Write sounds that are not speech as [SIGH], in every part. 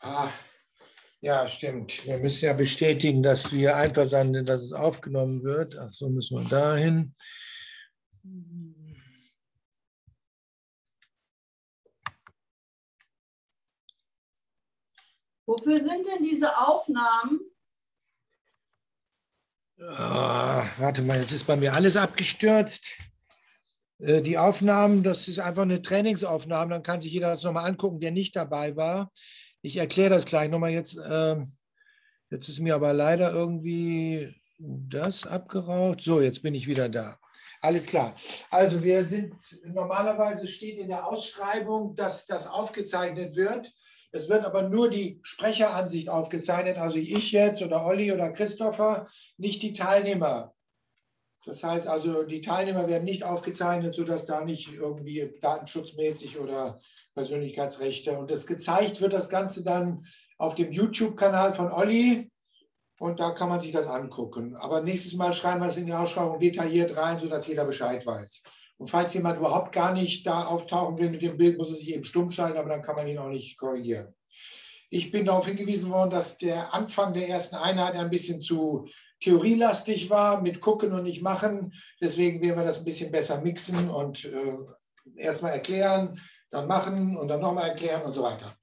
Ah, ja, stimmt. Wir müssen ja bestätigen, dass wir einverstanden sind, dass es aufgenommen wird. Ach so, müssen wir dahin. Wofür sind denn diese Aufnahmen? Ah, warte mal, jetzt ist bei mir alles abgestürzt. Äh, die Aufnahmen, das ist einfach eine Trainingsaufnahme, dann kann sich jeder das nochmal angucken, der nicht dabei war. Ich erkläre das gleich nochmal jetzt. Ähm, jetzt ist mir aber leider irgendwie das abgeraucht. So, jetzt bin ich wieder da. Alles klar. Also wir sind, normalerweise steht in der Ausschreibung, dass das aufgezeichnet wird. Es wird aber nur die Sprecheransicht aufgezeichnet, also ich jetzt oder Olli oder Christopher, nicht die Teilnehmer. Das heißt also, die Teilnehmer werden nicht aufgezeichnet, sodass da nicht irgendwie datenschutzmäßig oder Persönlichkeitsrechte. Und das gezeigt wird das Ganze dann auf dem YouTube-Kanal von Olli. Und da kann man sich das angucken. Aber nächstes Mal schreiben wir es in die Ausschreibung detailliert rein, sodass jeder Bescheid weiß. Und falls jemand überhaupt gar nicht da auftauchen will mit dem Bild, muss er sich eben stumm schalten, aber dann kann man ihn auch nicht korrigieren. Ich bin darauf hingewiesen worden, dass der Anfang der ersten Einheit ein bisschen zu theorielastig war, mit gucken und nicht machen. Deswegen werden wir das ein bisschen besser mixen und äh, erstmal erklären, dann machen und dann nochmal erklären und so weiter.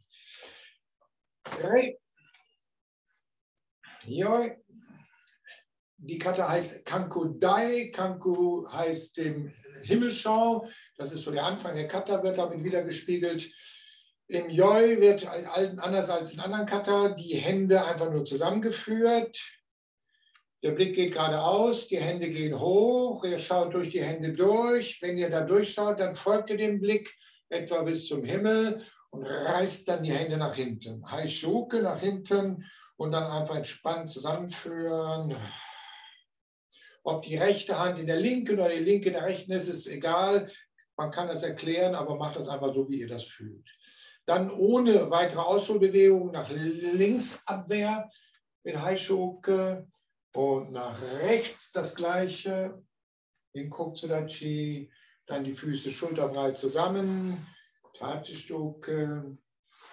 Okay. Ja. Die Karte heißt Kanku Dai. Kanku heißt dem Himmelschau. Das ist so der Anfang der Kata, wird damit wieder gespiegelt. Im Joi wird anders als in anderen Kata die Hände einfach nur zusammengeführt. Der Blick geht geradeaus, die Hände gehen hoch, ihr schaut durch die Hände durch. Wenn ihr da durchschaut, dann folgt ihr dem Blick etwa bis zum Himmel und reißt dann die Hände nach hinten. Haishuke nach hinten und dann einfach entspannt zusammenführen. Ob die rechte Hand in der linken oder die linke in der rechten ist, ist egal. Man kann das erklären, aber macht das einfach so, wie ihr das fühlt. Dann ohne weitere Ausholbewegungen nach links Abwehr mit Haishuke und nach rechts das gleiche in Kokzudachi dann die Füße schulterbreit zusammen, Tatestuke,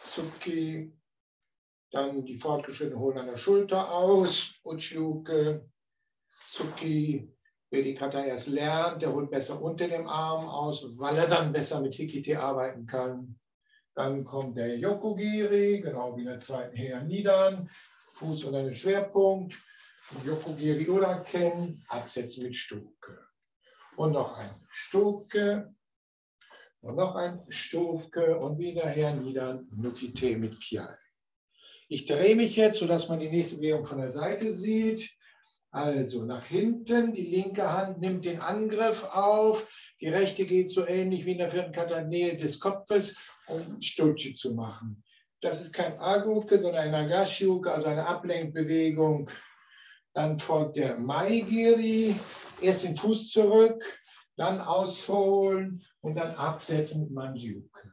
Tsuki, dann die Fortgeschrittenen holen an der Schulter aus, Uchiuke, Tsuki. Wer die Kata erst lernt, der holt besser unter dem Arm aus, weil er dann besser mit Hikite arbeiten kann. Dann kommt der Yokogiri, genau wie in der zweiten her niedern, Fuß unter den Schwerpunkt. Yokogiri oder Ken, absetzen mit Stuke und noch ein Stuke und noch ein Stuke und wieder herniedern, Nukite mit Pial. Ich drehe mich jetzt, sodass man die nächste Bewegung von der Seite sieht. Also nach hinten, die linke Hand nimmt den Angriff auf, die rechte geht so ähnlich wie in der vierten Kata Nähe des Kopfes, um Stutschi zu machen. Das ist kein Aguke, sondern ein Nagashiuke, also eine Ablenkbewegung. Dann folgt der Maigiri, erst den Fuß zurück, dann ausholen und dann absetzen mit Manjiuke.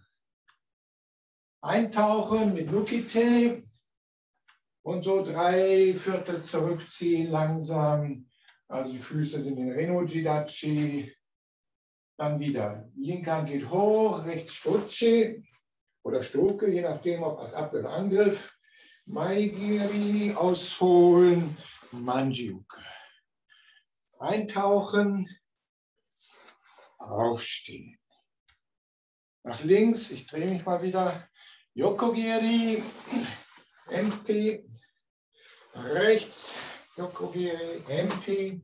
Eintauchen mit Nukite und so drei Viertel zurückziehen langsam. Also die Füße sind in Renojidachi. Dann wieder. Linke Hand geht hoch, rechts Stutschi oder Stoke, je nachdem, ob als Ab- oder Angriff. Maigiri, ausholen, Manjiuke eintauchen, aufstehen. Nach links, ich drehe mich mal wieder, Yokogiri, MP, rechts, Yokogiri, MP,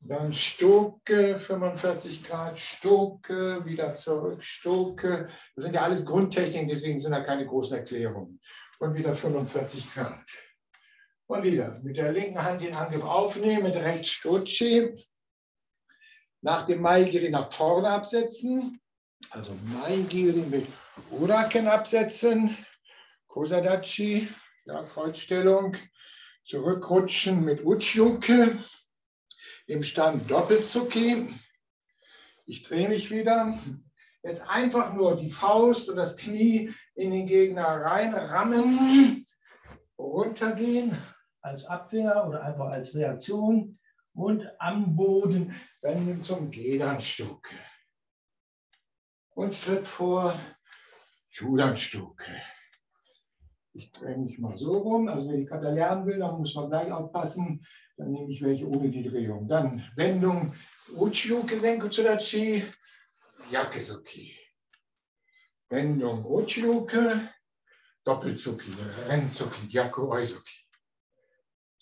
dann Stoke, 45 Grad, Stoke, wieder zurück, Stoke. Das sind ja alles Grundtechniken, deswegen sind da keine großen Erklärungen. Und wieder 45 Grad. Und wieder mit der linken Hand den Angriff aufnehmen, mit rechts Stutschi. Nach dem Maigiri nach vorne absetzen. Also Maigiri mit Uraken absetzen. Kosadachi, ja, Kreuzstellung. Zurückrutschen mit Uchiuke. Im Stand Doppelzuki. Ich drehe mich wieder. Jetzt einfach nur die Faust und das Knie in den Gegner reinrammen, runtergehen als Abwehr oder einfach als Reaktion und am Boden wenden zum Gedanstuke. Und Schritt vor, Judanstuke. Ich drehe mich mal so rum. Also die Kata lernen will, dann muss man gleich aufpassen. Dann nehme ich welche ohne die Drehung. Dann Wendung Uchiuke Senko Tsudachi, Yakesuki. Wendung Uchiuke, Doppelzuki, Renzuki, Yaku Oizuki.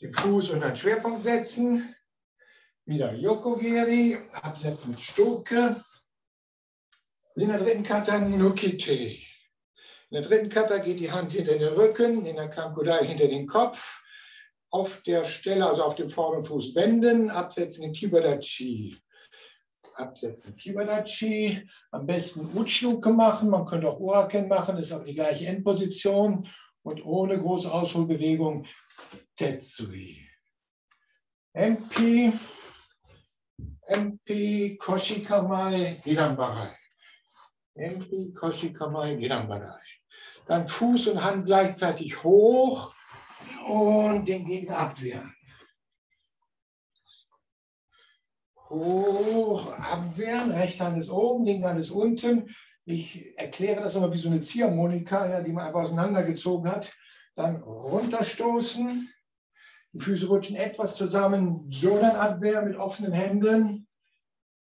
Den Fuß unter den Schwerpunkt setzen. Wieder Yokogiri, absetzen mit Stuke. In der dritten Kata Nukite. In der dritten Kata geht die Hand hinter den Rücken, in der Kankudai hinter den Kopf. Auf der Stelle, also auf dem vorderen Fuß wenden, absetzen in Kibadachi. Absetzen Kibadachi. Am besten Uchiuke machen, man könnte auch Uraken machen, ist aber die gleiche Endposition. Und ohne große Ausholbewegung Tetsui. MP, MP, Koshikamai, Hirambarai. MP, Koshikamai, Hirambarai. Dann Fuß und Hand gleichzeitig hoch und den Gegner abwehren. Hoch, abwehren, rechte Hand ist oben, linke Hand ist unten. Ich erkläre das immer wie so eine Ziehharmonika, ja, die man einfach auseinandergezogen hat. Dann runterstoßen, die Füße rutschen etwas zusammen, Jordan-Abwehr mit offenen Händen.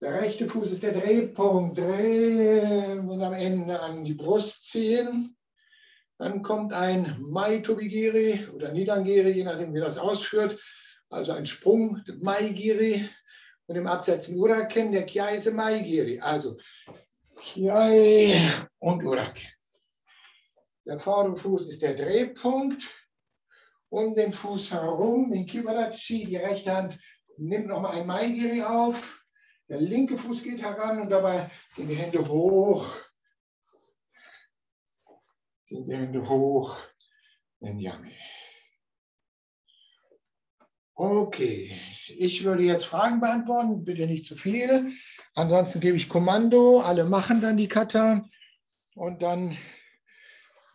Der rechte Fuß ist der Drehpunkt, drehen und am Ende an die Brust ziehen. Dann kommt ein Mai-Tobigiri oder Nidangiri, je nachdem, wie das ausführt. Also ein Sprung, Mai-Giri. Und im Absetzen Uraken, der Kiai ist Mai-Giri. Also Kiai und Uraken. Der vordere Fuß ist der Drehpunkt. Um den Fuß herum, den Kibarachi, die rechte Hand nimmt nochmal ein Mai-Giri auf. Der linke Fuß geht heran und dabei gehen die Hände hoch die Hände hoch. Benjamin. Okay, ich würde jetzt Fragen beantworten, bitte nicht zu viel. Ansonsten gebe ich Kommando, alle machen dann die Kata und dann,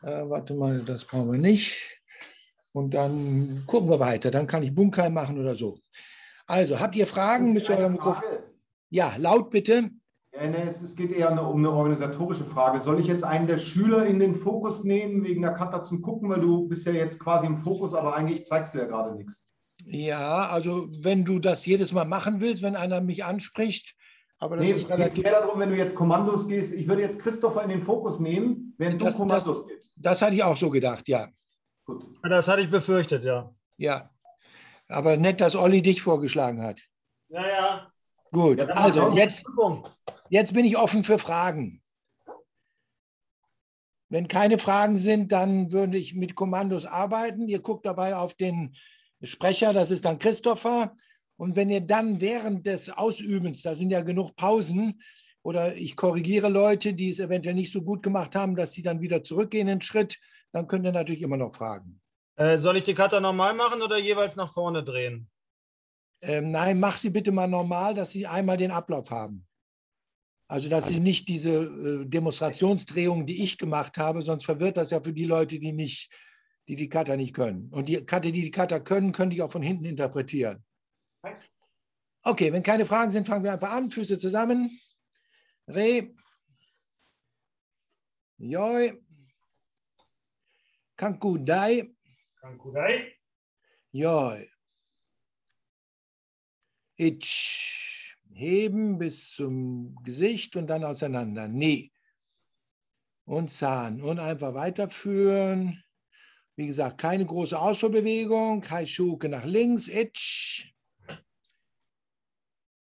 äh, warte mal, das brauchen wir nicht. Und dann gucken wir weiter, dann kann ich Bunkai machen oder so. Also, habt ihr Fragen? Müsst ihr eurem Mikrofon. Ja, laut bitte. Ja, nee, es, es, geht eher um eine organisatorische Frage. Soll ich jetzt einen der Schüler in den Fokus nehmen, wegen der Kata zum Gucken, weil du bist ja jetzt quasi im Fokus, aber eigentlich zeigst du ja gerade nichts. Ja, also wenn du das jedes Mal machen willst, wenn einer mich anspricht, aber das nee, ist relativ. Es geht darum, wenn du jetzt Kommandos gehst, ich würde jetzt Christopher in den Fokus nehmen, während das, du Kommandos das, gibst. Das hatte ich auch so gedacht, ja. Gut. Das hatte ich befürchtet, ja. Ja. Aber nett, dass Olli dich vorgeschlagen hat. Ja, ja. Gut, ja, also jetzt, jetzt bin ich offen für Fragen. Wenn keine Fragen sind, dann würde ich mit Kommandos arbeiten. Ihr guckt dabei auf den Sprecher, das ist dann Christopher. Und wenn ihr dann während des Ausübens, da sind ja genug Pausen, oder ich korrigiere Leute, die es eventuell nicht so gut gemacht haben, dass sie dann wieder zurückgehen einen Schritt, dann könnt ihr natürlich immer noch fragen. Äh, soll ich die Kata normal machen oder jeweils nach vorne drehen? ähm, nein, mach sie bitte mal normal, dass sie einmal den Ablauf haben. Also, dass sie nicht diese äh, Demonstrationsdrehung, die ich gemacht habe, sonst verwirrt das ja für die Leute, die nicht, die die Kata nicht können. Und die Kata, die die Kata können, können die auch von hinten interpretieren. Okay, wenn keine Fragen sind, fangen wir einfach an. Füße zusammen. Re. Joi. Kankudai. Kankudai. Joi. Itch. Heben bis zum Gesicht und dann auseinander. Nee. Und Zahn. Und einfach weiterführen. Wie gesagt, keine große Ausfuhrbewegung. Kai Schuke nach links. Itch.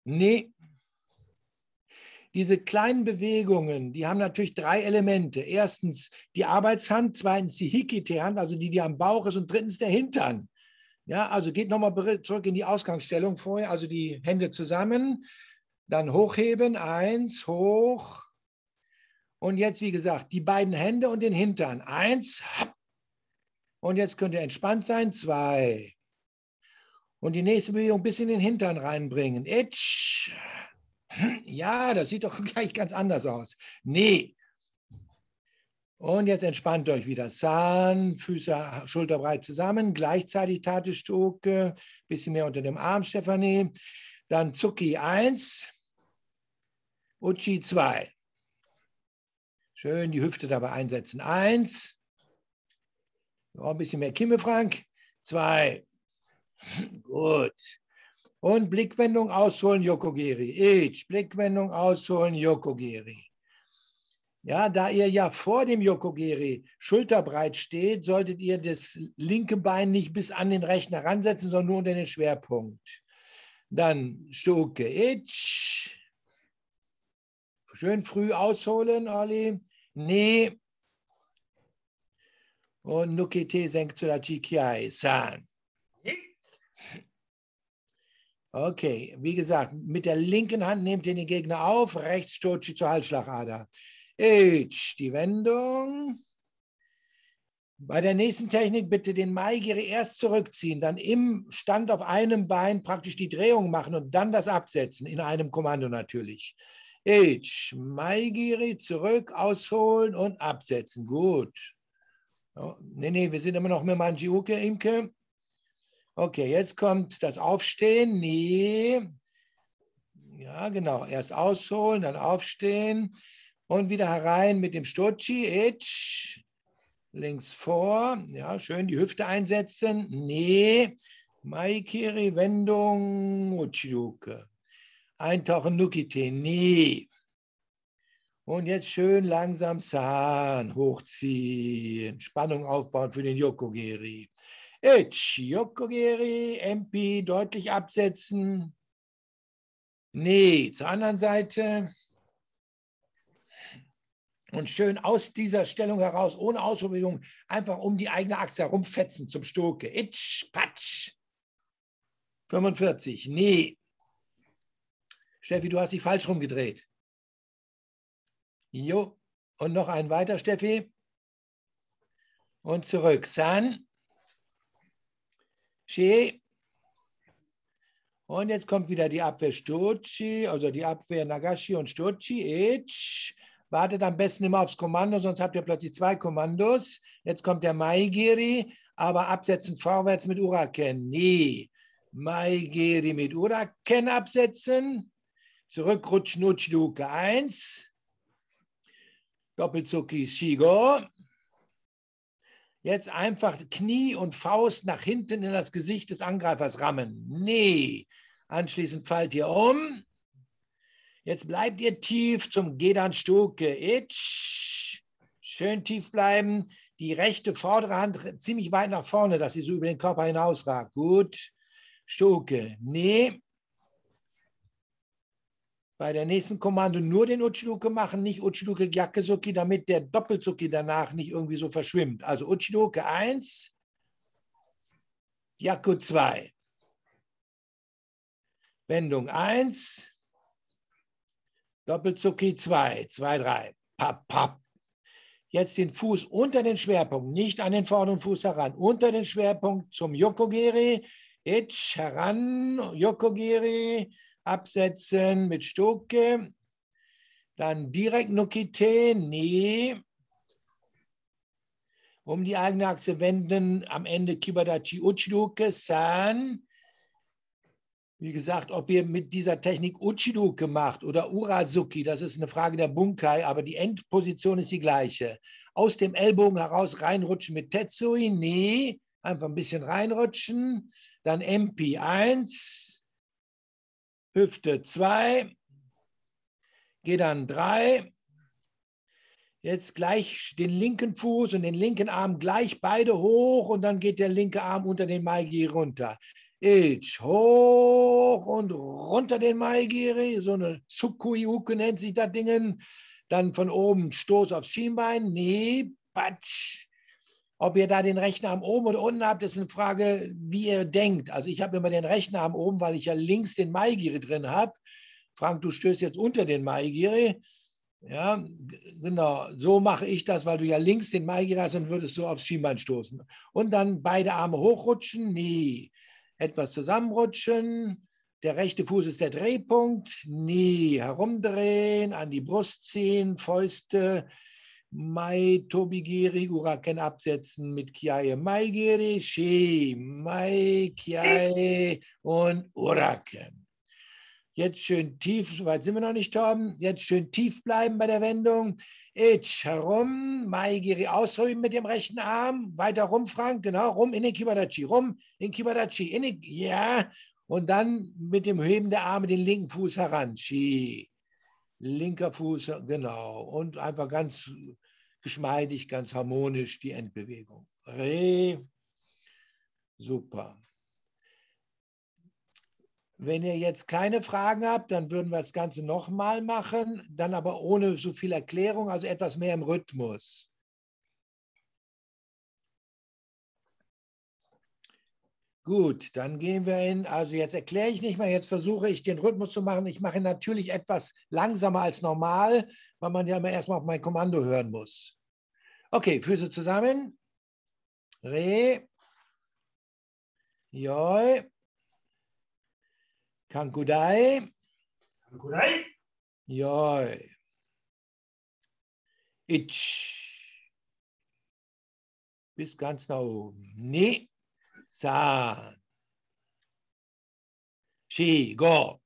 Nee. Diese kleinen Bewegungen, die haben natürlich drei Elemente. Erstens die Arbeitshand, zweitens die Hikite-Hand, also die, die am Bauch ist, und drittens der Hintern. Ja, also geht nochmal zurück in die Ausgangsstellung vorher, also die Hände zusammen, dann hochheben, eins, hoch. Und jetzt, wie gesagt, die beiden Hände und den Hintern. Eins, und jetzt könnt ihr entspannt sein, zwei. Und die nächste Bewegung bis in den Hintern reinbringen. Itch. Ja, das sieht doch [LAUGHS] gleich ganz anders aus. Nee, und jetzt entspannt euch wieder. Zahn, Füße schulterbreit zusammen, gleichzeitig Tatestuke, bisschen mehr unter dem Arm, Stefanie. Dann Zucki 1, Uchi 2. Schön die Hüfte dabei einsetzen. 1, Noch ein bisschen mehr Kimme, Frank. Zwei. Gut. Und Blickwendung ausholen, Yokogiri. Ich. Blickwendung ausholen, Yokogiri. Ja, da ihr ja vor dem Yokogiri schulterbreit steht, solltet ihr das linke Bein nicht bis an den rechten heransetzen, sondern nur unter den Schwerpunkt. Dann Stuke Ich. Schön früh ausholen, Olli. Nee. Und Nukite senkt zu der Chikiai. Okay, wie gesagt, mit der linken Hand nehmt ihr den Gegner auf, rechts Stochi zur Halsschlagader. H, die Wendung. Bei der nächsten Technik bitte den Maigiri erst zurückziehen, dann im Stand auf einem Bein praktisch die Drehung machen und dann das Absetzen, in einem Kommando natürlich. H, Maigiri zurück, ausholen und absetzen. Gut. Oh, nee, nee, wir sind immer noch mit Manjiuke, Imke. Okay, jetzt kommt das Aufstehen. Nee. Ja, genau. Erst ausholen, dann aufstehen. Und wieder herein mit dem Stochi. Itch. Links vor. Ja, schön die Hüfte einsetzen. Nee. Maikiri, Wendung, Uchiuke. Eintauchen, Nukite. Nee. Und jetzt schön langsam San hochziehen. Spannung aufbauen für den Yokogiri. Itch, Yokogiri, MP deutlich absetzen. Nee, zur anderen Seite und schön aus dieser Stellung heraus, ohne Ausbewegung, einfach um die eigene Achse herumfetzen zum Stoke. Itch, patsch. 45. Nee. Steffi, du hast dich falsch rumgedreht. Jo. Und noch ein weiter, Steffi. Und zurück. San. She. Und jetzt kommt wieder die Abwehr Stochi, also die Abwehr Nagashi und Stochi. Itch. Wartet am besten immer aufs Kommando, sonst habt ihr plötzlich zwei Kommandos. Jetzt kommt der Maigiri, aber absetzen vorwärts mit Uraken. Nee. Maigiri mit Uraken absetzen. Zurückrutschen Uchiduke 1. Doppelzucki Shigo. Jetzt einfach Knie und Faust nach hinten in das Gesicht des Angreifers rammen. Nee. Anschließend fallt ihr um. Jetzt bleibt ihr tief zum Gedan Stuke. Itch. Schön tief bleiben. Die rechte vordere Hand ziemlich weit nach vorne, dass sie so über den Körper hinausragt. Gut. Stuke. Nee. Bei der nächsten Kommando nur den Uchiduke machen, nicht Uchiduke Gyakesuki, damit der Doppelzuki danach nicht irgendwie so verschwimmt. Also Uchiduke 1, Gyaku 2. Wendung 1, Doppelzucki 2, 2, 3, papp, papp. Jetzt den Fuß unter den Schwerpunkt, nicht an den vorderen Fuß heran, unter den Schwerpunkt zum Yokogiri, Itch heran, Yokogiri, absetzen mit Stuke, dann direkt Nukite, nee, um die eigene Achse wenden, am Ende Kibadachi Uchiduke, San, wie gesagt, ob ihr mit dieser Technik Uchiduke macht oder Urazuki, das ist eine Frage der Bunkai, aber die Endposition ist die gleiche. Aus dem Ellbogen heraus reinrutschen mit Tetsui, nee, einfach ein bisschen reinrutschen. Dann MP1, Hüfte 2, geht dann 3. Jetzt gleich den linken Fuß und den linken Arm gleich beide hoch und dann geht der linke Arm unter den Maigi runter. Ich hoch und runter den Maigiri, so eine Tsukui-Uke nennt sich das Ding. Dann von oben Stoß aufs Schienbein. Nee, patsch. Ob ihr da den rechten Arm oben oder unten habt, ist eine Frage, wie ihr denkt. Also ich habe immer den rechten Arm oben, weil ich ja links den Maigiri drin habe. Frank, du stößt jetzt unter den Maigiri. Ja, genau. So mache ich das, weil du ja links den Maigiri hast und würdest du aufs Schienbein stoßen. Und dann beide Arme hochrutschen. Nee etwas zusammenrutschen. Der rechte Fuß ist der Drehpunkt. Nie herumdrehen, an die Brust ziehen, Fäuste. Mai Tobigiri Uraken absetzen mit Kiai Maigiri, Shi, Mai, Kiai und Uraken. Jetzt schön tief, soweit sind wir noch nicht, Torben. Jetzt schön tief bleiben bei der Wendung. Ich herum, Maigiri ausrüben mit dem rechten Arm. Weiter rum, Frank, genau, rum in den Kibadachi, rum in Kibadachi, in den, ja. Und dann mit dem Heben der Arme den linken Fuß heran. Chi. Linker Fuß, genau. Und einfach ganz geschmeidig, ganz harmonisch die Endbewegung. Re. Super. Wenn ihr jetzt keine Fragen habt, dann würden wir das Ganze nochmal machen, dann aber ohne so viel Erklärung, also etwas mehr im Rhythmus. Gut, dann gehen wir in, also jetzt erkläre ich nicht mehr, jetzt versuche ich den Rhythmus zu machen. Ich mache natürlich etwas langsamer als normal, weil man ja immer erstmal auf mein Kommando hören muss. Okay, Füße zusammen. Re. Joi. Kankudai. Kankudai. Joi. Ich. Bis ganz nach oben. Ni. San. Shi. Go.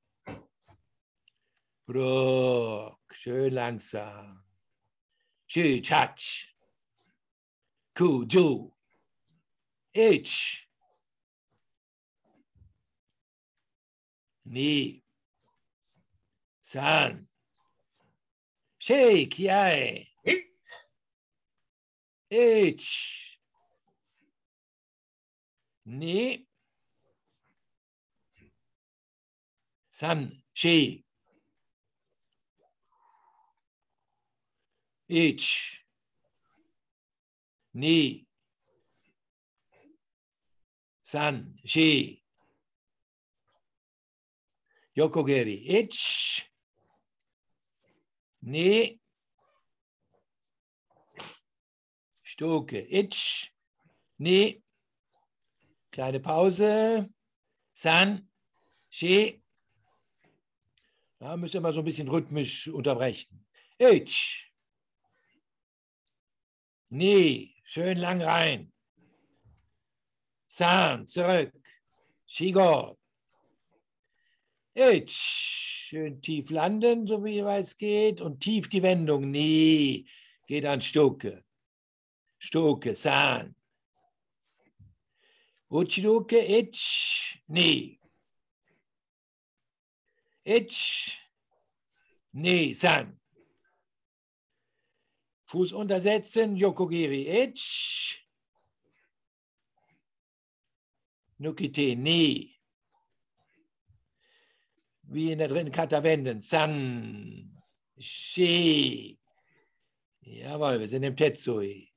Ruck. Schön langsam. Shi. Chatsch. Ku. Ju. Ich. Ni. San. Shake, yai. Ich. Ni. San. Shi. Ich. Ni. San. Shi. Yokogeri. Ich. Ni. Stuke. Ich. Ni. Kleine Pause. San. Shi. Da müsst ihr mal so ein bisschen rhythmisch unterbrechen. Ich. Ni. Schön lang rein. San. Zurück. Shigo. Ich. Schön tief landen, so wie es geht. Und tief die Wendung. Nee. Geht an Stuke. Stuke. San. Uchiruke. Ich. Nee. Ich. Nee. San. Fuß untersetzen. Yokogiri. Ich. Nukite. Nee wie in der dritten Kata wenden. San, Shi. Jawohl, wir sind im Tetsui.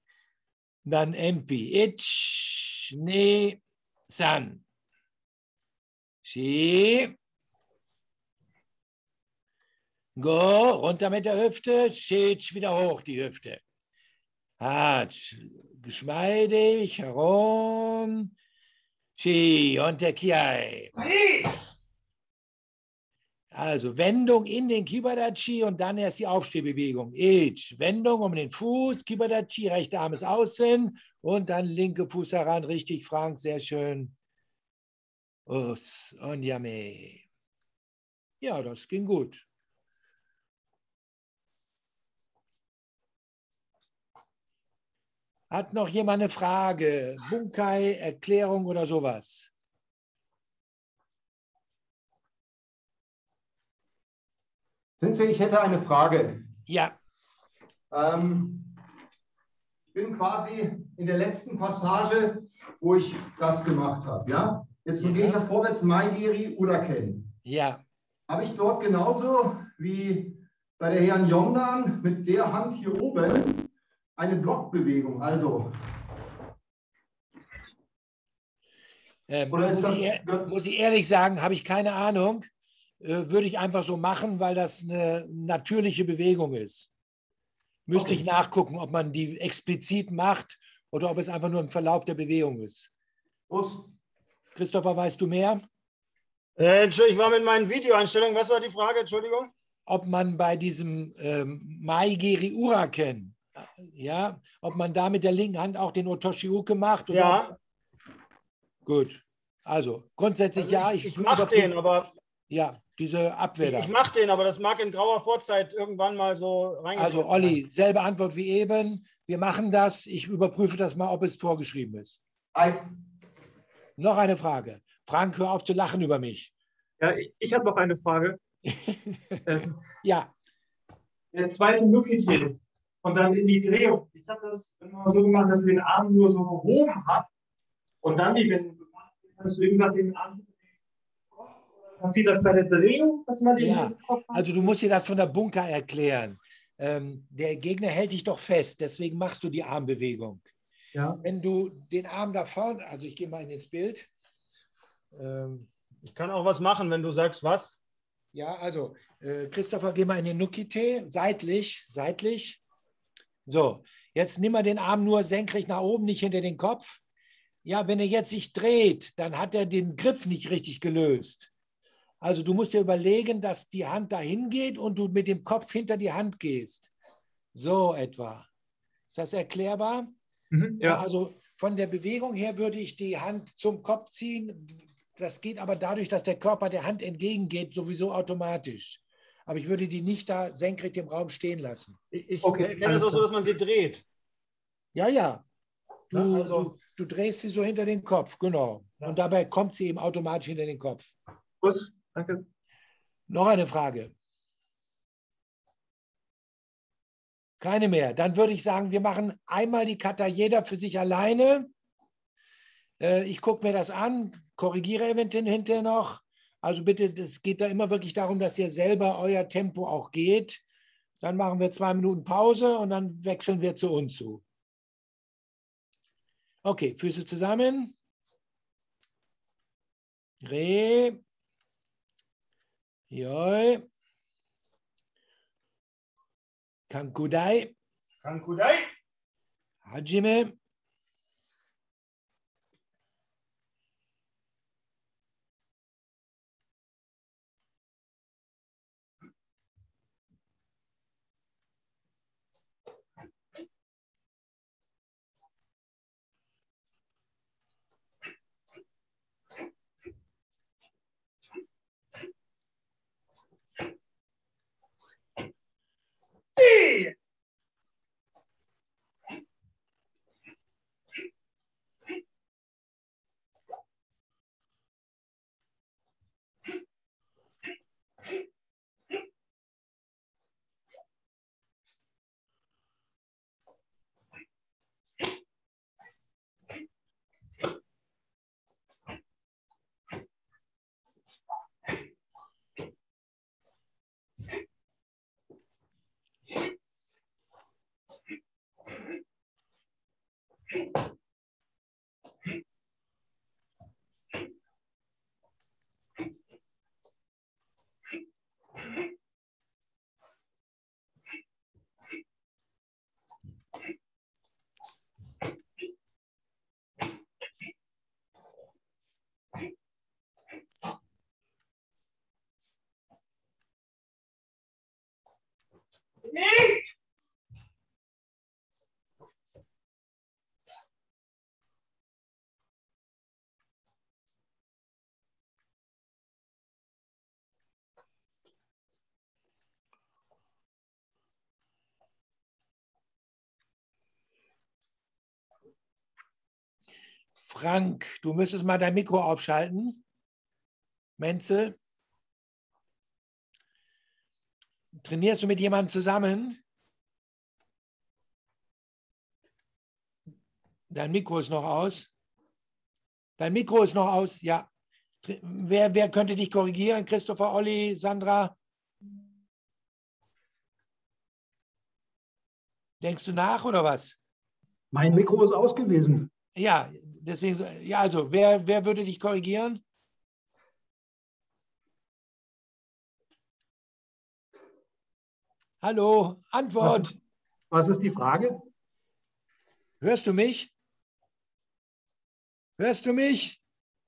Dann Empi. Ich, Ne, San. Shi. Go, runter mit der Hüfte. Shitsch, wieder hoch die Hüfte. Hatsch, geschmeidig, herum. Shi, und der Kiai. Also Wendung in den Kibadachi und dann erst die Aufstehbewegung. Ich. Wendung um den Fuß, Kibadachi, rechter Arm ist außen und dann linke Fuß heran. Richtig, Frank, sehr schön. Us, Onyame. Ja, das ging gut. Hat noch jemand eine Frage? Bunkai, Erklärung oder sowas? Sensei, ich hätte eine Frage. Ja. Ähm, ich bin quasi in der letzten Passage, wo ich das gemacht habe. Ja? Jetzt Ja. gehe ich nach vorwärts, Maigiri Uraken. Ja, Habe ich dort genauso wie bei der Herrn Yondan mit der Hand hier oben eine Blockbewegung. Also, ähm, muss, das- ich, muss ich ehrlich sagen, habe ich keine Ahnung. Äh, würde ich einfach so machen, weil das eine natürliche Bewegung ist. Müsste Okay. ich nachgucken, ob man die explizit macht oder ob es einfach nur im Verlauf der Bewegung ist. Prost. Christopher, weißt du mehr? Äh, Entschuldigung, ich war mit meinen Videoeinstellungen. Was war die Frage? Entschuldigung. Ob man bei diesem ähm, Maigiri Uraken, ja, ob man da mit der linken Hand auch den Otoshiuke macht? oder Ja. Gut. Also grundsätzlich Also ja. ich, ich mache den, aber Ja, diese Abwehr Ich, da. ich mache den, aber das mag in grauer Vorzeit irgendwann mal so reingekommen Also Olli, selbe Antwort wie eben. Wir machen das. Ich überprüfe das mal, ob es vorgeschrieben ist. Ein, Noch eine Frage. Frank, hör auf zu lachen über mich. Ja, ich, ich habe noch eine Frage. [LAUGHS] Ähm, Ja, der zweite Nukitil und dann in die Drehung. Ich habe das immer so gemacht, dass ich den Arm nur so gehoben habe und dann die Wände gemacht. Hast du irgendwann den Arm Passiert das bei der Drehung, dass man den Ja, Kopf hat? also du musst dir das von der Bunker erklären. Ähm, der Gegner hält dich doch fest, deswegen machst du die Armbewegung. Ja. Wenn du den Arm da vorne, also ich gehe mal in ins Bild. Ähm, Ich kann auch was machen, wenn du sagst, was. Ja, also äh, Christopher, geh mal in den Nukite, seitlich, seitlich. So, jetzt nimm mal den Arm nur senkrecht nach oben, nicht hinter den Kopf. Ja, wenn er jetzt sich dreht, dann hat er den Griff nicht richtig gelöst. Also du musst dir überlegen, dass die Hand dahin geht und du mit dem Kopf hinter die Hand gehst. So etwa. Ist das erklärbar? Mhm, ja. Also von der Bewegung her würde ich die Hand zum Kopf ziehen. Das geht aber dadurch, dass der Körper der Hand entgegengeht, sowieso automatisch. Aber ich würde die nicht da senkrecht im Raum stehen lassen. Ich, ich Okay, kenne es auch so, dass man sie dreht. Ja, ja. Du, Ja, also- du, du drehst sie so hinter den Kopf, genau. Ja. Und dabei kommt sie eben automatisch hinter den Kopf. Gut, danke. Noch eine Frage. Keine mehr. Dann würde ich sagen, wir machen einmal die Kata jeder für sich alleine. Äh, Ich gucke mir das an, korrigiere eventuell hinterher noch. Also bitte, es geht da immer wirklich darum, dass ihr selber euer Tempo auch geht. Dann machen wir zwei Minuten Pause und dann wechseln wir zu uns zu. Okay, Füße zusammen. Re. Joi. Kankudai. Kankudai. Hajime. Ih, Okay. [LAUGHS] Frank, du müsstest mal dein Mikro aufschalten. Menzel. Trainierst du mit jemandem zusammen? Dein Mikro ist noch aus. Dein Mikro ist noch aus, ja. Wer, wer könnte dich korrigieren? Christopher, Olli, Sandra? Denkst du nach oder was? Mein Mikro ist aus gewesen. Ja, deswegen, ja, also, wer, wer würde dich korrigieren? Hallo, Antwort. Was ist die Frage? Hörst du mich? Hörst du mich?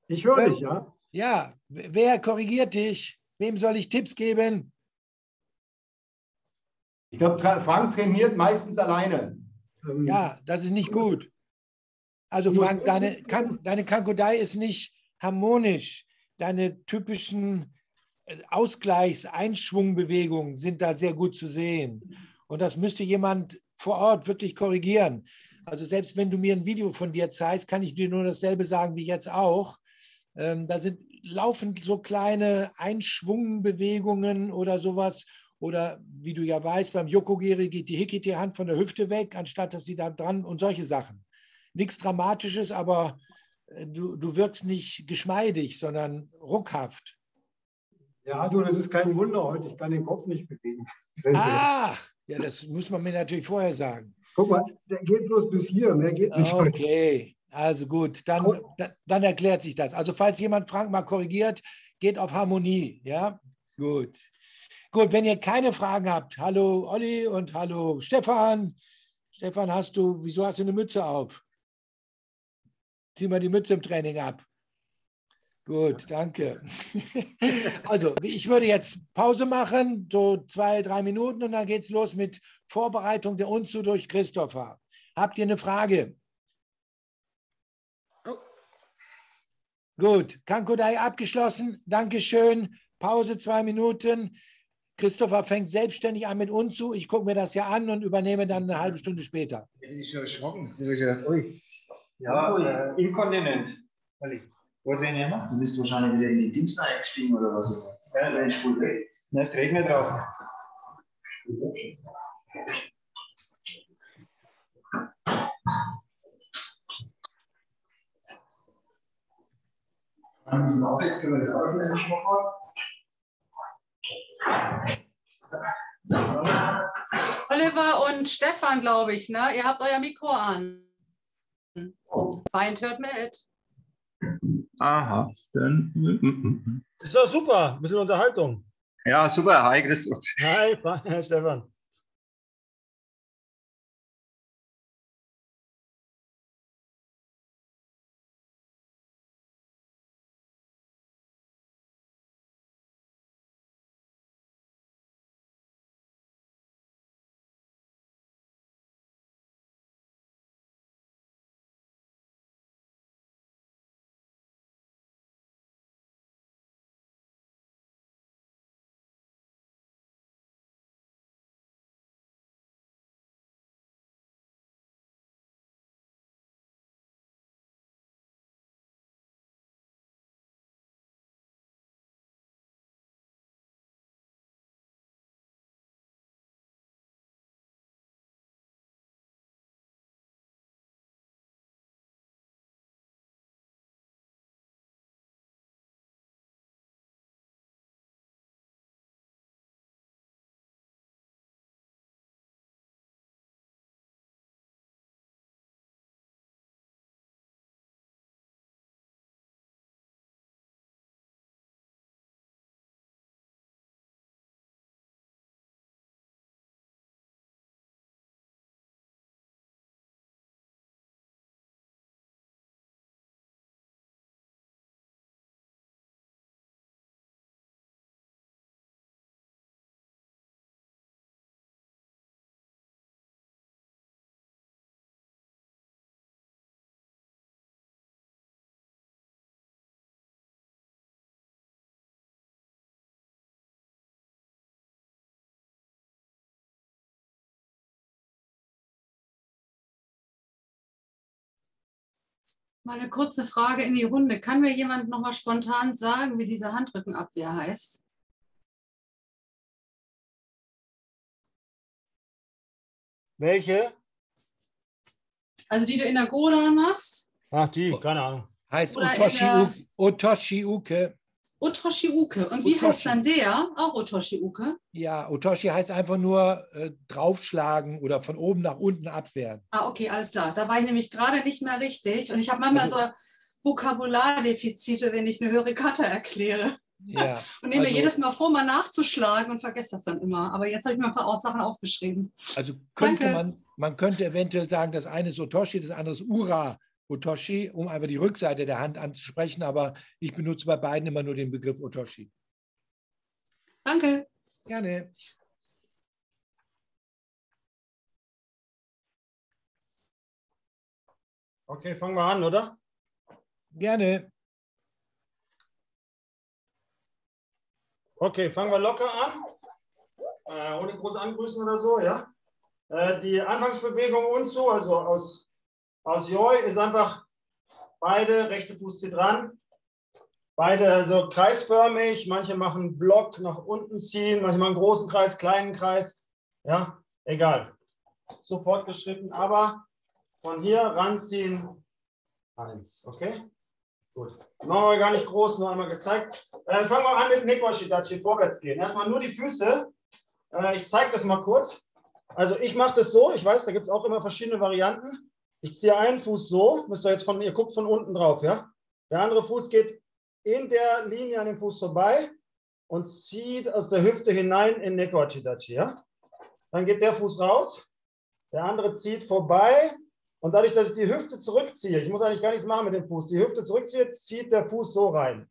Ich höre dich, ja. Ja, wer korrigiert dich? Wem soll ich Tipps geben? ich glaube, Frank trainiert meistens alleine. Ähm, Ja, das ist nicht gut. Also Frank, deine, kan deine Kankodai ist nicht harmonisch. Deine typischen Ausgleichs-, Einschwungbewegungen sind da sehr gut zu sehen. Und das müsste jemand vor Ort wirklich korrigieren. Also selbst wenn du mir ein Video von dir zeigst, kann ich dir nur dasselbe sagen wie jetzt auch. Ähm, da sind laufend so kleine Einschwungbewegungen oder sowas. Oder wie du ja weißt, beim Yokogiri geht die Hikiti-Hand von der Hüfte weg, anstatt dass sie da dran und solche Sachen. Nichts Dramatisches, aber äh, du, du wirkst nicht geschmeidig, sondern ruckhaft. Ja, du, das ist kein Wunder heute. Ich kann den Kopf nicht bewegen. [LAUGHS] Ah, ja, das muss man mir natürlich vorher sagen. Guck mal, der geht bloß bis hier, mehr geht nicht heute. Okay, also gut, dann, dann, dann erklärt sich das. Also falls jemand Frank mal korrigiert, geht auf Harmonie, ja? Gut. Gut, wenn ihr keine Fragen habt, hallo Olli und hallo Stefan. Stefan, hast du, wieso hast du eine Mütze auf? Zieh mal die Mütze im Training ab. Gut, danke. [LAUGHS] Also, ich würde jetzt Pause machen, so zwei, drei Minuten und dann geht es los mit Vorbereitung der Unzu durch Christopher. Habt ihr eine Frage? Gut, Kankodai abgeschlossen. Dankeschön. Pause zwei Minuten. Christopher fängt selbstständig an mit Unzu. Ich gucke mir das ja an und übernehme dann eine halbe Stunde später. Bin ich schon erschrocken. Ui. Ja, äh, inkontinent. Will ich nehmen? Du bist wahrscheinlich wieder in die Dings eingestiegen oder was? Ja, Dein Stuhl weg. Na, es regnet draußen. Haben Sie noch jetzt können wir das aufnehmen? Oliver und Stefan, glaube ich, ne? Ihr habt euer Mikro an. Feind hört mit. Aha. Dann, mm, mm, mm. Ist doch super. Ein bisschen Unterhaltung. Ja, super. Hi, Christoph. Hi, Herr [LAUGHS] Stefan. Mal eine kurze Frage in die Runde. Kann mir jemand noch mal spontan sagen, wie diese Handrückenabwehr heißt? Welche? Also die du in der Godan machst? Ach, die, keine Ahnung. Heißt Otoshi, Uke, Otoshi Uke. Und wie Otoshi. heißt dann der? Auch Otoshi Uke? Ja, Otoshi heißt einfach nur äh, draufschlagen oder von oben nach unten abwehren. Ah, okay, alles klar. Da war ich nämlich gerade nicht mehr richtig. Und ich habe manchmal Also- so Vokabulardefizite, wenn ich eine höhere Kata erkläre. Ja, [LAUGHS] Und nehme mir also- jedes Mal vor, mal nachzuschlagen und vergesse das dann immer. Aber jetzt habe ich mir ein paar Sachen aufgeschrieben. also könnte Danke. man, man könnte eventuell sagen, das eine ist Otoshi, das andere ist Ura Otoshi, um einfach die Rückseite der Hand anzusprechen, aber ich benutze bei beiden immer nur den Begriff Otoshi. Danke. Gerne. Okay, fangen wir an, oder? Gerne. Okay, fangen wir locker an. Äh, ohne groß angrüßen oder so, ja. Äh, die Anfangsbewegung und so, also aus, aus Joi, ist einfach beide, rechte Fuß zieht ran. Beide so kreisförmig, manche machen Block nach unten ziehen, manche machen großen Kreis, kleinen Kreis. Ja, egal. So fortgeschritten, aber von hier ranziehen. Eins, okay? Gut. Machen wir gar nicht groß, nur einmal gezeigt. Äh, fangen wir an mit Nikwashidachi, vorwärts gehen. Erstmal nur die Füße. Äh, ich zeige das mal kurz. Also ich mache das so, ich weiß, da gibt es auch immer verschiedene Varianten. Ich ziehe einen Fuß so, müsst ihr jetzt von, ihr guckt von unten drauf, ja? Der andere Fuß geht in der Linie an dem Fuß vorbei und zieht aus der Hüfte hinein in Nekoachidachi, ja? Dann geht der Fuß raus, der andere zieht vorbei und dadurch, dass ich die Hüfte zurückziehe, ich muss eigentlich gar nichts machen mit dem Fuß, die Hüfte zurückziehe, zieht der Fuß so rein.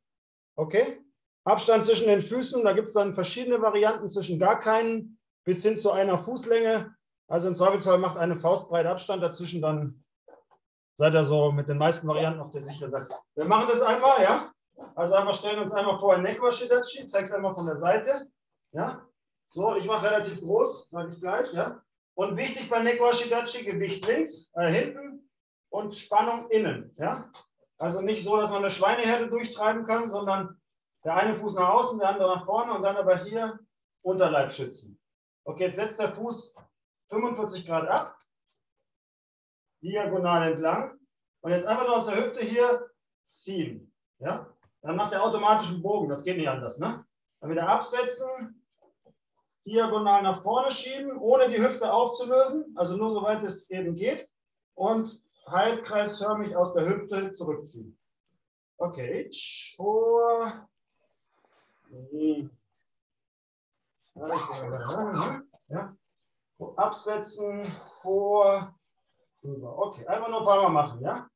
Okay? Abstand zwischen den Füßen, da gibt es dann verschiedene Varianten zwischen gar keinen bis hin zu einer Fußlänge. Also im Zweifelsfall macht eine Faustbreite Abstand dazwischen, dann seid ihr so mit den meisten Varianten auf der sicheren Seite. Wir machen das einmal, ja? Also einfach stellen uns einmal vor ein Nekwashidachi, es einmal von der Seite. Ja? So, ich mache relativ groß, sage ich gleich, ja? Und wichtig bei Nekwashidachi, Gewicht links, äh, hinten und Spannung innen. Ja? Also nicht so, dass man eine Schweineherde durchtreiben kann, sondern der eine Fuß nach außen, der andere nach vorne und dann aber hier Unterleib schützen. Okay, jetzt setzt der Fuß 45 Grad ab, diagonal entlang und jetzt einfach nur aus der Hüfte hier ziehen. Ja? Dann macht er automatisch einen Bogen, das geht nicht anders. Ne? Dann wieder absetzen, diagonal nach vorne schieben, ohne die Hüfte aufzulösen, also nur soweit es eben geht. Und halbkreisförmig aus der Hüfte zurückziehen. Okay, vor. Ja. Absetzen, vor, rüber. Okay, einfach nur ein paar Mal machen, ja?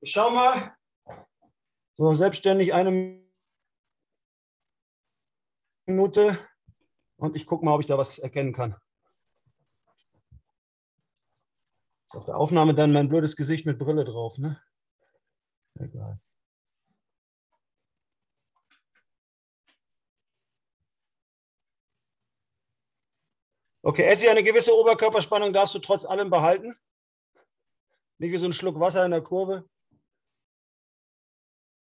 Ich schau mal. So, selbstständig eine Minute. Und ich gucke mal, ob ich da was erkennen kann. Ist auf der Aufnahme dann mein blödes Gesicht mit Brille drauf, ne? Egal. Okay, Essi, eine gewisse Oberkörperspannung darfst du trotz allem behalten. Nicht wie so ein Schluck Wasser in der Kurve.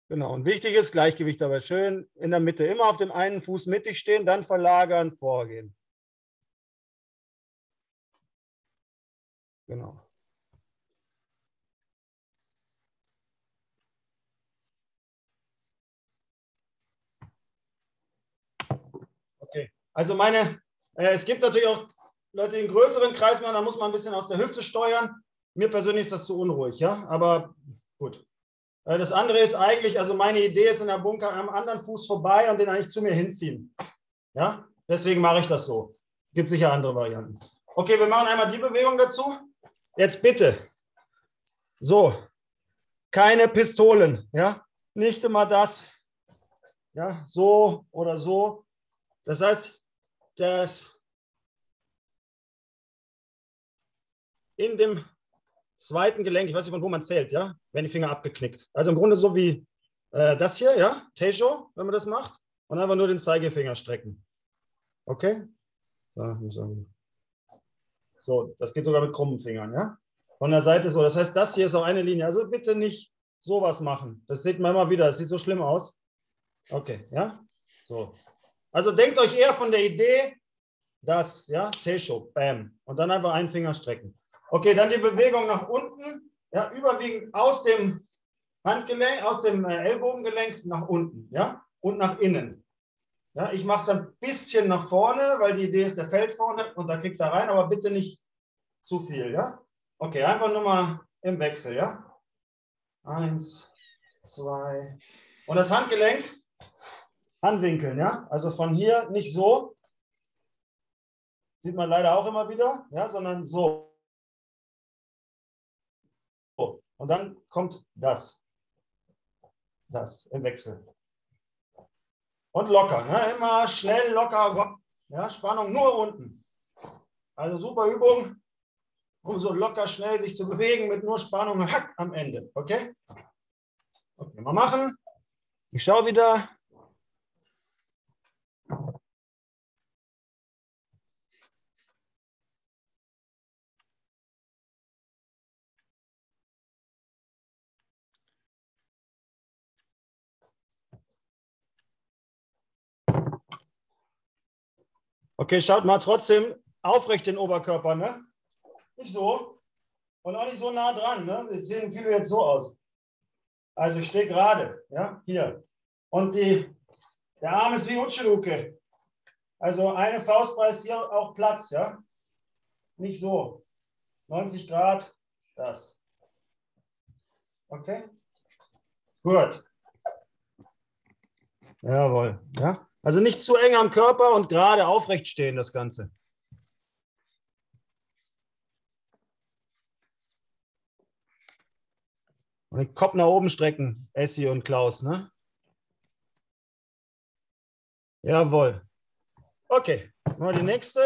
Genau, und wichtig ist Gleichgewicht dabei schön in der Mitte. Immer auf dem einen Fuß mittig stehen, dann verlagern, vorgehen. Genau. Okay, also meine, es gibt natürlich auch Leute, die einen größeren Kreis machen, da muss man ein bisschen aus der Hüfte steuern. Mir persönlich ist das zu unruhig, ja, aber gut. Äh, das andere ist eigentlich, also meine Idee ist in der Bunker am anderen Fuß vorbei und den eigentlich zu mir hinziehen. Ja, deswegen mache ich das so. Gibt sicher andere Varianten. Okay, wir machen einmal die Bewegung dazu. Jetzt bitte. So, keine Pistolen, ja, nicht immer das, ja, so oder so. Das heißt, dass in dem zweiten Gelenk, ich weiß nicht, von wo man zählt, ja, werden die Finger abgeknickt. Also im Grunde so wie äh, das hier, ja, Tejo, wenn man das macht, und einfach nur den Zeigefinger strecken. Okay? So, das geht sogar mit krummen Fingern, ja? Von der Seite so. Das heißt, das hier ist auch eine Linie. Also bitte nicht sowas machen. Das sieht man immer wieder. Das sieht so schlimm aus. Okay, ja? So. Also denkt euch eher von der Idee, dass, ja, Tejo, bam. Und dann einfach einen Finger strecken. Okay, dann die Bewegung nach unten, ja, überwiegend aus dem Handgelenk, aus dem äh, Ellbogengelenk nach unten, ja, und nach innen. Ja, ich mache es ein bisschen nach vorne, weil die Idee ist, der fällt vorne und da kriegt er rein, aber bitte nicht zu viel, ja. Okay, einfach nur mal im Wechsel, ja. Eins, zwei. Und das Handgelenk anwinkeln, ja. Also von hier nicht so, sieht man leider auch immer wieder, ja, sondern so. Und dann kommt das. Das im Wechsel. Und locker. Ne? Immer schnell, locker. Ja, Spannung nur unten. Also super Übung, um so locker schnell sich zu bewegen mit nur Spannung am Ende. Okay? Okay, mal machen. Ich schaue wieder. Okay, schaut mal trotzdem aufrecht den Oberkörper, ne? Nicht so. Und auch nicht so nah dran, ne? Das sehen viele jetzt so aus. Also ich stehe gerade, ja, hier. Und die, der Arm ist wie Utscheluke. Also eine Faustpreis hier auch Platz, ja. Nicht so. 90 Grad, das. Okay? Gut. Jawohl. Ja? Also nicht zu eng am Körper und gerade aufrecht stehen, das Ganze. Und den Kopf nach oben strecken, Essi und Klaus, ne? Jawohl. Okay, mal die nächste.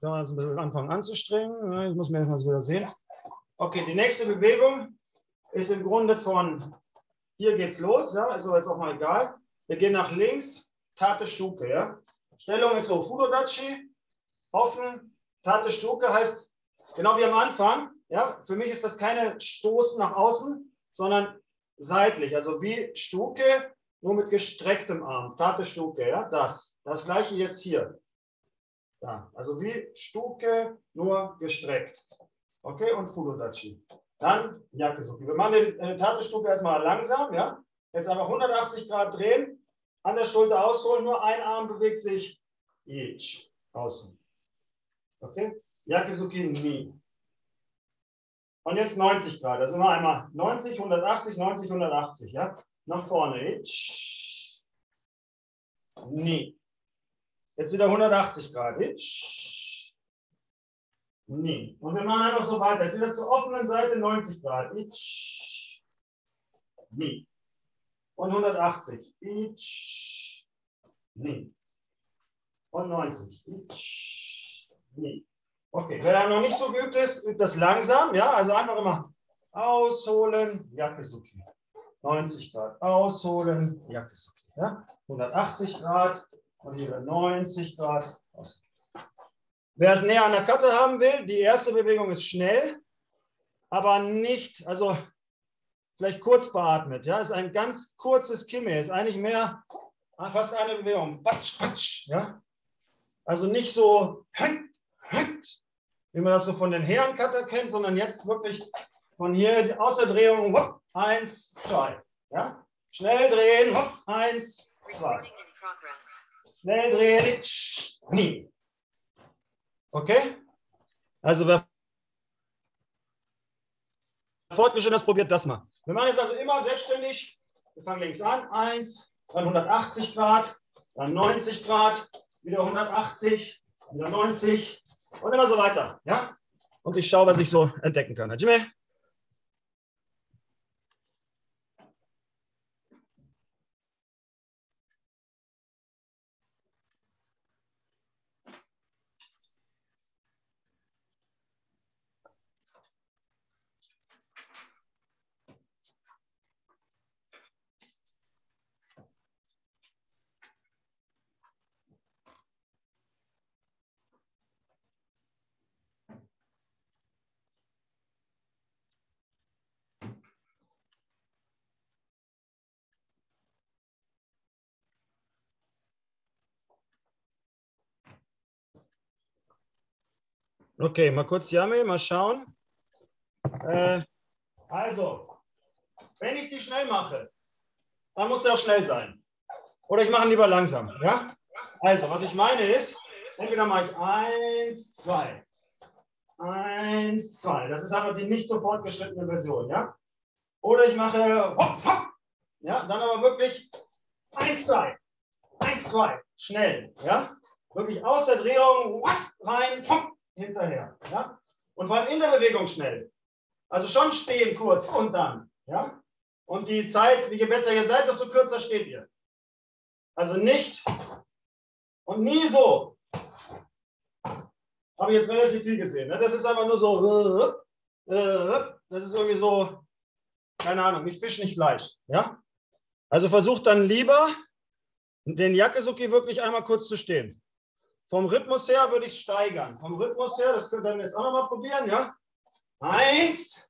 Kann man jetzt ein bisschen anfangen anzustrengen. Ich muss mir erstmal wieder sehen. Okay, die nächste Bewegung ist im Grunde von hier geht's los, ja, ist aber jetzt auch mal egal. Wir gehen nach links, Tate Stuke, ja. Stellung ist so Fudodachi, offen, Tate Stuke heißt, genau wie am Anfang, ja, für mich ist das keine Stoßen nach außen, sondern seitlich, also wie Stuke, nur mit gestrecktem Arm. Tate Stuke, ja, das. Das gleiche jetzt hier. Da. Also wie Stuke, nur gestreckt. Okay, und Fudodachi. Dann Yakizuki. Wir machen die äh, Tate-Stuke erstmal langsam, ja. Jetzt einfach 180 Grad drehen, an der Schulter ausholen, nur ein Arm bewegt sich. Ich. Außen. Okay? Yakizuki nie. Und jetzt 90 Grad. Also immer einmal 90, 180, 90, 180. Ja? Nach vorne. Ich. Nie. Jetzt wieder 180 Grad. Ich. Nie. Und wir machen einfach so weiter. Jetzt wieder zur offenen Seite 90 Grad. Ich. Nie. Und 180. Ich. Nie. Und 90. Ich. Nie. Okay, wer da noch nicht so geübt ist, übt das langsam. Ja, also einfach immer ausholen, Yakizuki. 90 Grad ausholen, Yakizuki. Ja? 180 Grad und wieder 90 Grad. Aus. Wer es näher an der Karte haben will, die erste Bewegung ist schnell, aber nicht, also vielleicht kurz beatmet. Ja, ist ein ganz kurzes Kimme, ist eigentlich mehr fast eine Bewegung. Patsch, patsch. Ja? Also nicht so wie man das so von den Herrencutter kennt, sondern jetzt wirklich von hier aus der Drehung, hopp, eins, zwei. Ja? Schnell drehen, hopp, eins, zwei. Schnell drehen, nie. Okay? Also wer fortgeschritten ist, probiert das mal. Wir machen jetzt also immer selbstständig. Wir fangen links an, eins, dann 180 Grad, dann 90 Grad, wieder 180, wieder 90, und immer so weiter. Ja? Und ich schaue, was ich so entdecken kann. Herr Okay, mal kurz Yami, mal schauen. Äh, also, wenn ich die schnell mache, dann muss der auch schnell sein. Oder ich mache ihn lieber langsam. Ja? Also, was ich meine ist, entweder mache ich eins, zwei. Eins, zwei. Das ist einfach die nicht so fortgeschrittene Version. Ja? Oder ich mache hopp, hopp. Ja, dann aber wirklich eins, zwei. Eins, zwei. Schnell. Ja? Wirklich aus der Drehung rein, hopp, hinterher. Ja? Und vor allem in der Bewegung schnell. Also schon stehen kurz und dann. Ja? Und die Zeit, je besser ihr seid, desto kürzer steht ihr. Also nicht und nie so. Habe ich jetzt relativ viel gesehen. Ne? Das ist einfach nur so. Äh, äh, das ist irgendwie so, keine Ahnung, nicht Fisch, nicht Fleisch. Ja? Also versucht dann lieber, den Yakizuki wirklich einmal kurz zu stehen. Vom Rhythmus her würde ich steigern. Vom Rhythmus her, das könnt ihr jetzt auch nochmal probieren, ja? Eins,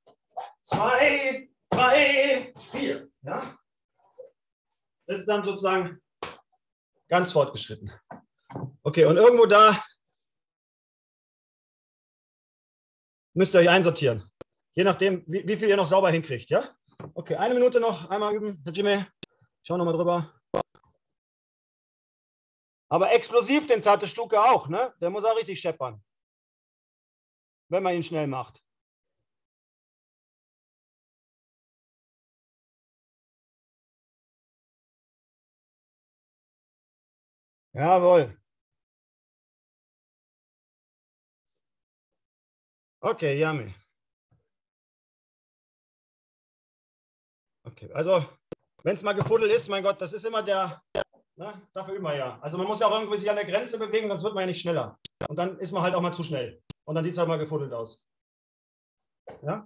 zwei, drei, vier. Ja? Das ist dann sozusagen ganz fortgeschritten. Okay, und irgendwo da müsst ihr euch einsortieren. Je nachdem, wie, wie viel ihr noch sauber hinkriegt, ja? Okay, eine Minute noch, einmal üben. Herr Jimmy, schau nochmal drüber. Aber explosiv den Tate Stuke auch, ne? Der muss auch richtig scheppern. Wenn man ihn schnell macht. Jawohl. Okay, Yami. Okay, also wenn es mal gefuddelt ist, mein Gott, das ist immer der, ne, dafür immer ja. Also man muss ja auch irgendwie sich an der Grenze bewegen, sonst wird man ja nicht schneller. Und dann ist man halt auch mal zu schnell. Und dann sieht es halt mal gefuddelt aus. Ja?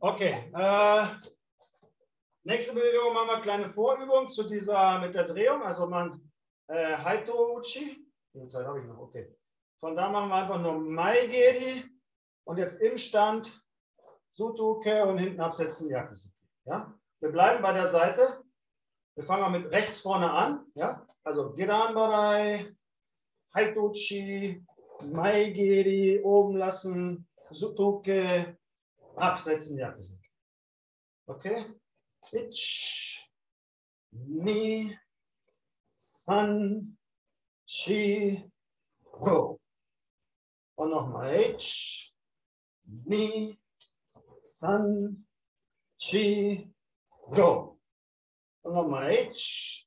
Okay. Äh, nächste Bewegung machen wir kleine Vorübung zu dieser mit der Drehung. Also man äh, Haito Uchi. Die Zeit habe ich noch, okay. Von da machen wir einfach nur Maigeri und jetzt im Stand Sutuke und hinten absetzen Yakusuke. Ja? Wir bleiben bei der Seite. Wir fangen mal mit rechts vorne an. Ja? Also Gedanbarei, Haituchi, Maigeri, oben lassen, Sutuke, absetzen Yakusuke. Okay? Ich, ni, san, chi, go. Und nochmal H, ni, san, chi, go. Nochmal H,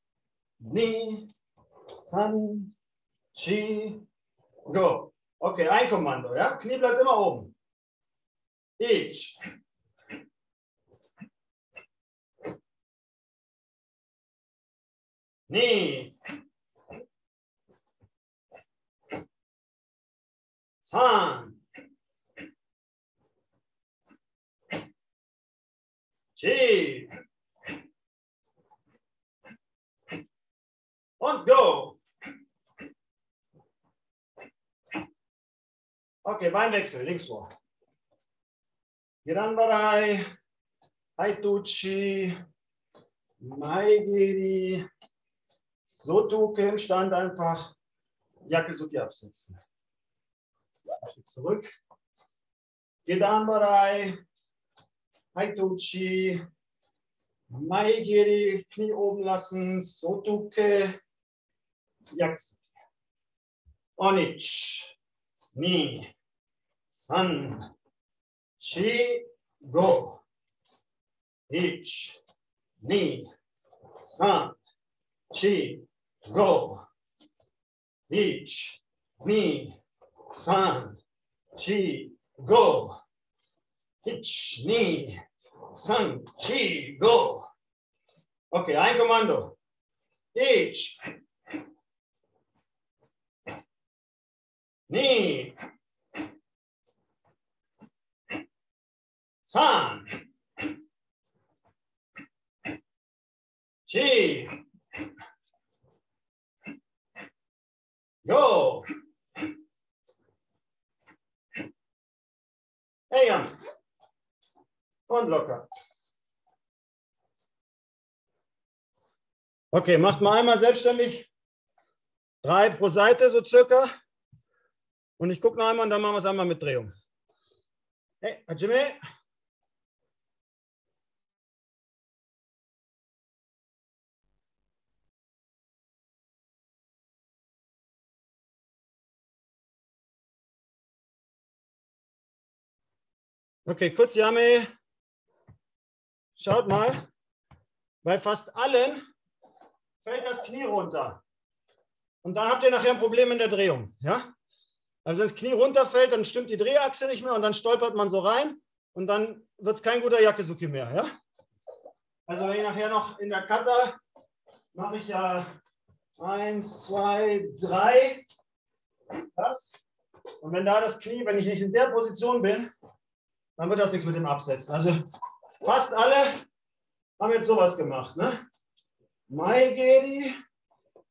ni, san, chi, go. Okay, ein Kommando, ja? Knie bleibt immer oben. Ich. Ni. San. Chi. Und go. Okay, Beinwechsel, links vor. Giranbarai, Haituchi, Maigiri, Sotuke im Stand einfach, Yakuzuki absetzen. Zurück. Gedanbarei, Haituchi, Maigiri, Knie oben lassen, Sotuke, Yaksa. onich, ni, san, chi, go. ich, ni, san, chi, go. ich, ni, san, chi, go. ich, ni, san, chi, go. Okay, I commando. Each 2 3 4 Und locker. Okay, macht mal einmal selbstständig. Drei pro Seite, so circa. Und ich gucke noch einmal und dann machen wir es einmal mit Drehung. Hey, Hajime. Okay, kurz Yame. Schaut mal. Bei fast allen fällt das Knie runter. Und dann habt ihr nachher ein Problem in der Drehung. Ja? Also wenn das Knie runterfällt, dann stimmt die Drehachse nicht mehr und dann stolpert man so rein und dann wird es kein guter Yakuzuki mehr. Ja? Also wenn ich nachher noch in der Kata mache ich ja eins, zwei, drei. Das. Und wenn da das Knie, wenn ich nicht in der Position bin, dann wird das nichts mit dem Absetzen. Also fast alle haben jetzt sowas gemacht. Ne? Maigeri.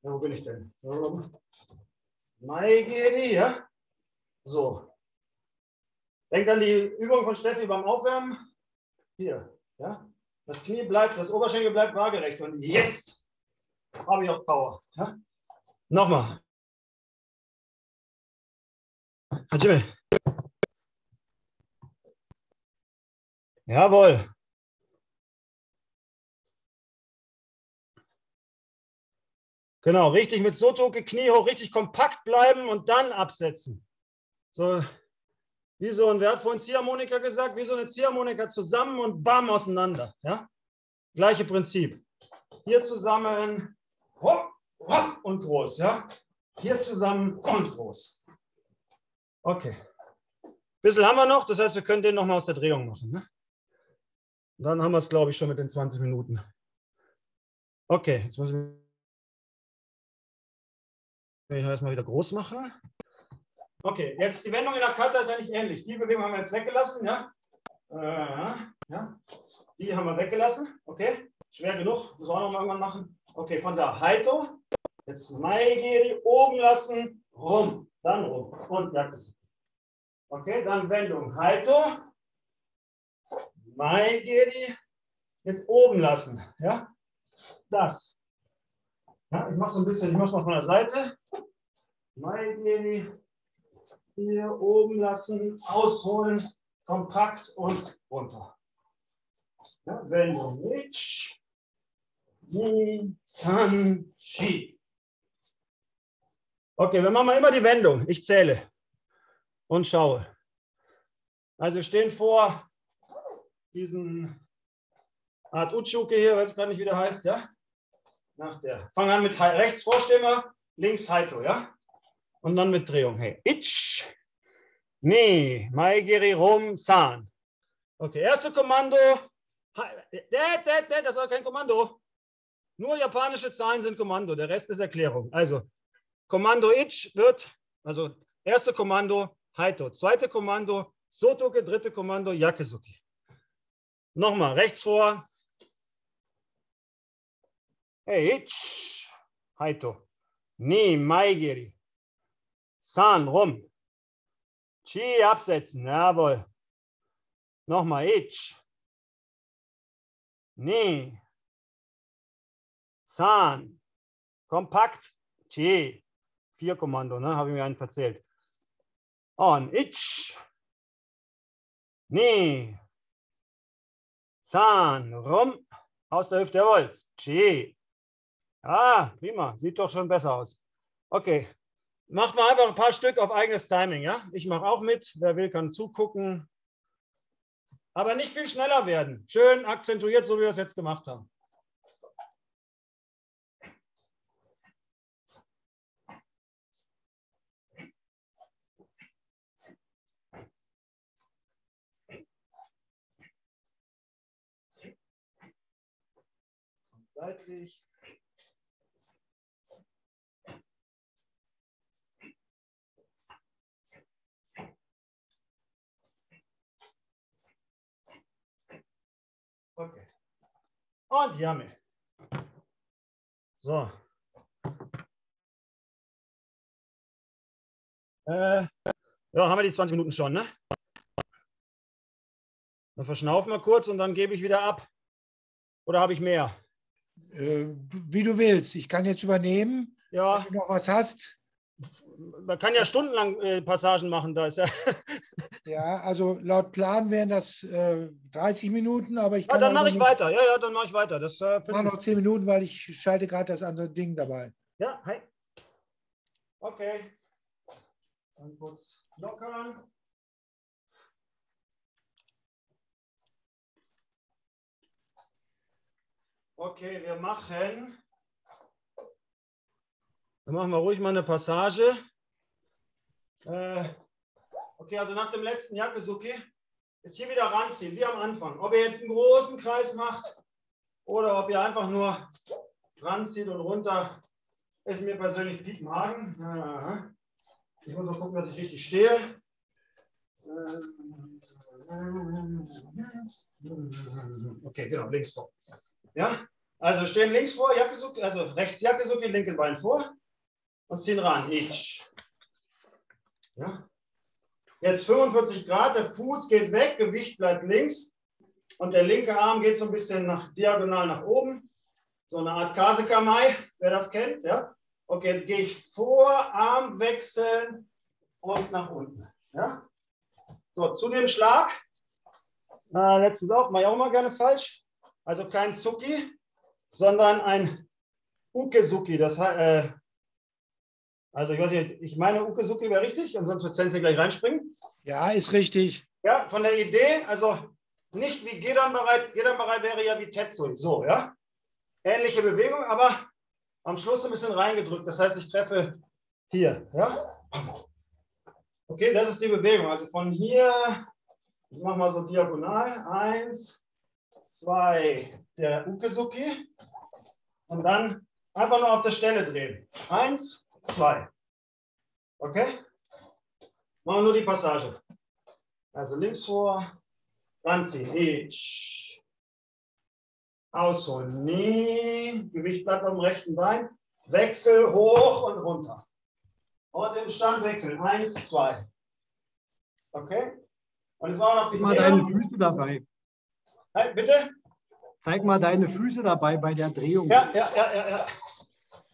Ja, wo bin ich denn? Maigeri, ja? So. Denkt an die Übung von Steffi beim Aufwärmen. Hier, ja? Das Knie bleibt, das Oberschenkel bleibt waagerecht. Und jetzt habe ich auch Power. Ja? Nochmal. Hajime. Jawohl. Genau, richtig mit Sotoke, Knie hoch, richtig kompakt bleiben und dann absetzen. So, wie so ein, wer hat vorhin Ziehharmonika gesagt, wie so eine Ziehharmonika zusammen und bam auseinander. Ja? Gleiche Prinzip. Hier zusammen hopp, hopp und groß. Ja? Hier zusammen und groß. Okay. Bisschen haben wir noch, das heißt, wir können den nochmal aus der Drehung machen. Ne? Dann haben wir es, glaube ich, schon mit den 20 Minuten. Okay, jetzt muss ich ich erstmal wieder groß machen. Okay, jetzt die Wendung in der Kata ist eigentlich ähnlich. Die Bewegung haben wir jetzt weggelassen. Ja? Äh, ja. Die haben wir weggelassen. Okay, schwer genug. Müssen wir auch noch mal irgendwann machen. Okay, von da. Haito. Jetzt Maigiri oben lassen. Rum. Dann rum. Und Yakis. Okay, dann Wendung. Haito. Maigiri. Jetzt oben lassen. Ja, das. Ja, ich mache so ein bisschen, ich mache mal von der Seite. Maigiri hier oben lassen, ausholen, kompakt und runter. Ja, Wendung Rich, Ni, San, Shi. Okay, wir machen mal immer die Wendung. Ich zähle und schaue. Also wir stehen vor diesen Art Uchuke hier, weiß gar nicht, wie der heißt, ja? Nach der. Fangen an mit rechts Vorstimmer, links Haito, ja? Und dann mit Drehung. Hey, itch, nee, maigiri rom, san. Okay, erste Kommando. Das war kein Kommando. Nur japanische Zahlen sind Kommando, der Rest ist Erklärung. Also, Kommando itch wird, also erste Kommando Haito, zweite Kommando Sotoke, dritte Kommando Yakesuki. Nochmal, rechts vor. Hey, itch, Haito. Ni, maigiri. San, rum. Chi absetzen, jawohl. Nochmal, ich. Nee. San. Kompakt. Chi. Vier Kommando, ne? Habe ich mir einen verzählt. Und ich. Nee. San. Rum. Aus der Hüfte Holz. Chi. Ah, prima. Sieht doch schon besser aus. Okay. Macht mal einfach ein paar Stück auf eigenes Timing. Ja? Ich mache auch mit. Wer will, kann zugucken. Aber nicht viel schneller werden. Schön akzentuiert, so wie wir es jetzt gemacht haben. Seitlich. Okay. Und Jamme. So. Äh, ja, haben wir die 20 Minuten schon, ne? Dann verschnaufen wir kurz und dann gebe ich wieder ab. Oder habe ich mehr? Äh, wie du willst. Ich kann jetzt übernehmen. Ja. Wenn du noch was hast. Man kann ja stundenlang äh, Passagen machen, da ist ja. [LAUGHS] Ja, also laut Plan wären das äh, 30 Minuten, aber ich Ja, kann. dann mache ich weiter. Ja, ja, dann mache ich weiter. Das äh, ich- noch 10 Minuten, weil ich schalte gerade das andere Ding dabei. Ja, hi. Okay. Dann kurz lockern. Okay, wir machen. Dann machen wir ruhig mal eine Passage. Äh, okay, also nach dem letzten Yakuzuki ist hier wieder ranziehen, wie am Anfang. Ob ihr jetzt einen großen Kreis macht oder ob ihr einfach nur ranzieht und runter, ist mir persönlich Piepenhagen. Ich muss noch gucken, dass ich richtig stehe. Okay, genau, links vor. Ja, also stehen links vor, Yakuzuki, also rechts Yakuzuki, linke Bein vor und ziehen ran. Ich. Ja. Jetzt 45 Grad, der Fuß geht weg, Gewicht bleibt links und der linke Arm geht so ein bisschen nach, diagonal nach oben. So eine Art Kasekamai, wer das kennt. Ja? Okay, jetzt gehe ich vor, Arm wechseln, und nach unten. Ja? So, zu dem Schlag, äh, letztens auch, mache ich auch mal gerne falsch. Also kein Zuki, sondern ein Ukesuki. Das äh, also ich weiß nicht, ich meine Ukesuki wäre richtig, ansonsten wird Sensei gleich reinspringen. Ja, ist richtig. Ja, von der Idee, also nicht wie Gedanbarei, Gedanbarei wäre ja wie Tetsui, so, ja. Ähnliche Bewegung, aber am Schluss ein bisschen reingedrückt. Das heißt, ich treffe hier, ja. Okay, das ist die Bewegung. Also von hier, ich mache mal so diagonal, eins, zwei, der Ukesuki und dann einfach nur auf der Stelle drehen. Eins, zwei. Okay? Machen wir nur die Passage. Also links vor, ranziehen. Ich. Ausholen. Nee. Gewicht bleibt am rechten Bein. Wechsel hoch und runter. Und im Stand wechseln. Eins, zwei. Okay? Und jetzt machen wir noch die Zeig mal deine Füße dabei. Hey, bitte? Zeig mal deine Füße dabei bei der Drehung. Ja, ja, ja, ja, ja.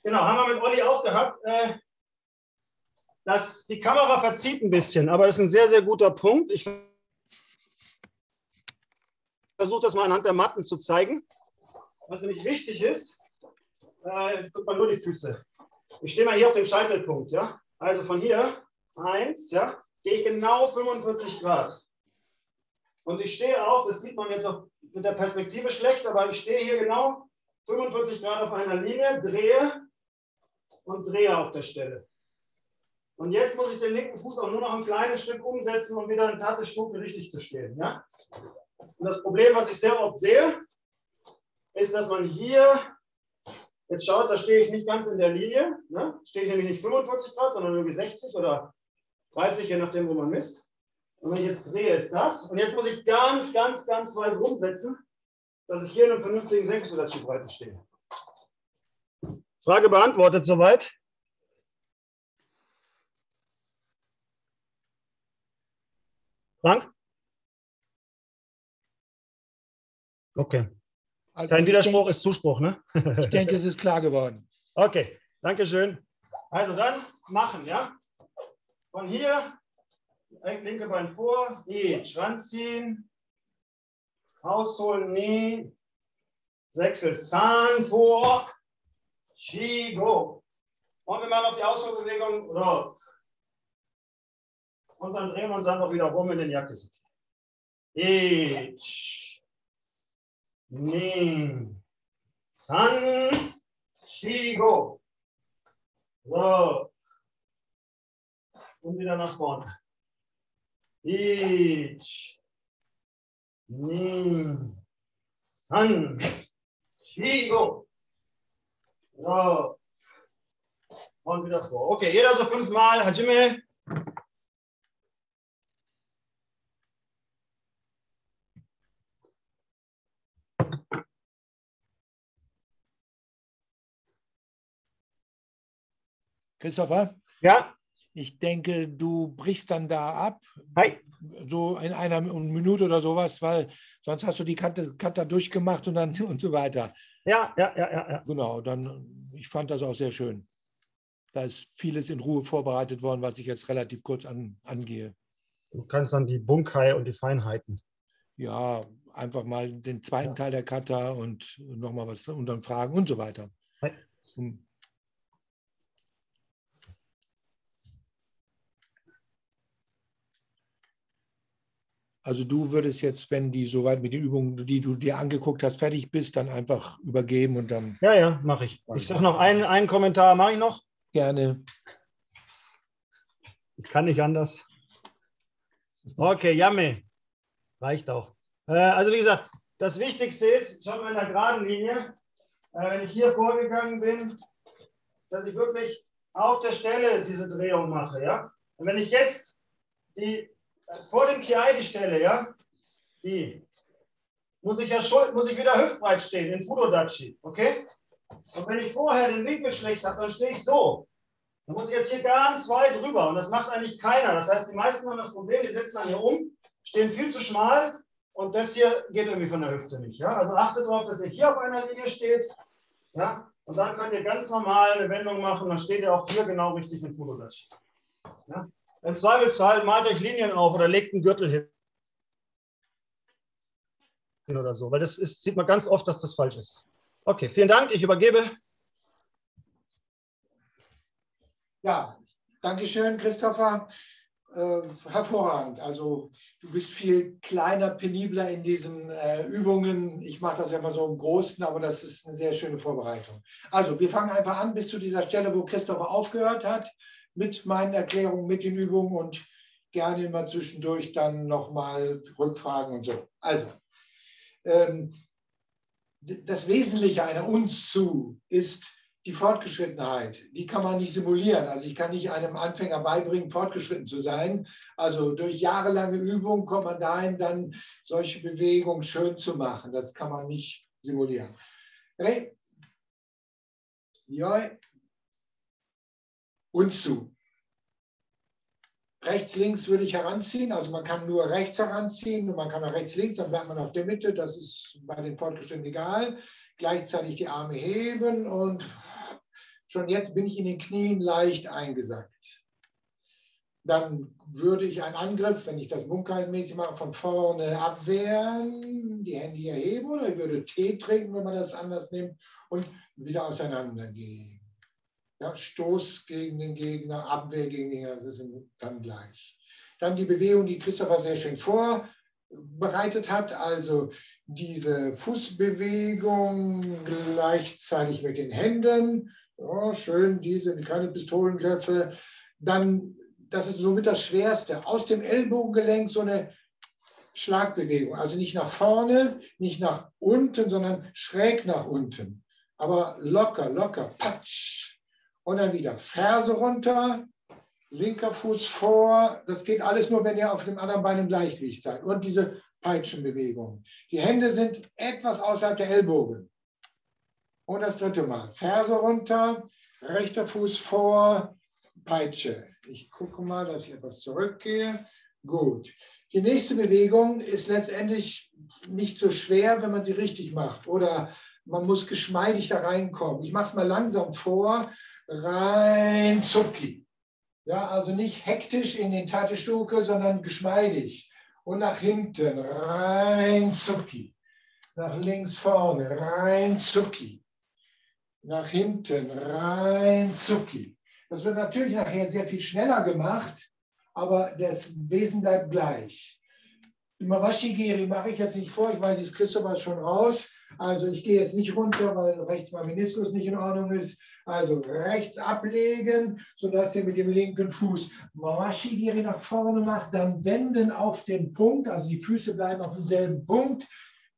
Genau, haben wir mit Olli auch gehabt. Äh, das, die Kamera verzieht ein bisschen, aber das ist ein sehr, sehr guter Punkt. Ich versuche das mal anhand der Matten zu zeigen. Was nämlich wichtig ist, äh, guck mal nur die Füße. Ich stehe mal hier auf dem Scheitelpunkt, ja. Also von hier, eins, ja, gehe ich genau 45 Grad. Und ich stehe auch, das sieht man jetzt auf, mit der Perspektive schlecht, aber ich stehe hier genau 45 Grad auf einer Linie, drehe und drehe auf der Stelle. Und jetzt muss ich den linken Fuß auch nur noch ein kleines Stück umsetzen, um wieder in Tate Stufe richtig zu stehen. Ja? Und das Problem, was ich sehr oft sehe, ist, dass man hier, jetzt schaut, da stehe ich nicht ganz in der Linie, ne? stehe ich nämlich nicht 45 Grad, sondern irgendwie 60 oder 30, je nachdem, wo man misst. Und wenn ich jetzt drehe, ist das. Und jetzt muss ich ganz, ganz, ganz weit rumsetzen, dass ich hier in einem vernünftigen Senkungsbreite stehe. Frage beantwortet soweit. Frank? Okay. Also Kein Widerspruch denke- ist Zuspruch, ne? Ich [LAUGHS] denke, es ist klar geworden. Okay, danke schön. Also dann machen, ja? Von hier, linke Bein vor, ich ranziehen, ausholen, nie, Sechsel, San vor, Shigo. Und wir machen noch die Ausholbewegung, Rock. Und dann drehen wir uns einfach wieder rum in den Yakuza. Ich, ni, San, Shigo. So. Und wieder nach vorne. Ich, ni, san, shigo. So. Und wieder vor. Okay, jeder so fünfmal. Hajime. Christopher? Ja. Ich denke, du brichst dann da ab. Hi. So in einer Minute oder sowas, weil sonst hast du die Kante, Kante durchgemacht und dann [LAUGHS] und so weiter. Ja, ja, ja, ja, ja. Genau, dann, ich fand das auch sehr schön. Da ist vieles in Ruhe vorbereitet worden, was ich jetzt relativ kurz an, angehe. Du kannst dann die Bunkai und die Feinheiten. Ja, einfach mal den zweiten Teil der Kata und nochmal was und dann Fragen und so weiter. Also du würdest jetzt, wenn die soweit mit den Übungen, die du dir angeguckt hast, fertig bist, dann einfach übergeben und dann Ja, ja, mache ich. Ich sage noch einen, einen Kommentar, mache ich noch. gerne. Ich kann nicht anders. Okay, Jamme. Reicht auch. Äh, also wie gesagt, das Wichtigste ist, schaut mal in der geraden Linie, äh, wenn ich hier vorgegangen bin, dass ich wirklich auf der Stelle diese Drehung mache. Ja? Und wenn ich jetzt die, vor dem Kiai die Stelle, ja, die muss ich ja muss ich wieder hüftbreit stehen in Fudodachi. Okay? Und wenn ich vorher den Winkel schlecht habe, dann stehe ich so. Dann muss ich jetzt hier ganz weit rüber und das macht eigentlich keiner. Das heißt, die meisten haben das Problem, die setzen dann hier um, stehen viel zu schmal und das hier geht irgendwie von der Hüfte nicht. Ja? Also achtet darauf, dass ihr hier auf einer Linie steht. Ja? Und dann könnt ihr ganz normal eine Wendung machen, dann steht ihr auch hier genau richtig in Fudodachi. Ja? Im Zweifelsfall malt euch Linien auf oder legt einen Gürtel hin. Oder so, weil das ist, sieht man ganz oft, dass das falsch ist. Okay, vielen Dank. Ich übergebe. Ja, danke schön, Christopher. Äh, hervorragend. Also du bist viel kleiner, penibler in diesen äh, Übungen. Ich mache das ja immer so im Großen, aber das ist eine sehr schöne Vorbereitung. Also wir fangen einfach an bis zu dieser Stelle, wo Christopher aufgehört hat, mit meinen Erklärungen, mit den Übungen und gerne immer zwischendurch dann nochmal Rückfragen und so. Also, ähm, das Wesentliche einer uns zu ist die Fortgeschrittenheit, die kann man nicht simulieren. Also ich kann nicht einem Anfänger beibringen, fortgeschritten zu sein. Also durch jahrelange Übung kommt man dahin, dann solche Bewegungen schön zu machen. Das kann man nicht simulieren. Hey. Ja. Und zu. Rechts, links würde ich heranziehen. Also man kann nur rechts heranziehen und man kann auch rechts, links, dann bleibt man auf der Mitte. Das ist bei den Fortgeschrittenen egal. Gleichzeitig die Arme heben und Schon jetzt bin ich in den Knien leicht eingesackt. Dann würde ich einen Angriff, wenn ich das Munkelmäßig mache, von vorne abwehren, die Hände hier heben oder ich würde Tee trinken, wenn man das anders nimmt und wieder auseinandergehen. Ja, Stoß gegen den Gegner, Abwehr gegen den Gegner, das ist dann gleich. Dann die Bewegung, die Christopher sehr schön vorbereitet hat, also diese Fußbewegung gleichzeitig mit den Händen Oh, schön, diese keine Pistolengriffe. Dann, das ist somit das Schwerste, aus dem Ellbogengelenk so eine Schlagbewegung. Also nicht nach vorne, nicht nach unten, sondern schräg nach unten. Aber locker, locker, patsch. Und dann wieder Ferse runter, linker Fuß vor. Das geht alles nur, wenn ihr auf dem anderen Bein im Gleichgewicht seid. Und diese Peitschenbewegung. Die Hände sind etwas außerhalb der Ellbogen. Und das dritte Mal. Ferse runter, rechter Fuß vor, Peitsche. Ich gucke mal, dass ich etwas zurückgehe. Gut. Die nächste Bewegung ist letztendlich nicht so schwer, wenn man sie richtig macht. Oder man muss geschmeidig da reinkommen. Ich mache es mal langsam vor. Rein, Zucki. Ja, also nicht hektisch in den Tatestuke, sondern geschmeidig. Und nach hinten, rein, Zucki. Nach links vorne, rein, Zucki nach hinten, rein, Zucki. Das wird natürlich nachher sehr viel schneller gemacht, aber das Wesen bleibt gleich. Die Mawashigiri mache ich jetzt nicht vor, ich weiß, ist Christopher schon raus. Also ich gehe jetzt nicht runter, weil rechts mein Meniskus nicht in Ordnung ist. Also rechts ablegen, sodass ihr mit dem linken Fuß Mawashigiri nach vorne macht, dann wenden auf den Punkt, also die Füße bleiben auf demselben Punkt.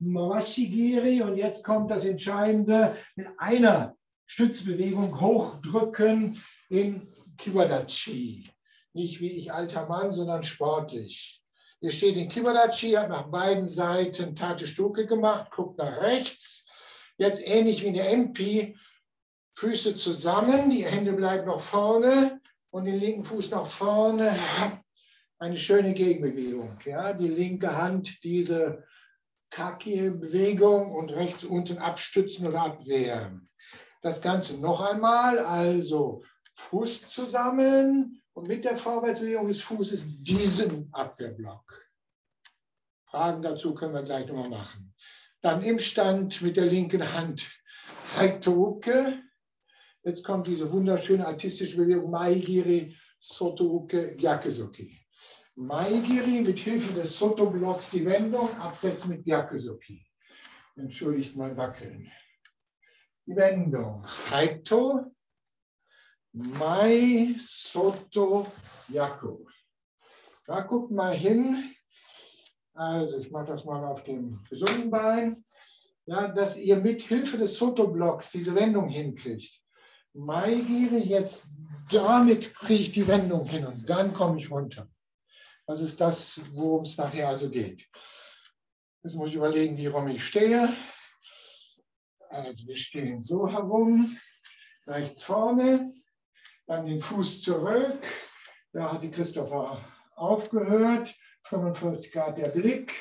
Mawashigiri und jetzt kommt das Entscheidende mit einer Stützbewegung hochdrücken in Kibadachi. Nicht wie ich alter Mann, sondern sportlich. Ihr steht in Kibadachi, hat nach beiden Seiten Tate Stuke gemacht, guckt nach rechts. Jetzt ähnlich wie in der MP, Füße zusammen, die Hände bleiben noch vorne und den linken Fuß nach vorne. [LAUGHS] Eine schöne Gegenbewegung. Ja? Die linke Hand, diese Kaki-Bewegung und rechts unten abstützen oder abwehren. Das Ganze noch einmal, also Fuß zusammen und mit der Vorwärtsbewegung des Fußes diesen Abwehrblock. Fragen dazu können wir gleich nochmal machen. Dann im Stand mit der linken Hand Haitouke. Jetzt kommt diese wunderschöne artistische Bewegung Maigiri Sotouke Gyakuzuki. Maigiri mit Hilfe des Soto-Blocks die Wendung, absetzen mit Gyakuzuki. Entschuldigt mein Wackeln. Wendung. Haito, Mai, Soto, Jakob. Da guckt mal hin. Also ich mache das mal auf dem gesunden Bein. Ja, dass ihr mit Hilfe des Soto-Blocks diese Wendung hinkriegt. Maigiri, jetzt damit kriege ich die Wendung hin und dann komme ich runter. Das ist das, worum es nachher also geht. Jetzt muss ich überlegen, wie rum ich stehe. Also wir stehen so herum, rechts vorne, dann den Fuß zurück. Da hat die Christopher aufgehört. 45 Grad der Blick.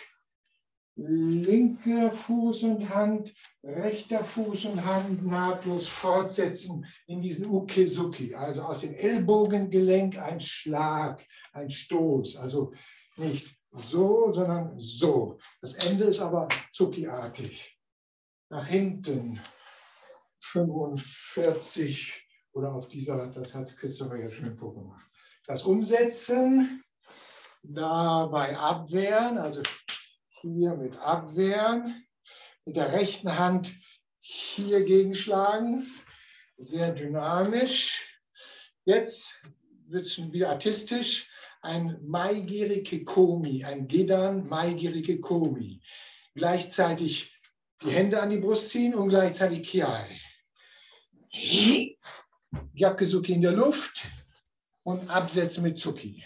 linker Fuß und Hand, rechter Fuß und Hand nahtlos fortsetzen in diesen Ukesuki. Also aus dem Ellbogengelenk ein Schlag, ein Stoß. Also nicht so, sondern so. Das Ende ist aber Zucki-artig. Nach hinten 45 oder auf dieser, das hat Christopher ja schön vorgemacht. Das Umsetzen, dabei abwehren, also hier mit abwehren, mit der rechten Hand hier gegenschlagen, sehr dynamisch. Jetzt wird es schon wieder artistisch, ein Maigiri Komi, ein Gedan Maigiri Komi. Gleichzeitig die Hände an die Brust ziehen und gleichzeitig Kiai. Yakuzuki in der Luft und absetzen mit Zuki.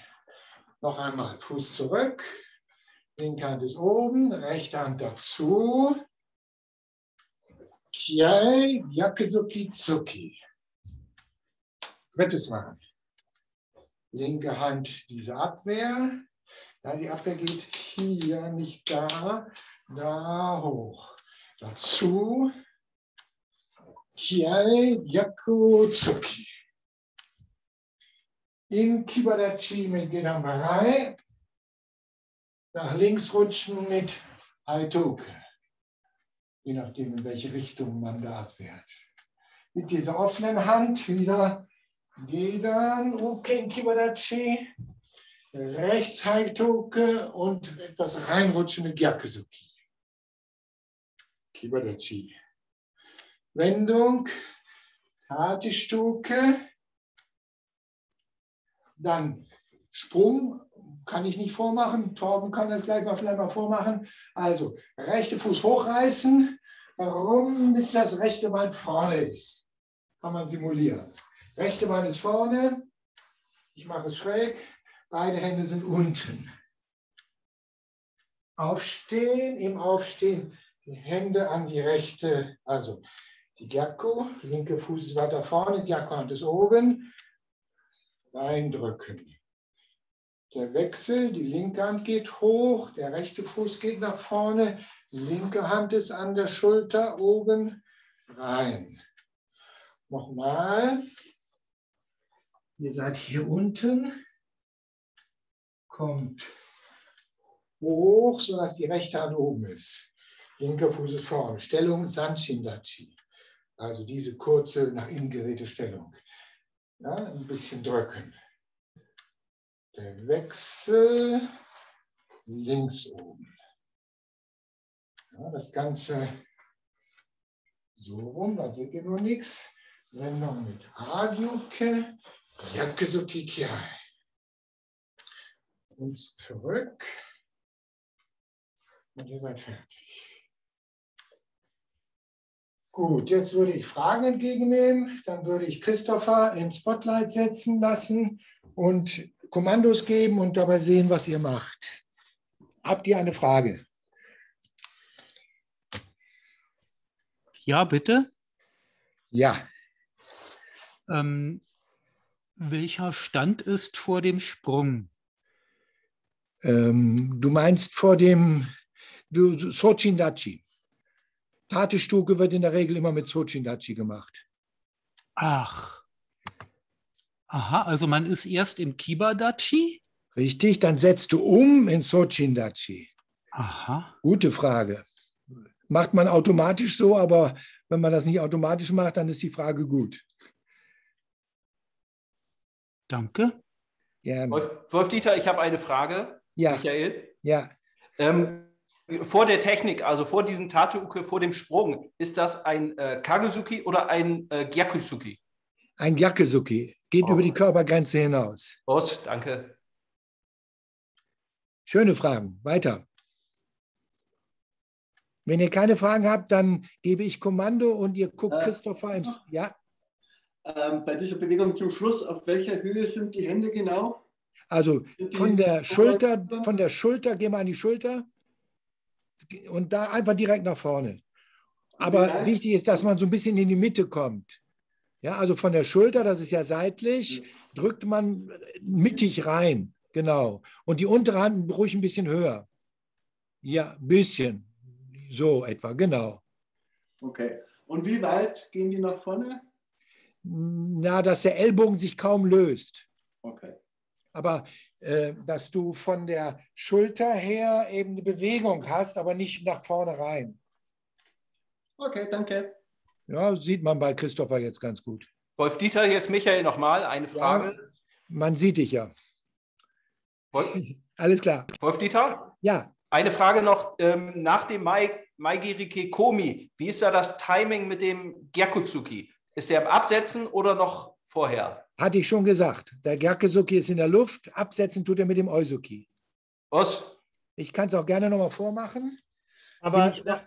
Noch einmal Fuß zurück, linke Hand ist oben, rechte Hand dazu. Kiai, Yakuzuki, Zuki. Drittes Mal. Linke Hand diese Abwehr. Ja, die Abwehr geht hier, nicht da, da hoch. Dazu. Kiai, Yaku, Zuki. In Kibadachi mit Gedamarei. Nach links rutschen mit Aitoke. Je nachdem, in welche Richtung man da abwehrt. Mit dieser offenen Hand wieder Gedan, in Kibadachi. Rechts Haitoke und etwas reinrutschen mit Gyakuzuki. Kibadachi. Wendung, Tatestuke, dann Sprung, kann ich nicht vormachen. Torben kann das gleich mal vielleicht mal vormachen. Also, rechte Fuß hochreißen, warum bis das rechte Bein vorne ist. Kann man simulieren. Rechte Bein ist vorne, ich mache es schräg, beide Hände sind unten. Aufstehen, im Aufstehen die Hände an die rechte, also die Gyakko, linke Fuß ist weiter vorne, Gyakko Hand ist oben, reindrücken. Der Wechsel, die linke Hand geht hoch, der rechte Fuß geht nach vorne, linke Hand ist an der Schulter oben, rein. Nochmal. Ihr seid hier unten, kommt hoch, sodass die rechte Hand oben ist. Linker Fuß ist vorne. Stellung Sanchindachi. Also diese kurze nach innen geräte Stellung. Ja, ein bisschen drücken. Der Wechsel links oben. Ja, das Ganze so rum, da seht ihr noch nichts. Wendung mit Agyuke, Yakuzuki Kiai. Und zurück. Und ihr seid fertig. Gut, jetzt würde ich Fragen entgegennehmen. Dann würde ich Christopher ins Spotlight setzen lassen und Kommandos geben und dabei sehen, was ihr macht. Habt ihr eine Frage? Ja, bitte. Ja. Ähm, welcher Stand ist vor dem Sprung? Ähm, du meinst vor dem du, Sochindachi. Tatestuke wird in der Regel immer mit Sochindachi gemacht. Ach. Aha, also man ist erst im Kibadachi? Richtig, dann setzt du um in Sochindachi. Aha. Gute Frage. Macht man automatisch so, aber wenn man das nicht automatisch macht, dann ist die Frage gut. Danke. Gerne. Wolf, Wolf Dieter, ich habe eine Frage. Ja. Michael. Ja. Ähm, vor der Technik, also vor diesem Tateuke, vor dem Sprung, ist das ein äh, Kagesuki oder ein äh, Gyakusuki? Ein Gyakusuki. Geht Oh. über die Körpergrenze hinaus. Prost, danke. Schöne Fragen. Weiter. Wenn ihr keine Fragen habt, dann gebe ich Kommando und ihr guckt Äh, Christopher ins. Ja, Ähm, bei dieser Bewegung zum Schluss, auf welcher Höhe sind die Hände genau? also von der Schulter, von der Schulter gehen wir an die Schulter und da einfach direkt nach vorne. Aber weit? wichtig ist, dass man so ein bisschen in die Mitte kommt. Ja, also von der Schulter, das ist ja seitlich, drückt man mittig rein. Genau. Und die untere Hand ruhig ein bisschen höher. Ja, ein bisschen. So etwa, genau. Okay. Und wie weit gehen die nach vorne? Na, dass der Ellbogen sich kaum löst. Okay. Aber dass du von der Schulter her eben eine Bewegung hast, aber nicht nach vorne rein. Okay, danke. Ja, sieht man bei Christopher jetzt ganz gut. Wolf Dieter, hier ist Michael nochmal. Eine Frage. Ja, man sieht dich ja. Wolf, Alles klar. Wolf Dieter? Ja. Eine Frage noch ähm, nach dem Mai, Maigirike Komi. Wie ist da das Timing mit dem Gyakutsuki? Ist der im Absetzen oder noch vorher? Hatte ich schon gesagt. Der Gerkesuki ist in der Luft. Absetzen tut er mit dem Eusuki. Was? Ich kann es auch gerne nochmal vormachen. Aber Bin ich noch,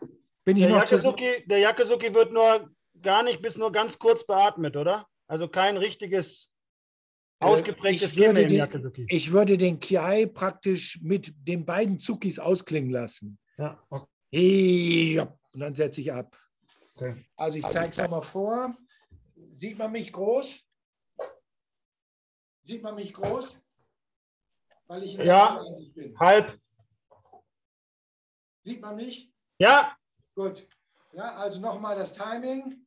bin ich der, noch Yakesuki, der Yakesuki wird nur gar nicht bis nur ganz kurz beatmet, oder? Also kein richtiges Äh, ausgeprägtes ich würde den- Yakesuki. Ich würde den Kiai praktisch mit den beiden Zukis ausklingen lassen. Ja, okay. Ja, und dann setze ich ab. Okay. Also ich zeige es einmal vor. Sieht man mich groß? Sieht man mich groß? Weil ich in der Ja, Ansicht bin. halb. Sieht man mich? Ja. Gut. Ja, also nochmal das Timing.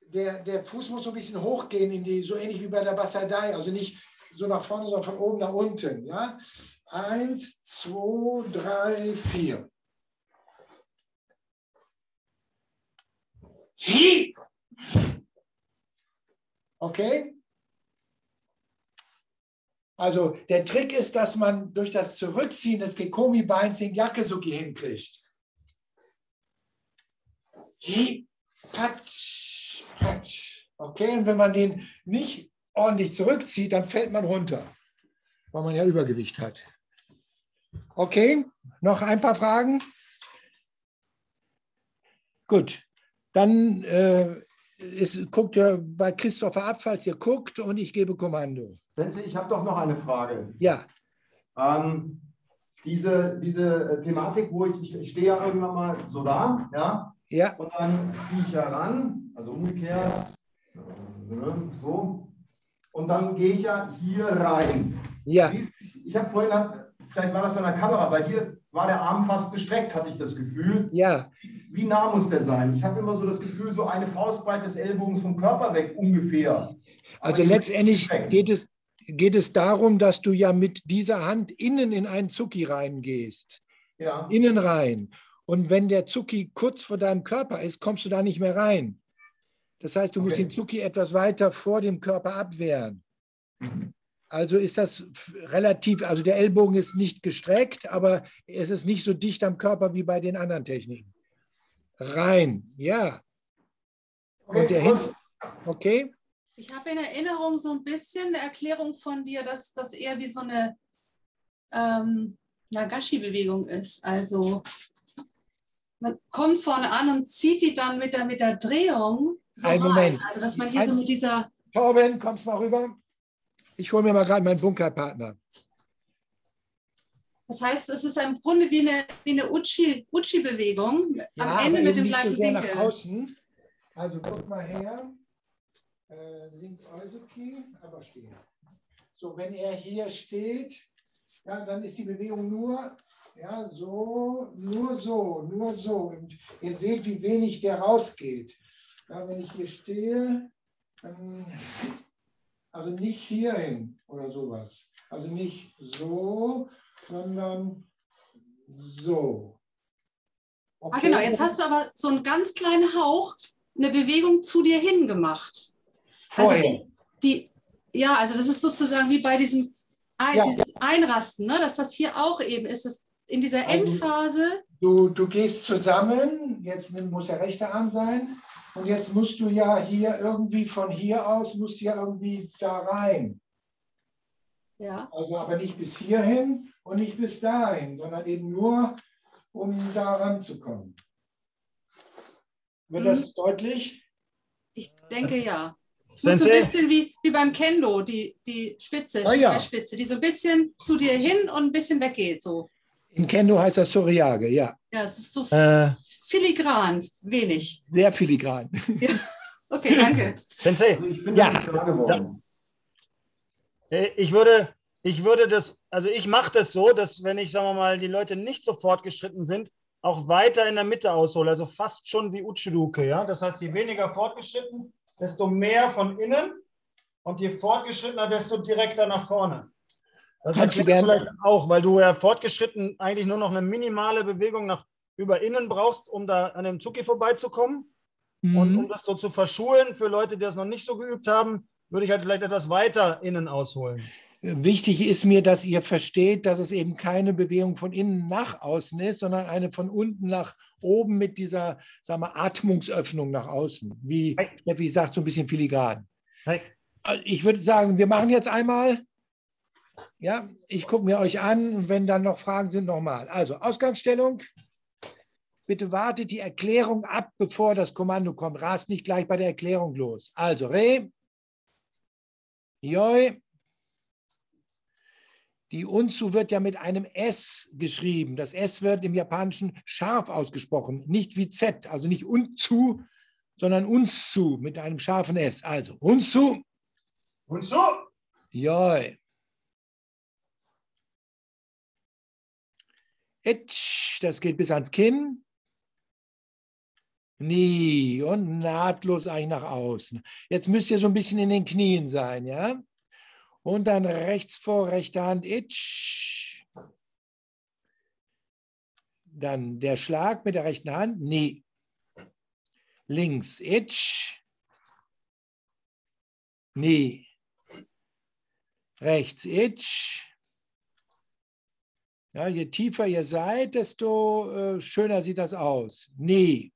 Der, der Fuß muss so ein bisschen hochgehen, in die, so ähnlich wie bei der Bassadei. Also nicht so nach vorne, sondern von oben nach unten. Ja? Eins, zwei, drei, vier. Okay? Also der Trick ist, dass man durch das Zurückziehen des Gekomi-Beins den Yakesuki hinkriegt. Hi, patsch, patsch. Okay, und wenn man den nicht ordentlich zurückzieht, dann fällt man runter, weil man ja Übergewicht hat. Okay, noch ein paar Fragen? Gut, dann äh, ist, guckt ihr bei Christopher ab, falls ihr guckt, und ich gebe Kommando. Sensei, ich habe doch noch eine Frage. Ja. Ähm, diese, diese äh, Thematik, wo ich, ich, stehe ja irgendwann mal so da, ja? Ja. Und dann ziehe ich ja ran, also umgekehrt, äh, so. Und dann gehe ich ja hier rein. Ja. Ich habe vorhin, hab, vielleicht war das an der Kamera, bei dir war der Arm fast gestreckt, hatte ich das Gefühl. Ja. Wie nah muss der sein? Ich habe immer so das Gefühl, so eine Faustbreite des Ellbogens vom Körper weg ungefähr. Also letztendlich geht es, geht es darum, dass du ja mit dieser Hand innen in einen Zucki reingehst. Ja. Innen rein. Und wenn der Zucki kurz vor deinem Körper ist, kommst du da nicht mehr rein. Das heißt, du musst Okay. den Zucki etwas weiter vor dem Körper abwehren. Also ist das relativ, also der Ellbogen ist nicht gestreckt, aber es ist nicht so dicht am Körper wie bei den anderen Techniken. Rein, ja. Und der Hin okay? Ich habe in Erinnerung so ein bisschen eine Erklärung von dir, dass das eher wie so eine ähm, Nagashi-Bewegung ist. Also man kommt vorne an und zieht die dann mit der, mit der Drehung so Einen rein. Moment. Also dass man hier so Ein- mit dieser, Torben, kommst mal rüber. Ich hole mir mal gerade meinen Bunkerpartner. das heißt, es ist im Grunde wie eine, wie eine Uchi- Uchi-Bewegung am Ja, Ende mit dem so gleichen Winkel. nach außen. Also guck mal her. Äh, links Eusuki, aber stehen. So, wenn er hier steht, ja, dann ist die Bewegung nur, ja, so, nur so, nur so. Und ihr seht, wie wenig der rausgeht. Ja, wenn ich hier stehe, dann, also nicht hierhin oder sowas. Also nicht so, sondern so. Ah, genau, jetzt hast du aber so einen ganz kleinen Hauch, eine Bewegung zu dir hin gemacht. Also die, die, ja, also das ist sozusagen wie bei diesem Ein, Ja. Einrasten, ne? dass das hier auch eben ist, dass in dieser Also- Endphase, Du, du gehst zusammen, jetzt muss der rechte Arm sein, und jetzt musst du ja hier irgendwie von hier aus, musst du ja irgendwie da rein. ja, Also aber nicht bis hierhin und nicht bis dahin, sondern eben nur, um da ranzukommen. Wird Mhm. das deutlich? ich denke ja. Es muss so ein bisschen wie, wie beim Kendo, die, die Spitze, Ah, ja. Spitze, die so ein bisschen zu dir hin und ein bisschen weggeht. So. In Kendo heißt das Soriage, ja. Ja, es ist so Äh. filigran, wenig. Sehr filigran. [LAUGHS] Okay, danke. Sensei. Ich bin Ja. nicht klar geworden. Äh, Ich würde ich würde das, also ich mache das so, dass wenn ich, sagen wir mal, die Leute nicht so fortgeschritten sind, auch weiter in der Mitte aushole, also fast schon wie Uchiduke, ja. Das heißt, je weniger fortgeschritten, desto mehr von innen und je fortgeschrittener, desto direkter nach vorne. Das Kannst du vielleicht auch, weil du ja fortgeschritten eigentlich nur noch eine minimale Bewegung nach über innen brauchst, um da an dem Zuki vorbeizukommen. Und um das so zu verschulen für Leute, die das noch nicht so geübt haben, würde ich halt vielleicht etwas weiter innen ausholen. Wichtig ist mir, dass ihr versteht, dass es eben keine Bewegung von innen nach außen ist, sondern eine von unten nach oben mit dieser sagen wir, Atmungsöffnung nach außen. Wie Steffi sagt, so ein bisschen filigran. Hey. Also Ich würde sagen, wir machen jetzt einmal. Ja, ich gucke mir euch an und wenn dann noch Fragen sind, nochmal. Also Ausgangsstellung. Bitte wartet die Erklärung ab, bevor das Kommando kommt. Rast nicht gleich bei der Erklärung los. Also Re, Joi, die Unzu wird ja mit einem S geschrieben. Das S wird im Japanischen scharf ausgesprochen, nicht wie Z, also nicht Unzu, sondern Unzu mit einem scharfen S. Also Unzu. Unzu. Joi. Itch, das geht bis ans Kinn. Nie und nahtlos eigentlich nach außen. Jetzt müsst ihr so ein bisschen in den Knien sein, ja? Und dann rechts vor, rechte Hand, itch. Dann der Schlag mit der rechten Hand, nie. Links, itch. Nie. Rechts, itch. Ja, je tiefer ihr seid, desto äh, schöner sieht das aus. Nie.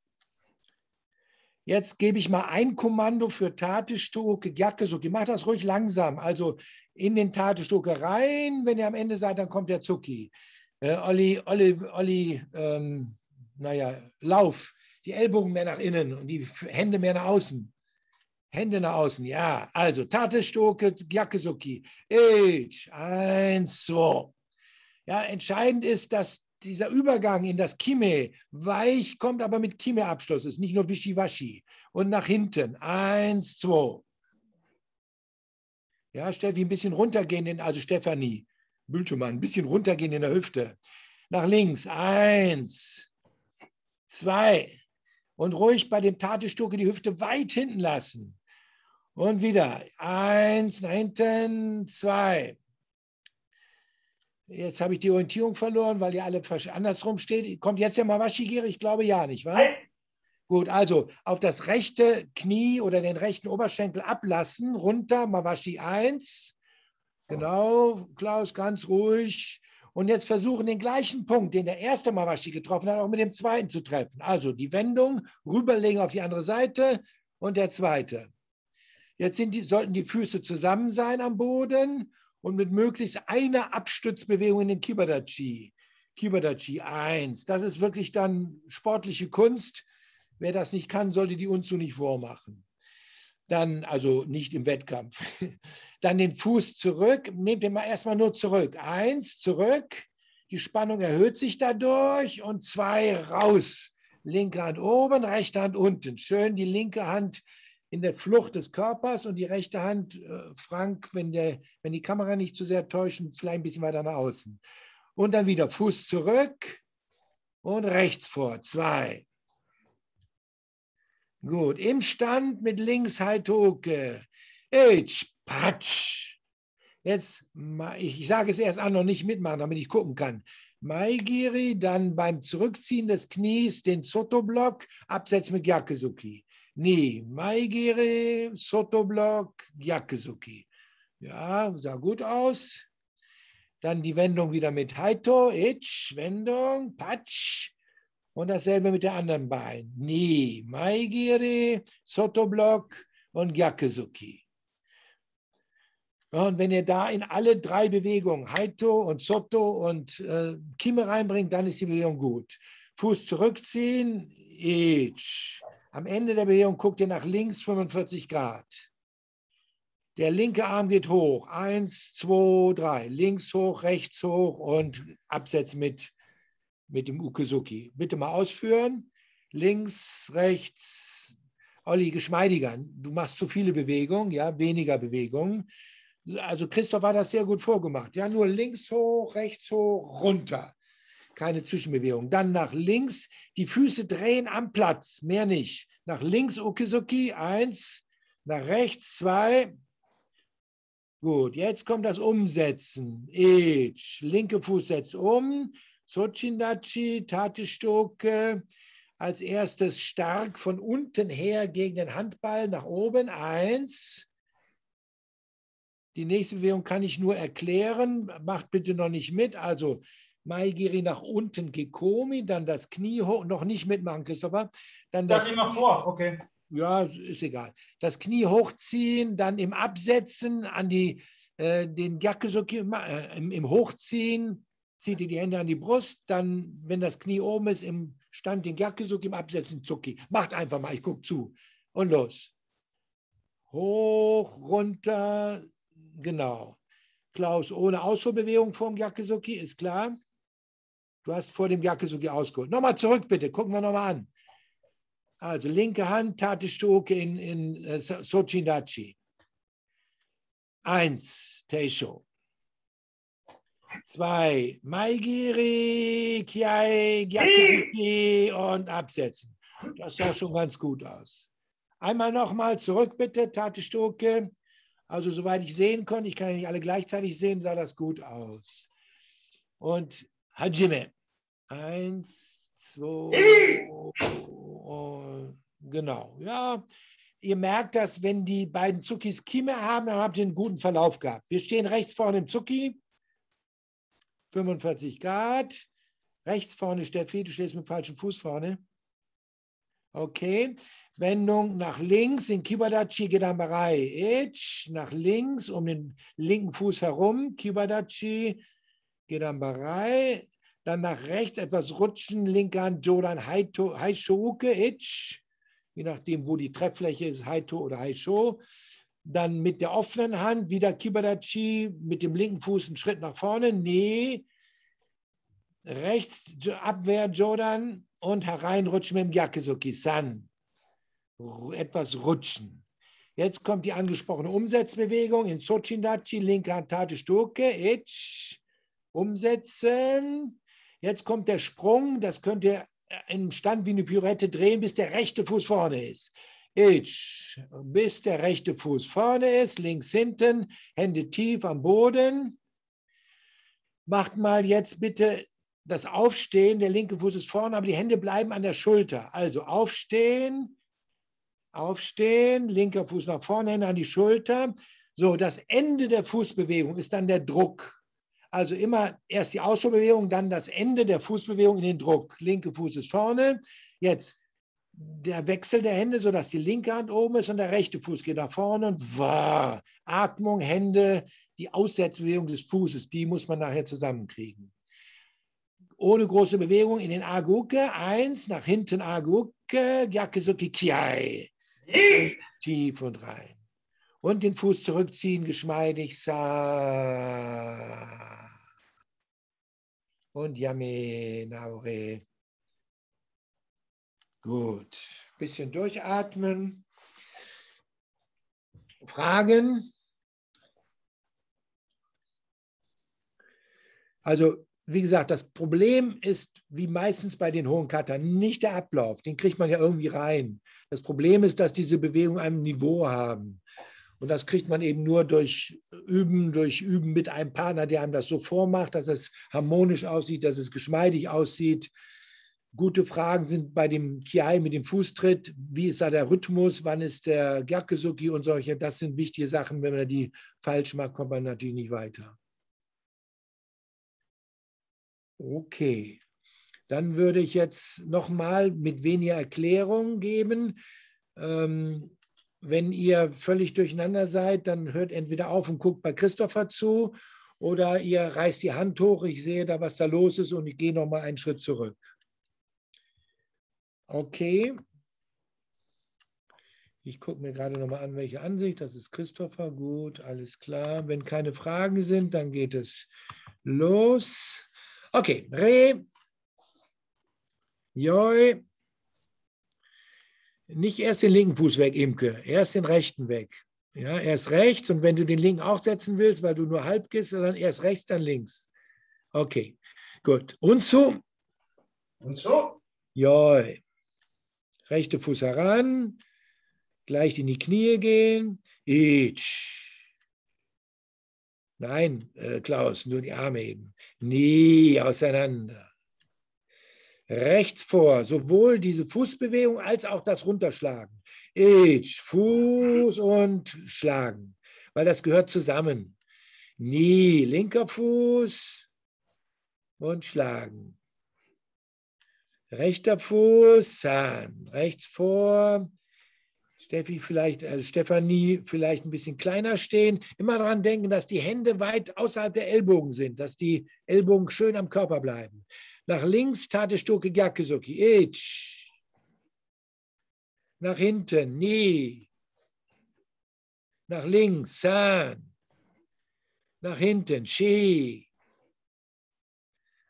Jetzt gebe ich mal ein Kommando für Tatestoke, Gyakesuki. Macht das ruhig langsam. Also in den Tatestoke rein. Wenn ihr am Ende seid, dann kommt der Zucki. Äh, Olli, Olli, Olli ähm, naja, Lauf. Die Ellbogen mehr nach innen und die Hände mehr nach außen. Hände nach außen, ja. Also Tatestoke, Gyakesuki. Ich, eins, zwei. Ja, entscheidend ist, dass dieser Übergang in das Kime weich kommt, aber mit Kime-Abschluss ist, nicht nur Wischiwaschi. Und nach hinten. Eins, zwei. Ja, Steffi, ein bisschen runtergehen, in, also Stefanie, Bültemann, ein bisschen runtergehen in der Hüfte. Nach links. Eins, zwei. Und ruhig bei dem Tatestuke die Hüfte weit hinten lassen. Und wieder. Eins, nach hinten, zwei. Jetzt habe ich die Orientierung verloren, weil ihr alle andersrum steht. Kommt jetzt der Mawashi-Giri? Ich glaube ja, nicht wahr? Gut, also auf das rechte Knie oder den rechten Oberschenkel ablassen, runter, Mawashi 1. Genau, Klaus, ganz ruhig. Und jetzt versuchen, den gleichen Punkt, den der erste Mawashi getroffen hat, auch mit dem zweiten zu treffen. Also die Wendung, rüberlegen auf die andere Seite und der zweite. Jetzt die, sollten die Füße zusammen sein am Boden und mit möglichst einer Abstützbewegung in den Kibadachi. Kibadachi 1. Das ist wirklich dann sportliche Kunst. Wer das nicht kann, sollte die Unzu nicht vormachen. Dann, also nicht im Wettkampf. [LAUGHS] Dann den Fuß zurück. Nehmt den mal erstmal nur zurück. Eins, zurück. Die Spannung erhöht sich dadurch. Und zwei, raus. Linke Hand oben, rechte Hand unten. Schön die linke Hand in der Flucht des Körpers und die rechte Hand, äh, Frank, wenn, der, wenn die Kamera nicht zu sehr täuscht, vielleicht ein bisschen weiter nach außen. Und dann wieder Fuß zurück und rechts vor. Zwei. Gut, im Stand mit links Haitoke. Ich, patsch. Jetzt, ich sage es erst an, noch nicht mitmachen, damit ich gucken kann. Maigiri, dann beim Zurückziehen des Knies den Soto-Block, Absetz mit Yakuzuki. Nee, Maigiri, Soto-Block, Yakuzuki. Ja, sah gut aus. Dann die Wendung wieder mit Haito, Itch, Wendung, Patsch. Und dasselbe mit der anderen Bein. Ni, Maigiri, Sotoblock und Gyakuzuki. Ja, und wenn ihr da in alle drei Bewegungen, Haito und Soto und äh, Kime reinbringt, dann ist die Bewegung gut. Fuß zurückziehen, Ich. Am Ende der Bewegung guckt ihr nach links 45 Grad. Der linke Arm geht hoch. Eins, zwei, drei. Links hoch, rechts hoch und Absetz mit mit dem Ukesuki. Bitte mal ausführen. Links, rechts. Olli, geschmeidiger. Du machst zu viele Bewegungen, ja, weniger Bewegungen. Also Christoph hat das sehr gut vorgemacht. Ja, nur links hoch, rechts hoch, runter. Keine Zwischenbewegung. Dann nach links, die Füße drehen am Platz, mehr nicht. Nach links Ukizuki, eins, nach rechts zwei. Gut, jetzt kommt das Umsetzen. Ich, linke Fuß setzt um, Sochindachi, Tatestoke, als erstes stark von unten her gegen den Handball nach oben. Eins. Die nächste Bewegung kann ich nur erklären. Macht bitte noch nicht mit. Also Maigiri nach unten, Gekomi, dann das Knie hoch, noch nicht mitmachen, Christopher. Dann das, Das immer vor, okay. ja, ist egal. Das Knie hochziehen, dann im Absetzen an die, äh, den Gyakusoki, äh, im, im Hochziehen, zieht ihr die Hände an die Brust, dann, wenn das Knie oben ist, im Stand den Gyakusoki, im Absetzen Zucki. Macht einfach mal, ich gucke zu. Und los. Hoch, runter, genau. Klaus, ohne Ausholbewegung vor dem Gyakusoki, ist klar. Du hast vor dem Gyakusoki ausgeholt. Nochmal zurück, bitte. Gucken wir nochmal an. Also linke Hand, Tate Stoke in, in äh, So- Sochindachi. Eins, Teisho. Zwei, Maigiri, Kiai, Gyakusoki und absetzen. Das sah schon ganz gut aus. Einmal nochmal zurück, bitte, Tate Stoke. Also, soweit ich sehen konnte, ich kann ja nicht alle gleichzeitig sehen, sah das gut aus. Und Hajime. Eins, zwei, und genau. Ja, ihr merkt, dass wenn die beiden Zuckis Kime haben, dann habt ihr einen guten Verlauf gehabt. Wir stehen rechts vorne im Zucki, 45 Grad. Rechts vorne, Steffi, du stehst mit dem falschen Fuß vorne. Okay. Wendung nach links in Kibadachi Gedambarei. Ich nach links um den linken Fuß herum. Kibadachi Gedambarei. Dann nach rechts etwas rutschen, linke Hand Jodan Haito- Haishouke. Ich. Je nachdem, wo die Trefffläche ist, Haito oder Haisho. Dann mit der offenen Hand wieder Kibadachi, mit dem linken Fuß einen Schritt nach vorne. Nee. Rechts Abwehr Jodan und hereinrutschen mit dem Yakizuki. San. Ru- Etwas rutschen. Jetzt kommt die angesprochene Umsetzbewegung in Sochindachi, linke Hand Tate Stoke. Ich. Umsetzen. Jetzt kommt der Sprung. Das könnt ihr im Stand wie eine Pirouette drehen, bis der rechte Fuß vorne ist. Ich, bis der rechte Fuß vorne ist, links hinten, Hände tief am Boden. Macht mal jetzt bitte das Aufstehen, der linke Fuß ist vorne, aber die Hände bleiben an der Schulter. Also aufstehen, aufstehen, linker Fuß nach vorne, Hände an die Schulter. So, das Ende der Fußbewegung ist dann der Druck. Also immer erst die Ausholbewegung, dann das Ende der Fußbewegung in den Druck. Linke Fuß ist vorne. Jetzt der Wechsel der Hände, sodass die linke Hand oben ist und der rechte Fuß geht nach vorne und wahr. Atmung, Hände, die Aussetzbewegung des Fußes, die muss man nachher zusammenkriegen. Ohne große Bewegung in den Aguke. Eins, nach hinten Aguke, Yakizuki Kiai. Tief und rein. Und den Fuß zurückziehen, geschmeidig. Sa. Und Yame Naure. Gut. Bisschen durchatmen. Fragen? Also, wie gesagt, das Problem ist, wie meistens bei den hohen Cuttern, nicht der Ablauf. Den kriegt man ja irgendwie rein. Das Problem ist, dass diese Bewegungen ein Niveau haben. Und das kriegt man eben nur durch Üben, durch Üben mit einem Partner, der einem das so vormacht, dass es harmonisch aussieht, dass es geschmeidig aussieht. Gute Fragen sind bei dem Kiai mit dem Fußtritt. Wie ist da der Rhythmus? Wann ist der Gyakuzuki und solche? Das sind wichtige Sachen. Wenn man die falsch macht, kommt man natürlich nicht weiter. Okay. Dann würde ich jetzt nochmal mit weniger Erklärung geben. Ähm, wenn ihr völlig durcheinander seid, dann hört entweder auf und guckt bei Christopher zu oder ihr reißt die Hand hoch. Ich sehe da, was da los ist und ich gehe nochmal einen Schritt zurück. Okay. Ich gucke mir gerade nochmal an, welche Ansicht. Das ist Christopher. Gut, alles klar. Wenn keine Fragen sind, dann geht es los. Okay, Re. Joi. Nicht erst den linken Fuß weg, Imke, erst den rechten weg. Ja, erst rechts und wenn du den linken auch setzen willst, weil du nur halb gehst, dann erst rechts, dann links. Okay, gut. Und so. Und so. Joi. Rechte Fuß heran, leicht in die Knie gehen. Itch. Nein, äh, Klaus, nur die Arme heben. Nie auseinander. Rechts vor, sowohl diese Fußbewegung als auch das Runterschlagen. Itch, Fuß und Schlagen, weil das gehört zusammen. Nie, linker Fuß und Schlagen. Rechter Fuß, Zahn, rechts vor, Steffi vielleicht, also Stefanie vielleicht ein bisschen kleiner stehen. Immer daran denken, dass die Hände weit außerhalb der Ellbogen sind, dass die Ellbogen schön am Körper bleiben. Nach links Tate Stoke Gyakusuki. Ich. Nach hinten Ni. Nach links San. Nach hinten Shi.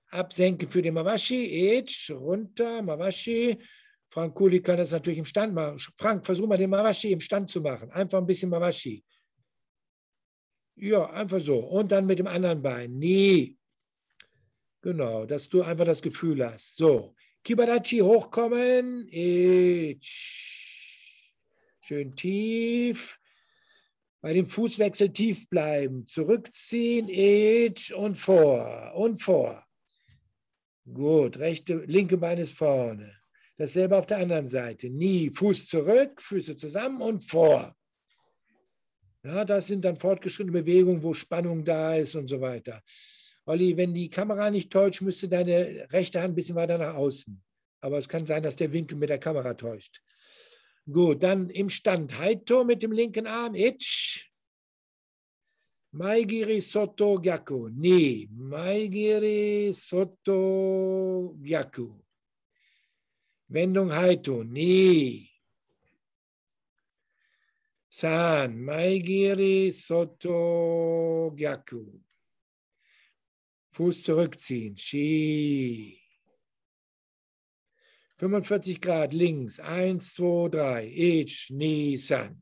Absenken für den Mawashi. Ich. Runter Mawashi. Frank Kuli kann das natürlich im Stand machen. Frank, versuch mal den Mawashi im Stand zu machen. Einfach ein bisschen Mawashi. Ja, einfach so. Und dann mit dem anderen Bein. Nie. Genau, dass du einfach das Gefühl hast. So, Kibadachi hochkommen. Ich. Schön tief. Bei dem Fußwechsel tief bleiben. Zurückziehen. Ich und vor. Und vor. Gut, rechte, linke Bein ist vorne. Dasselbe auf der anderen Seite. Nie Fuß zurück, Füße zusammen und vor. Ja, das sind dann fortgeschrittene Bewegungen, wo Spannung da ist und so weiter. Olli, wenn die Kamera nicht täuscht, müsste deine rechte Hand ein bisschen weiter nach außen. Aber es kann sein, dass der Winkel mit der Kamera täuscht. Gut, dann im Stand Haito mit dem linken Arm. Itch. Maigiri Soto Gyaku. Ni. Maigiri Soto Gyaku. Wendung Haito. Ni. San. Maigiri Soto Gyaku. Fuß zurückziehen. Shi. 45 Grad links. 1, 2, 3. Ich, Ni, San.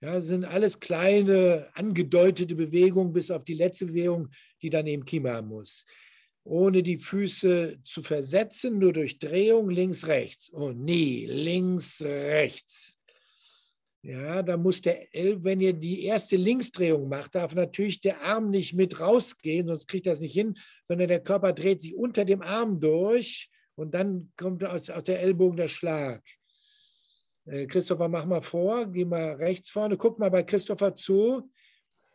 Ja, das sind alles kleine, angedeutete Bewegungen, bis auf die letzte Bewegung, die dann eben Kima muss. Ohne die Füße zu versetzen, nur durch Drehung links, rechts. Und nie links, rechts. Ja, da muss der, wenn ihr die erste Linksdrehung macht, darf natürlich der Arm nicht mit rausgehen, sonst kriegt das nicht hin, sondern der Körper dreht sich unter dem Arm durch und dann kommt aus, aus der Ellbogen der Schlag. Äh, Christopher, mach mal vor, geh mal rechts vorne, guck mal bei Christopher zu.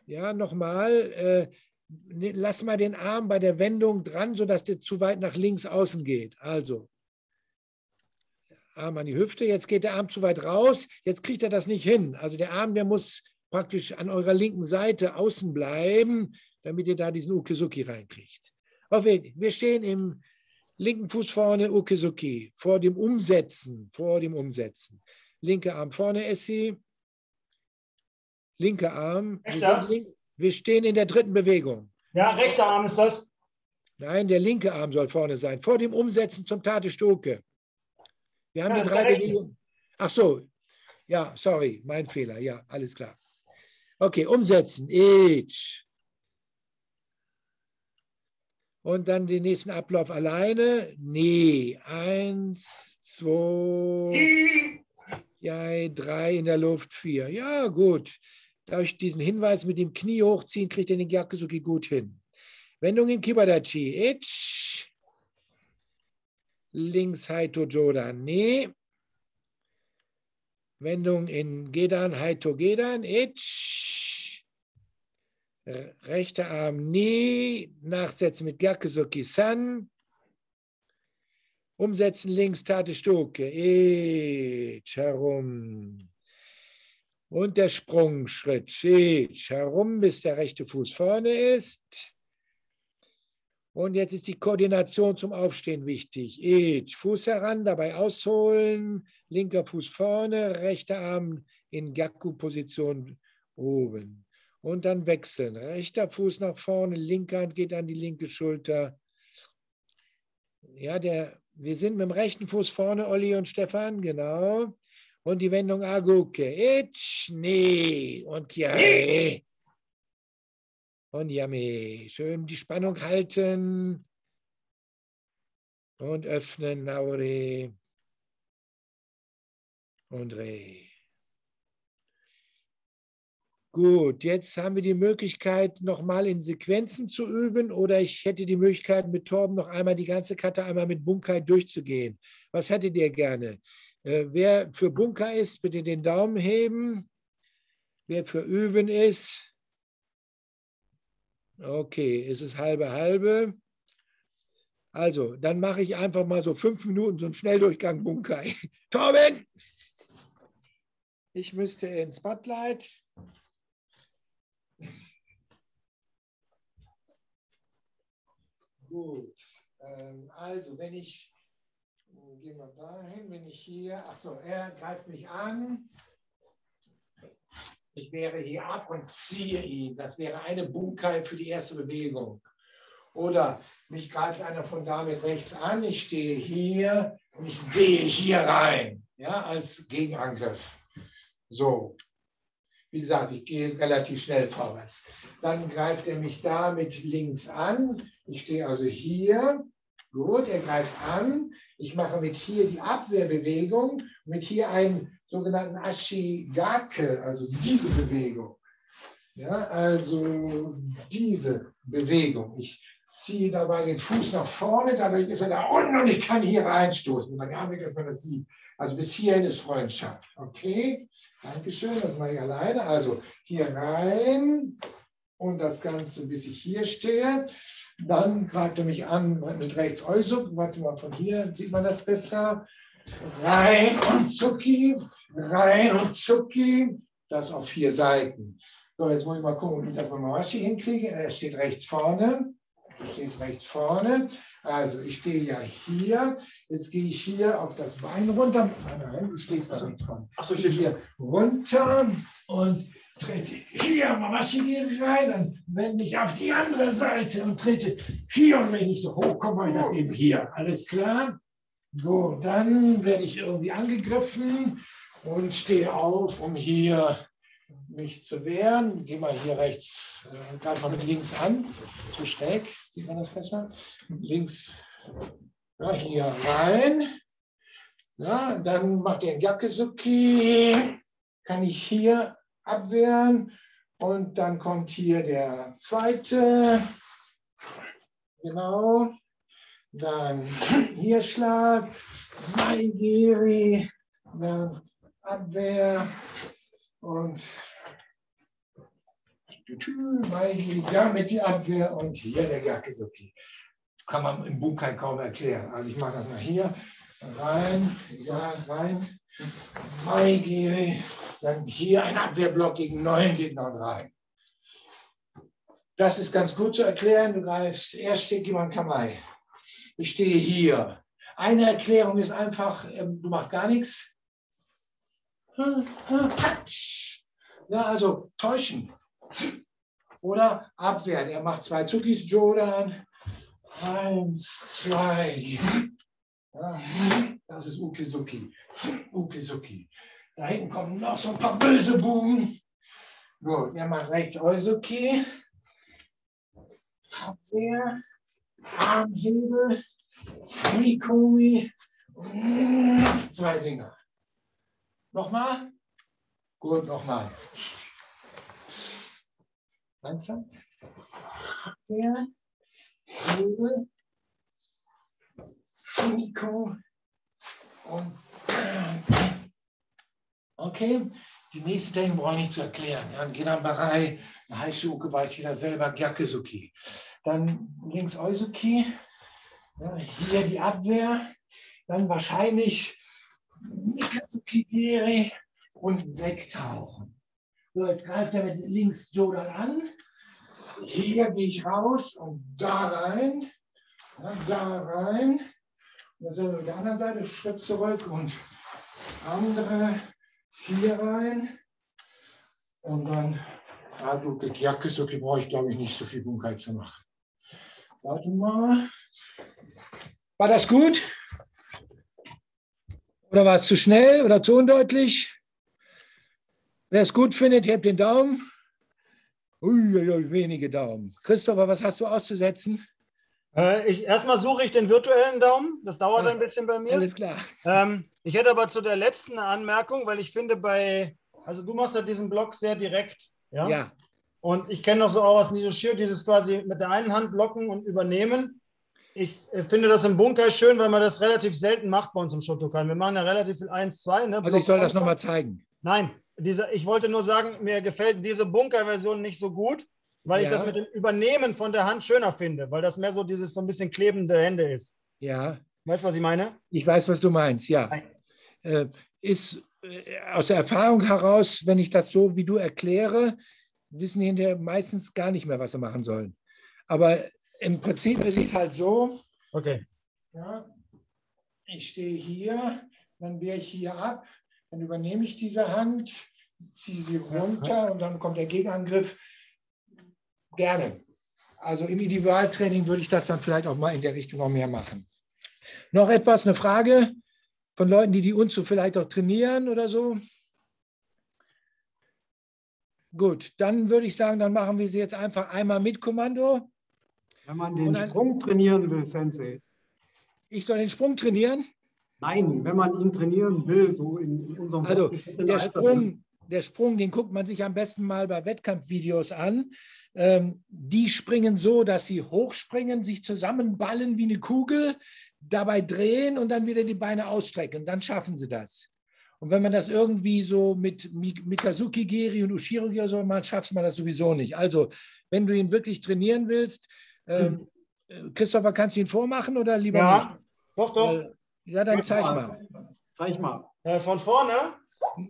Ja, nochmal, äh, ne, lass mal den Arm bei der Wendung dran, sodass der zu weit nach links außen geht. Also, Arm an die Hüfte, jetzt geht der Arm zu weit raus, jetzt kriegt er das nicht hin. Also der Arm, der muss praktisch an eurer linken Seite außen bleiben, damit ihr da diesen Ukesuki reinkriegt. Okay, wir stehen im linken Fuß vorne, Ukesuki, vor dem Umsetzen, vor dem Umsetzen. Linke Arm vorne, Essi. Linke Arm. Wir, link, wir, stehen in der dritten Bewegung. Ja, rechter Arm ist das. Nein, der linke Arm soll vorne sein. Vor dem Umsetzen zum Tate Stoke. Wir haben Ja, die drei Bewegungen. Ach so, ja, sorry, mein Fehler. Ja, alles klar. Okay, umsetzen. Ich. Und dann den nächsten Ablauf alleine. Nee. Eins, zwei, ja, drei in der Luft, vier. Ja, gut. Durch diesen Hinweis mit dem Knie hochziehen, kriegt ihr den Gyakusuki gut hin. Wendung in Kibadachi. Ich. Links Haito Jodan. Nee. Wendung in Gedan, Haito Gedan. Ich. Rechter Arm nie. Nachsetzen mit Gyakusuki San. Umsetzen links Tate Stoke. Ich. Herum. Und der Sprungschritt. Ich. Herum, bis der rechte Fuß vorne ist. Und jetzt ist die Koordination zum Aufstehen wichtig. Ich, Fuß heran, dabei ausholen, linker Fuß vorne, rechter Arm in Gyaku-Position oben. Und dann wechseln. Rechter Fuß nach vorne, linke Hand geht an die linke Schulter. Ja, der, wir sind mit dem rechten Fuß vorne, Olli und Stefan, genau. Und die Wendung Aguke. Ich, nee. Und ja. Und Yame. Schön die Spannung halten. Und öffnen, Naure. Und Re. Gut, jetzt haben wir die Möglichkeit, nochmal in Sequenzen zu üben oder ich hätte die Möglichkeit, mit Torben noch einmal die ganze Karte einmal mit Bunkai durchzugehen. Was hättet ihr gerne? Äh, wer für Bunker ist, bitte den Daumen heben. Wer für Üben ist? Okay, es ist halbe halbe. Also, dann mache ich einfach mal so fünf Minuten so einen Schnelldurchgang Bunkai. [LAUGHS] Torben! Ich müsste ins Spotlight. Gut, ähm, also wenn ich, gehen wir dahin, wenn ich hier, achso, er greift mich an. Ich wäre hier ab und ziehe ihn. Das wäre eine Bunkai für die erste Bewegung. Oder mich greift einer von da mit rechts an. Ich stehe hier und ich gehe hier rein, ja, als Gegenangriff. So. Wie gesagt, ich gehe relativ schnell vorwärts. Dann greift er mich da mit links an. Ich stehe also hier. Gut, er greift an. Ich mache mit hier die Abwehrbewegung, mit hier einen sogenannten Ashigake, also diese Bewegung. Ja, also diese Bewegung. Ich ziehe dabei den Fuß nach vorne, dadurch ist er da unten und ich kann hier reinstoßen. Kann nicht, dass man das sieht. Also bis hierhin ist Freundschaft. Okay, Dankeschön, das mache ich alleine. Also hier rein und das Ganze, bis ich hier stehe. Dann greift er mich an mit rechts Eusuk. Warte mal, von hier sieht man das besser. Rein und Zucki, rein und Zucki. Das auf vier Seiten. So, jetzt muss ich mal gucken, wie ich das mit Mamashi hinkriege. Er steht rechts vorne. Du stehst rechts vorne. Also ich stehe ja hier. Jetzt gehe ich hier auf das Bein runter. Nein, du stehst da rechts vorne. Achso, ich stehe hier runter und trete hier Mamashi rein. Dann wende ich auf die andere Seite und trete hier. Und wenn ich so hoch komme, das eben hier. Alles klar? Gut, dann werde ich irgendwie angegriffen und stehe auf, um hier mich zu wehren. Geh mal hier rechts, äh, greif mal mit links an, zu schräg, sieht man das besser? Links, ja, hier rein. Ja, dann macht er Gyakesuki, kann ich hier abwehren. Und dann kommt hier der zweite, genau, dann hier Schlag, Maigiri, dann Abwehr und ja, mit die Abwehr und hier der Gakesuki. Kann man im Bunkai kaum erklären. Also ich mache das mal hier rein, ja, rein, Maigiri, dann hier ein Abwehrblock gegen neuen Gegner rein. Das ist ganz gut zu erklären. Du greifst, erst steht jemand Kamai. Ich stehe hier. Eine Erklärung ist einfach, ähm, du machst gar nichts. Ja, also täuschen. Oder abwehren. Er macht zwei Zuckis, Jodan. Eins, zwei. Ja, das ist Ukizuki. Ukizuki. Da hinten kommen noch so ein paar böse Buben. Gut, er macht rechts Eusuki. Abwehr. Armhebel. Frikumi. Zwei Dinger. Nochmal? Gut, nochmal. Langsam. Abwehr. Hebel. Chemiko. Und okay, die nächste Technik brauche ich nicht zu erklären. Ja, Ginambarei, Haishuke weiß jeder selber, Gyakesuki. Dann links Eusuki. Ja, hier die Abwehr. Dann wahrscheinlich Mikazuki Gere und wegtauchen. So, jetzt greift er mit links Jodan an. Hier gehe ich raus und da rein. Da rein. Und dann sind wir mit der anderen Seite, Schritt zurück und andere hier rein. Und dann, so brauche ich glaube ich nicht so viel Bunkeit zu machen. Warte mal. War das gut? Oder war es zu schnell oder zu undeutlich? Wer es gut findet, hebt den Daumen. Uiuiui, wenige Daumen. Christopher, was hast du auszusetzen? Äh, ich, erstmal suche ich den virtuellen Daumen. Das dauert ein bisschen bei mir. Alles klar. Ähm, ich hätte aber zu der letzten Anmerkung, weil ich finde bei, also du machst ja diesen Block sehr direkt. Ja. Ja. Und ich kenne noch so auch aus Nisoshio, dieses quasi mit der einen Hand blocken und übernehmen. Ich äh, finde das im Bunker schön, weil man das relativ selten macht bei uns im Shotokan. Wir machen ja relativ viel 1, 2. Ne? Also ich soll das nochmal zeigen. Nein, diese, ich wollte nur sagen, mir gefällt diese Bunker-Version nicht so gut, weil ich Ja. das mit dem Übernehmen von der Hand schöner finde, weil das mehr so dieses so ein bisschen klebende Hände ist. Ja, Weißt du, was ich meine? ich weiß, was du meinst, ja. Äh, ist äh, aus der Erfahrung heraus, wenn ich das so wie du erkläre, wissen die hinterher meistens gar nicht mehr, was sie machen sollen. Aber im Prinzip ist es halt so, Okay. Ja, ich stehe hier, dann wehre ich hier ab, dann übernehme ich diese Hand, ziehe sie runter und dann kommt der Gegenangriff. Gerne. Also im Individualtraining würde ich das dann vielleicht auch mal in der Richtung noch mehr machen. Noch etwas, eine Frage von Leuten, die die Unzu vielleicht auch trainieren oder so? Gut, dann würde ich sagen, dann machen wir sie jetzt einfach einmal mit Kommando. Wenn man den dann- Sprung trainieren will, Sensei. Ich soll den Sprung trainieren? Nein, wenn man ihn trainieren will, so in, in unserem Also der Alter. Sprung, der Sprung, den guckt man sich am besten mal bei Wettkampfvideos an. Ähm, die springen so, dass sie hochspringen, sich zusammenballen wie eine Kugel, dabei drehen und dann wieder die Beine ausstrecken. Dann schaffen sie das. Und wenn man das irgendwie so mit Mi- Mikazuki Geri und Ushiro Geri so macht, schafft man das sowieso nicht. Also, wenn du ihn wirklich trainieren willst, ähm, äh, Christopher, kannst du ihn vormachen oder lieber Ja, nicht? doch, doch. Äh, ja, dann zeig mal. Zeig mal. Äh, von vorne?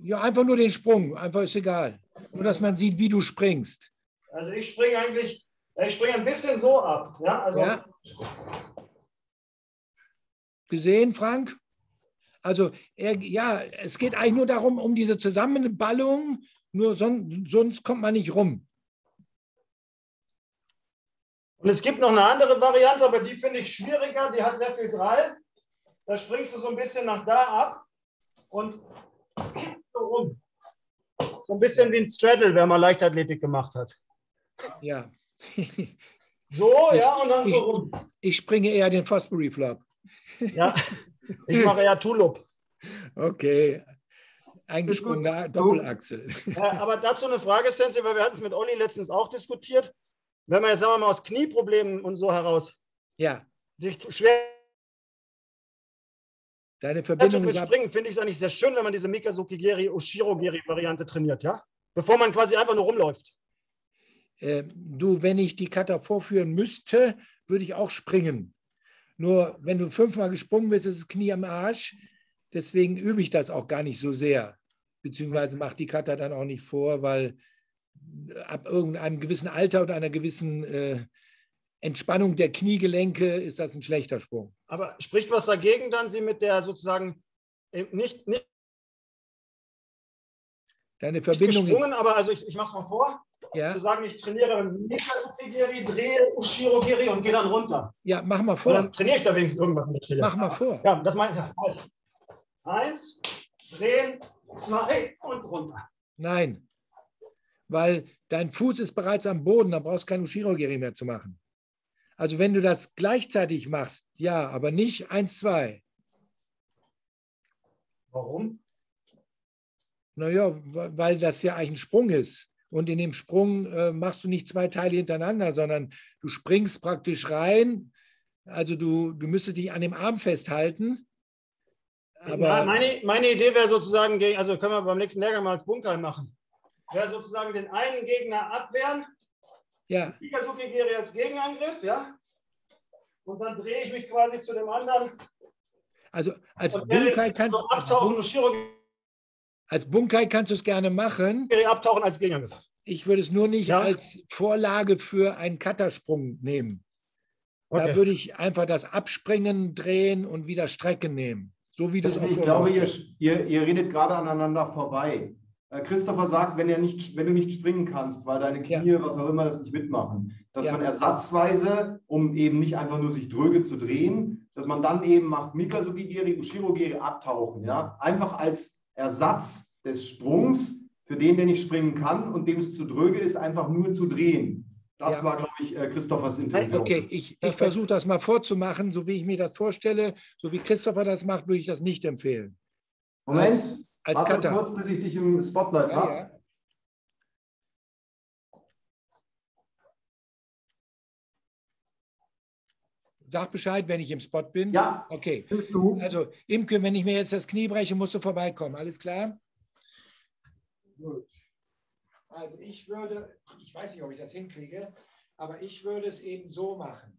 Ja, einfach nur den Sprung, einfach ist egal. Nur, dass man sieht, wie du springst. Also ich springe eigentlich, ich springe ein bisschen so ab. Ja, also Ja. Gesehen, Frank? Also, er, ja, es geht eigentlich nur darum, um diese Zusammenballung, nur son, sonst kommt man nicht rum. Und es gibt noch eine andere Variante, aber die finde ich schwieriger. Die hat sehr viel Drall. Da springst du so ein bisschen nach da ab und so rum. So ein bisschen wie ein Straddle, wer mal Leichtathletik gemacht hat. Ja. [LAUGHS] So, ja, und dann so rum. ich springe eher den Fosbury Flop. Ja, ich mache eher Tulip. Okay. Eingesprungene Doppelachsel. Äh, aber dazu eine Frage, Sensei, weil wir hatten es mit Olli letztens auch diskutiert. Wenn man jetzt, sagen wir mal, aus Knieproblemen und so heraus Ja, sich schwer deine Verbindung mit. Springen, finde ich es eigentlich sehr schön, wenn man diese Mikazuki Geri, Oshiro Geri Variante trainiert, ja? Bevor man quasi einfach nur rumläuft. Äh, du, wenn ich die Kata vorführen müsste, würde ich auch springen. Nur wenn du fünfmal gesprungen bist, ist das Knie am Arsch. Deswegen übe ich das auch gar nicht so sehr. Beziehungsweise macht die Kata dann auch nicht vor, weil ab irgendeinem gewissen Alter oder einer gewissen äh, Entspannung der Kniegelenke ist das ein schlechter Sprung. Aber spricht was dagegen, dann sie mit der sozusagen äh, nicht, nicht Deine Verbindung. gesprungen, aber also ich, ich mache es mal vor. Ja. Zu sagen, ich trainiere Mikazuki Geri, drehe Oshiro Geri und gehe dann runter. Ja, mach mal Und vor. dann trainiere ich da wenigstens irgendwas mit. Mach mal vor. Ja, das meine ich. Eins, drehen, zwei und runter. Nein, weil dein Fuß ist bereits am Boden, da brauchst du kein Ushiro-Geri mehr zu machen. Also wenn du das gleichzeitig machst, ja, aber nicht eins, zwei. Warum? Naja, weil das ja eigentlich ein Sprung ist. Und in dem Sprung äh, machst du nicht zwei Teile hintereinander, sondern du springst praktisch rein. Also du, du müsstest dich an dem Arm festhalten. Aber Ja, meine, meine Idee wäre sozusagen, also können wir beim nächsten Lehrgang mal als Bunker machen, wäre sozusagen den einen Gegner abwehren, ja, Mikazuki Geri als Gegenangriff, ja? Und dann drehe ich mich quasi zu dem anderen. also als Bunkai kannst, so als, abtauchen Bun als Bunkai kannst du es gerne machen. Abtauchen als Gegenangriff. Ich würde es nur nicht Ja. als Vorlage für einen Cuttersprung nehmen. Da Okay. würde ich einfach das Abspringen, Drehen und wieder Strecken nehmen. So wie du es auch Also ich vorher glaube, ihr, ihr, ihr redet gerade aneinander vorbei. Äh, Christopher sagt, wenn, er nicht, wenn du nicht springen kannst, weil deine Knie, was auch immer, das nicht mitmachen, dass Ja. man ersatzweise, um eben nicht einfach nur sich dröge zu drehen, dass man dann eben macht Mikasugigiri, Ushirogiri abtauchen. Ja? Einfach als Ersatz des Sprungs für den, der nicht springen kann und dem es zu dröge ist, einfach nur zu drehen. Das Ja. war, glaube ich, äh, Christophers Intention. Okay, ich, ich versuche das mal vorzumachen, so wie ich mir das vorstelle. So wie Christopher das macht, würde ich das nicht empfehlen. Moment, als warte Cutter. kurz, bis ich dich im Spotlight Ja, habe. ja. Sag Bescheid, wenn ich im Spot bin. Ja. Okay. Also, Imke, wenn ich mir jetzt das Knie breche, musst du vorbeikommen. Alles klar? Gut. Also, ich würde, ich weiß nicht, ob ich das hinkriege, aber ich würde es eben so machen.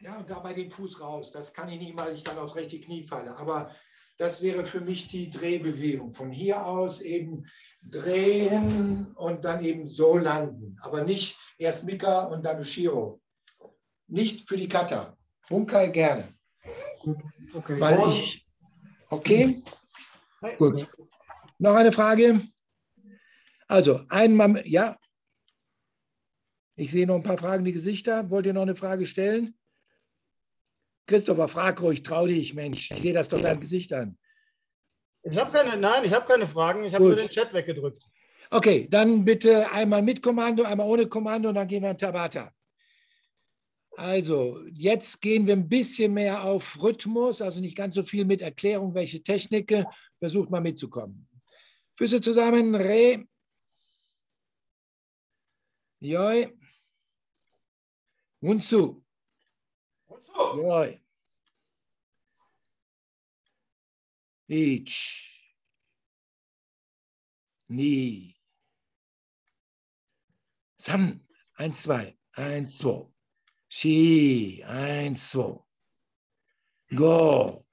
Ja, und dabei den Fuß raus. Das kann ich nicht, weil ich dann aufs rechte Knie falle. Aber das wäre für mich die Drehbewegung. Von hier aus eben drehen und dann eben so landen. Aber nicht erst Mika und dann Ushiro. Nicht für die Kata. Bunkai gerne. Okay. Weil ich, okay? Gut. Noch eine Frage? Also, einmal, ja? Ich sehe noch ein paar fragende Gesichter. Wollt ihr noch eine Frage stellen? Christopher, frag ruhig, trau dich, Mensch. Ich sehe das doch deinem Gesicht an. Ich habe keine, nein, ich habe keine Fragen. Ich habe nur den Chat weggedrückt. Okay, dann bitte einmal mit Kommando, einmal ohne Kommando und dann gehen wir in Tabata. Also, jetzt gehen wir ein bisschen mehr auf Rhythmus, also nicht ganz so viel mit Erklärung, welche Techniken. Versucht mal mitzukommen. Füße zusammen, Re. Joi. Unzu. Joi. Ich. Ni. San. Eins, zwei. Eins, zwei. Shi. Eins, zwei. Go.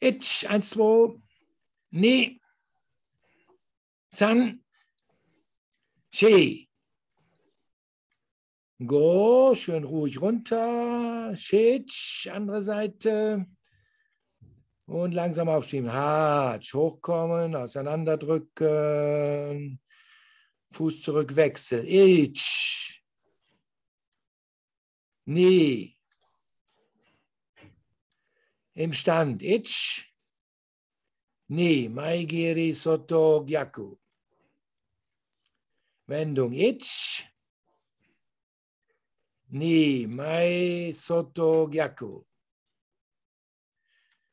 Ich. Eins, zwei. Ni. San. Shi. Go, schön ruhig runter. Shitch, andere Seite. Und langsam aufschieben. Hatsch, hochkommen, auseinanderdrücken. Fuß zurück, Wechsel. Ich. Nie. Im Stand. Ich. Nie. Maigiri Soto Gyaku. Wendung. Ich. Ni, Mai, Soto, Gyaku.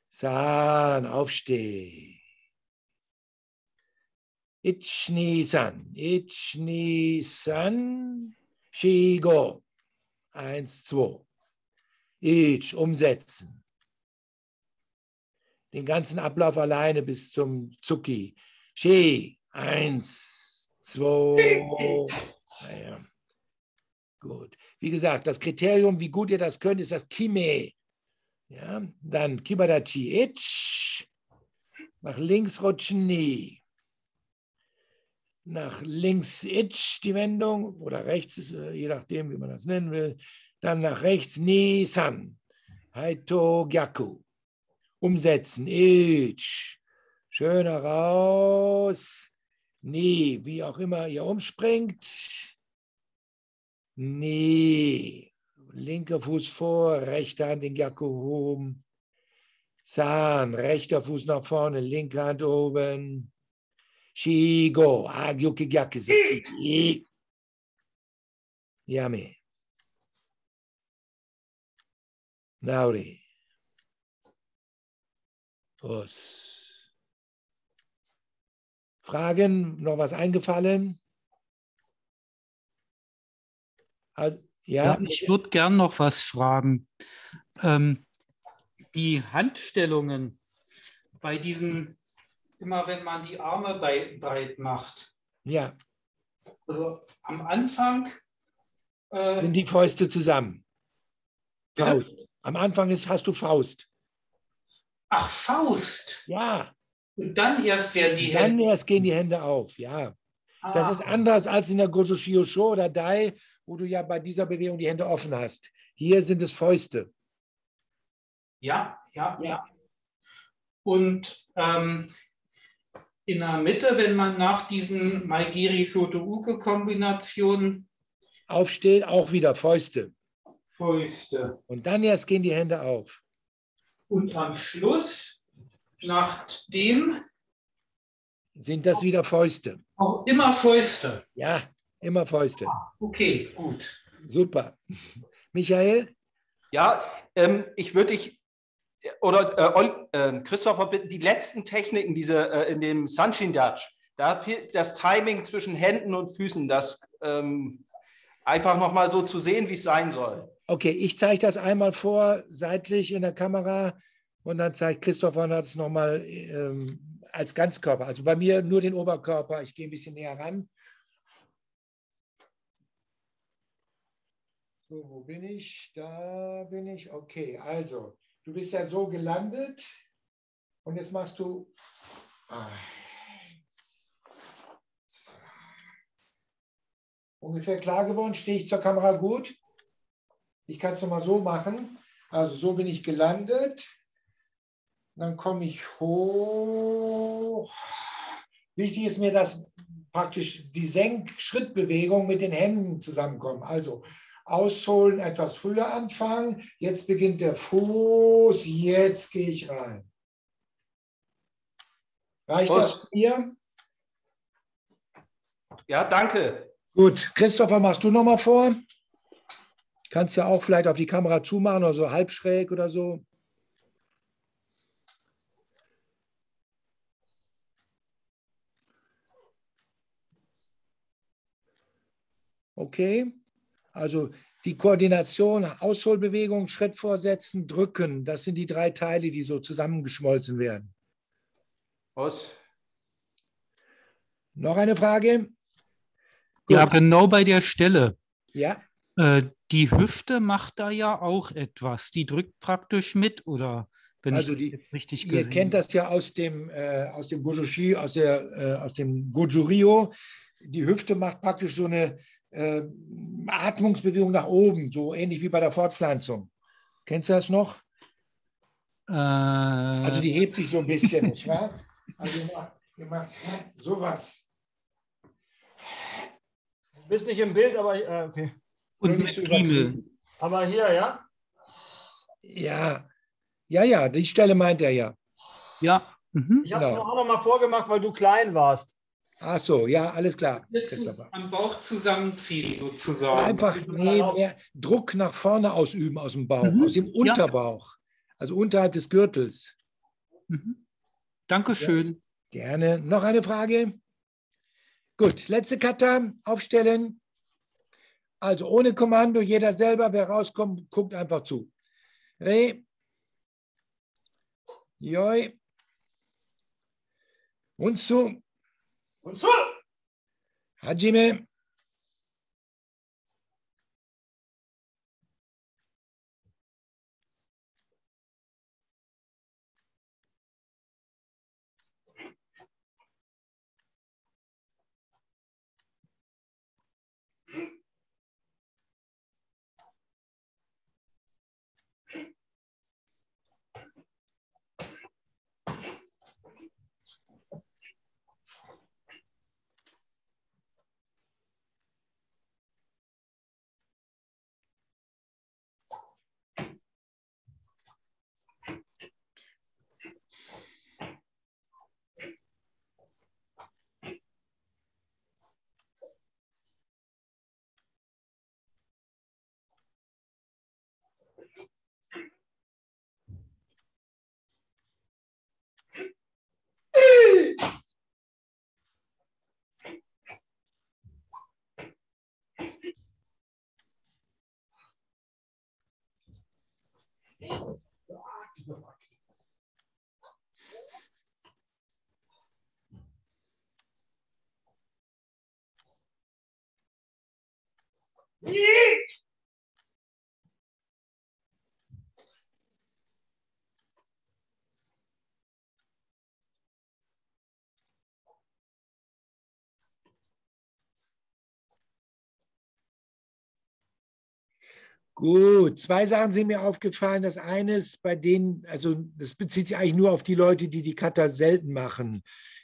San, aufsteh. Ich, ni, san. Ich, ni, san. Shigo. Eins, zwei. Ich, umsetzen. Den ganzen Ablauf alleine bis zum Zucki. Shi, eins, zwei. Gut. Wie gesagt, das Kriterium, wie gut ihr das könnt, ist das Kime. Ja, dann Kibadachi Ich. Nach links rutschen Nie. Nach links Ich die Wendung oder rechts, äh, je nachdem, wie man das nennen will. Dann nach rechts Ni San. Haito Gyaku. Umsetzen. Ich. Schön heraus. Ni. Wie auch immer ihr umspringt. Nee. Linker Fuß vor, rechte Hand in Jacke oben. Zahn, rechter Fuß nach vorne, linke Hand oben. Shigo, Agyuki Gyake Setsuki. [LAUGHS] Yame. Nauri. Os. Fragen? Noch was eingefallen? Also, ja, Ja, ich würde gern noch was fragen. Ähm, die Handstellungen bei diesen, immer wenn man die Arme breit macht, ja, also am Anfang, äh, sind die Fäuste zusammen. Faust. Am Anfang ist, hast du Faust. ach Faust, Ja. und dann erst werden die Dann Hände. erst gehen die Hände auf, ja. Das Ah. ist anders als in der Gojo Shiosho oder Dai, wo du ja bei dieser Bewegung die Hände offen hast. Hier sind es Fäuste. Ja, ja, ja. Und ähm, in der Mitte, wenn man nach diesen Maigiri-Soto-Uke-Kombinationen aufsteht, auch wieder Fäuste. Fäuste. Und dann erst gehen die Hände auf. Und am Schluss, nachdem Sind das wieder Fäuste? auch immer Fäuste. Ja, immer Fäuste. Okay, gut. Super. Michael? Ja, ähm, ich würde dich oder äh, äh, Christopher bitten, die letzten Techniken, diese äh, in dem Sunshine Dutch, da fehlt das Timing zwischen Händen und Füßen, das ähm, einfach nochmal so zu sehen, wie es sein soll. Okay, ich zeige das einmal vor, seitlich in der Kamera und dann zeigt Christopher das nochmal ähm, als Ganzkörper. Also bei mir nur den Oberkörper. Ich gehe ein bisschen näher ran. So, wo bin ich? Da bin ich. Okay, also du bist ja so gelandet und jetzt machst du eins, zwei. Ungefähr klar geworden? Stehe ich zur Kamera gut? Ich kann es nochmal so machen. Also so bin ich gelandet. Dann komme ich hoch. Wichtig ist mir, dass praktisch die Senk-Schrittbewegung mit den Händen zusammenkommen. Also ausholen, etwas früher anfangen. Jetzt beginnt der Fuß. Jetzt gehe ich rein. Reicht das Fuß. hier? Ja, danke. Gut, Christopher, machst du nochmal vor? Kannst ja auch vielleicht auf die Kamera zumachen oder so halb schräg oder so. Okay, also die Koordination, Ausholbewegung, Schritt vorsetzen, drücken, das sind die drei Teile, die so zusammengeschmolzen werden. Aus. Noch eine Frage? Ja, genau bei der Stelle. Ja, Äh, die Hüfte macht da ja auch etwas. Die drückt praktisch mit, oder wenn Also ich die- jetzt richtig Ihr gesehen kennt das ja aus dem, äh, aus dem Gojushi, aus, der, äh, aus dem Goju-Ryo. Die Hüfte macht praktisch so eine äh, Atmungsbewegung nach oben, so ähnlich wie bei der Fortpflanzung. Kennst du das noch? Äh, Also die hebt sich so ein bisschen, [LAUGHS] nicht wahr? Also ihr macht, ihr macht sowas. Du bist nicht im Bild, aber äh, okay. und mit nicht zu Piemel. übertrieben. Aber hier, ja? Ja, ja, ja, die Stelle meint er ja. Ja. Mhm. Ich habe es Genau. auch noch mal vorgemacht, weil du klein warst. Ach so, ja, alles klar. Am Bauch zusammenziehen, sozusagen. Einfach nee, mehr Druck nach vorne ausüben aus dem Bauch, Mhm. aus dem Unterbauch, also unterhalb des Gürtels. Mhm. Dankeschön. Gerne. Noch eine Frage? Gut, letzte Kata, aufstellen. Also ohne Kommando, jeder selber, wer rauskommt, guckt einfach zu. Re. Joi. Und zu. Und so. Hajime. Gut, zwei Sachen sind mir aufgefallen. Das eine ist bei denen, also das bezieht sich eigentlich nur auf die Leute, die die Kata selten machen.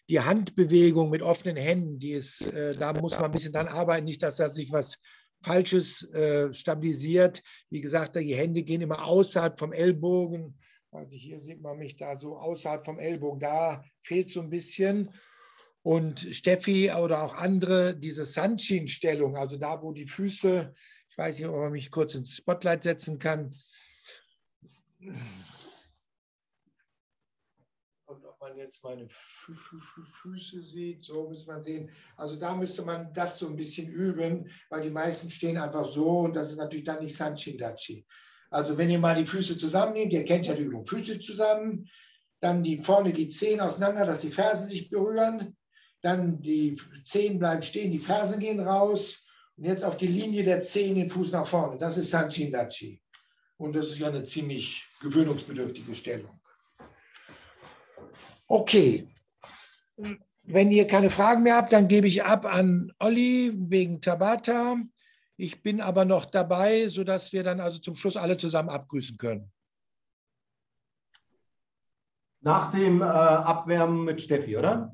Die Handbewegung mit offenen Händen, die ist, äh, da muss man ein bisschen dran arbeiten, nicht, dass da sich was Falsches äh, stabilisiert. Wie gesagt, die Hände gehen immer außerhalb vom Ellbogen. Also hier sieht man mich da so außerhalb vom Ellbogen. Da fehlt so ein bisschen. Und Steffi oder auch andere, diese Sanchin-Stellung, also da, wo die Füße, ich weiß nicht, ob man mich kurz ins Spotlight setzen kann. Man jetzt meine Fü Fü Fü Füße sieht, so muss man sehen. Also da müsste man das so ein bisschen üben, weil die meisten stehen einfach so und das ist natürlich dann nicht Sanchin Dachi. Also wenn ihr mal die Füße zusammennehmt, ihr kennt ja die Übung, Füße zusammen, dann die vorne die Zehen auseinander, dass die Fersen sich berühren, dann die Zehen bleiben stehen, die Fersen gehen raus und jetzt auf die Linie der Zehen den Fuß nach vorne. Das ist Sanchin Dachi. Und das ist ja eine ziemlich gewöhnungsbedürftige Stellung. Okay. Wenn ihr keine Fragen mehr habt, dann gebe ich ab an Olli wegen Tabata. Ich bin aber noch dabei, sodass wir dann also zum Schluss alle zusammen abgrüßen können. Nach dem äh, Abwärmen mit Steffi, oder?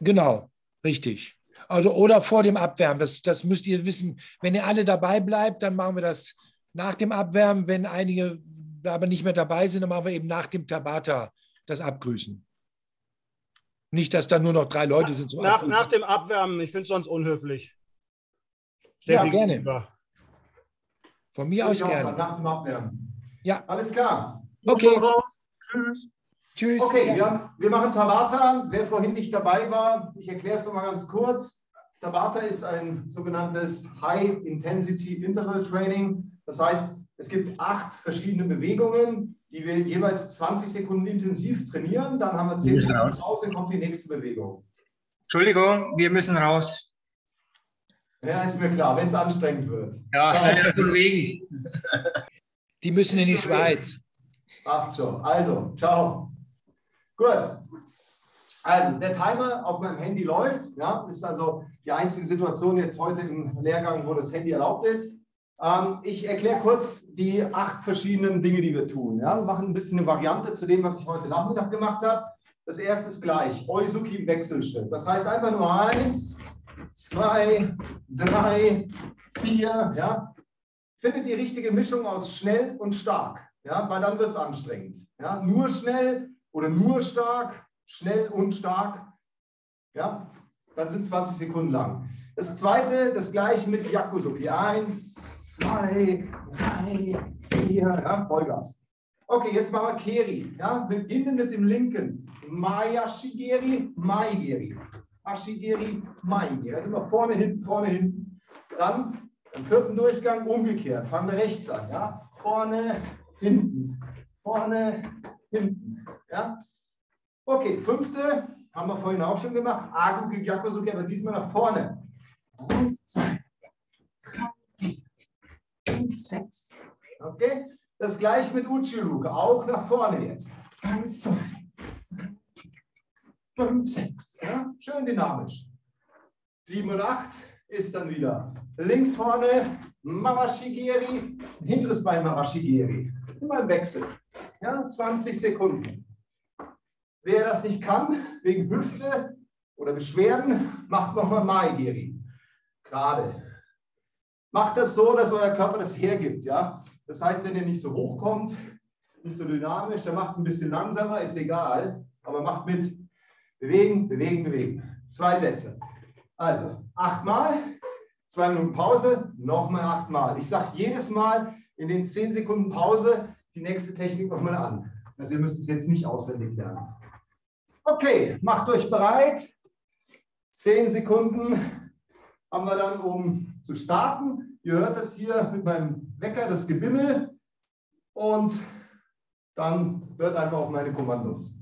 Genau, richtig. Also oder vor dem Abwärmen, das, das müsst ihr wissen. Wenn ihr alle dabei bleibt, dann machen wir das nach dem Abwärmen. Wenn einige aber nicht mehr dabei sind, dann machen wir eben nach dem Tabata das Abgrüßen. Nicht, dass da nur noch drei Leute sind zum nach. Nach dem Abwärmen, ich finde es sonst unhöflich. Steffi ja, gerne. Über. Von mir aus gerne. Nach dem Abwärmen. Ja. Alles klar. Okay. Tschüss. Tschüss. Okay, wir, wir machen Tabata. Wer vorhin nicht dabei war, ich erkläre es nochmal ganz kurz. Tabata ist ein sogenanntes High Intensity Interval Training. Das heißt, es gibt acht verschiedene Bewegungen, die wir jeweils 20 Sekunden intensiv trainieren. Dann haben wir 10 Sekunden raus. Pause, dann kommt die nächste Bewegung. Entschuldigung, wir müssen raus. Ja, ist mir klar, wenn es anstrengend wird. Ja, ja. wegen. Die müssen in die Schweiz. Passt schon. Also, ciao. Gut. Also, der Timer auf meinem Handy läuft. Ja, ist also die einzige Situation jetzt heute im Lehrgang, wo das Handy erlaubt ist. Ähm, ich erkläre kurz die acht verschiedenen Dinge, die wir tun. Ja, wir machen ein bisschen eine Variante zu dem, was ich heute Nachmittag gemacht habe. Das erste ist gleich, Oizuki im Wechselschritt. Das heißt einfach nur eins, zwei, drei, vier. Ja. Findet die richtige Mischung aus schnell und stark, ja, weil dann wird es anstrengend. Ja. Nur schnell oder nur stark, schnell und stark, ja, dann sind 20 Sekunden lang. Das zweite, das gleiche mit Yakuzuki. Eins, zwei, drei, vier, ja, Vollgas. Okay, jetzt machen wir Keri. Ja, beginnen mit dem linken. Maya Shigeri, Maigeri. Ashigeri, Maigeri. Also immer vorne, hinten, vorne, hinten. Dann im vierten Durchgang umgekehrt. Fangen wir rechts an. Ja? Vorne, hinten. Vorne, hinten. Ja? Okay, fünfte haben wir vorhin auch schon gemacht. Agu Gyakusuke, aber diesmal nach vorne. Eins, zwei, sechs. Okay, das gleiche mit Uchiruka, auch nach vorne jetzt. Eins, zwei, fünf, sechs. Ja? Schön dynamisch. Sieben und acht ist dann wieder links vorne Mawashigiri, hinteres Bein Mawashigiri. Immer im Wechsel. Ja, 20 Sekunden. Wer das nicht kann, wegen Hüfte oder Beschwerden, macht nochmal Maigiri. Gerade. Macht das so, dass euer Körper das hergibt. Ja? Das heißt, wenn ihr nicht so hoch kommt, nicht so dynamisch, dann macht es ein bisschen langsamer, ist egal. Aber macht mit. Bewegen, bewegen, bewegen. Zwei Sätze. Also achtmal, zwei Minuten Pause, nochmal achtmal. Ich sage jedes Mal in den zehn Sekunden Pause die nächste Technik nochmal an. Also ihr müsst es jetzt nicht auswendig lernen. Okay, macht euch bereit. Zehn Sekunden haben wir dann, um zu starten. Ihr hört das hier mit meinem Wecker, das Gebimmel. Und dann hört einfach auf meine Kommandos.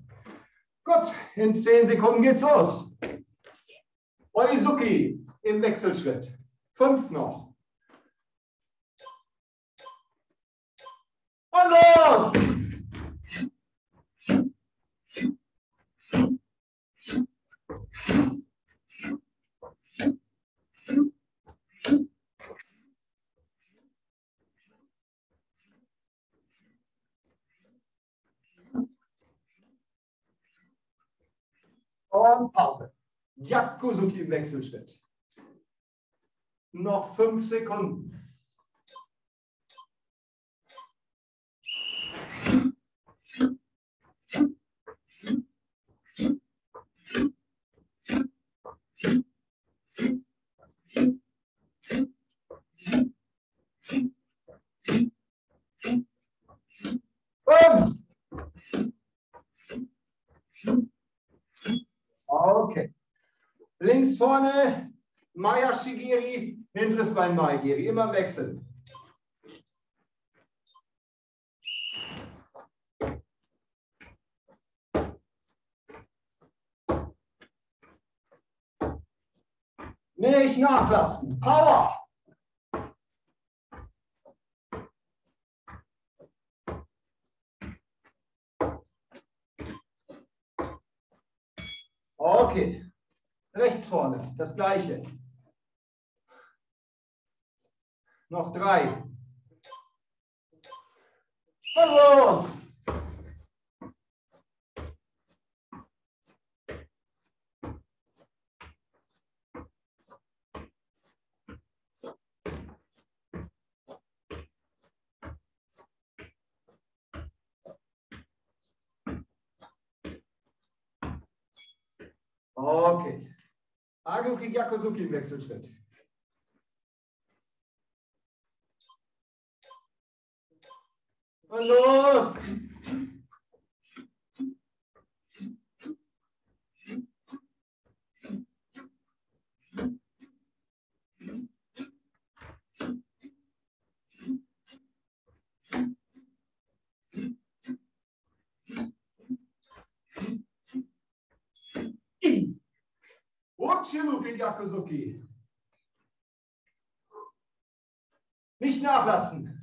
Gut, in zehn Sekunden geht's los. Oizuki im Wechselschritt. Fünf noch. Und los! Und Pause. Yakuzuki im Wechselschritt. Noch fünf Sekunden. Fünf. Okay. Links vorne Maya Shigiri, hinteres Bein Maigiri. Immer wechseln. Nicht nachlassen. Power. Okay. Rechts vorne, das gleiche. Noch drei. Und los! Okay. Gyakuzuki im Wechselschritt. Und los! Uchiluki Gyakuzuki. Nicht nachlassen.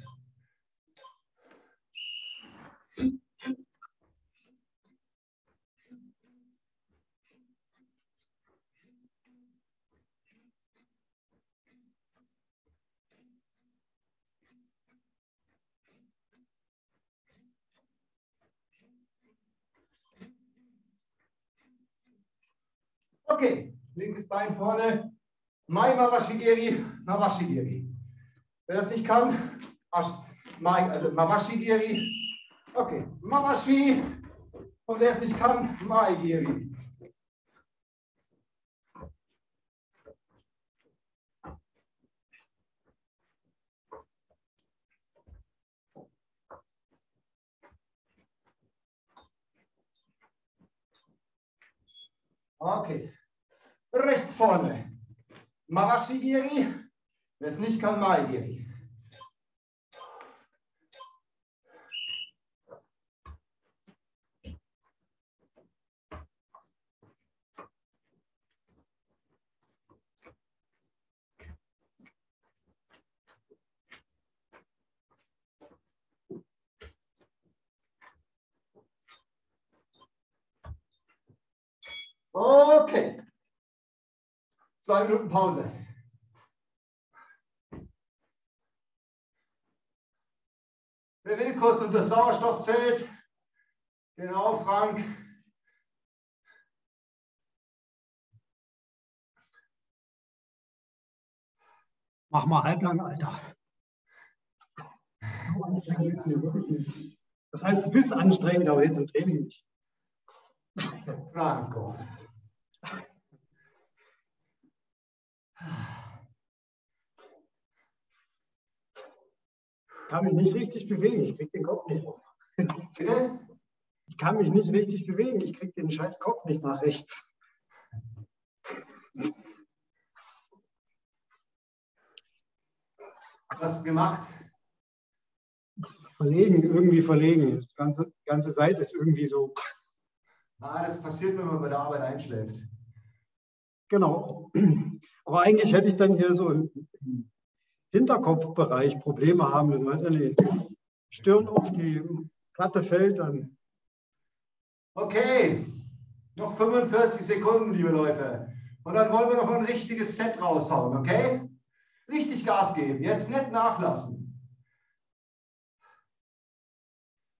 Okay, linkes Bein vorne. Mai Mawashigiri, Mawashigiri. Wer das nicht kann, Mai, also Mawashigiri. Okay, Mawashi. Und wer es nicht kann, Maigiri. Okay. Rechts vorne. Mawashigiri. Wer es nicht kann, Maigiri. Okay. Zwei Minuten Pause. Wer will kurz unter das Sauerstoffzelt? Genau, Frank. Mach mal halblang, Alter. Das heißt, du bist anstrengend, aber jetzt im Training nicht. Franco. Ich kann mich nicht richtig bewegen, ich krieg den Kopf nicht hoch. Bitte? Ich kann mich nicht richtig bewegen, ich krieg den scheiß Kopf nicht nach rechts. Was hast du gemacht? Verlegen, irgendwie verlegen. Die ganze, ganze Seite ist irgendwie so. Ah, das passiert, wenn man bei der Arbeit einschläft. Genau. Aber eigentlich hätte ich dann hier so im Hinterkopfbereich Probleme haben müssen. Weißt du, wenn die Stirn auf die Platte fällt, dann. Okay, noch 45 Sekunden, liebe Leute. Und dann wollen wir noch ein richtiges Set raushauen, okay? Richtig Gas geben, jetzt nicht nachlassen.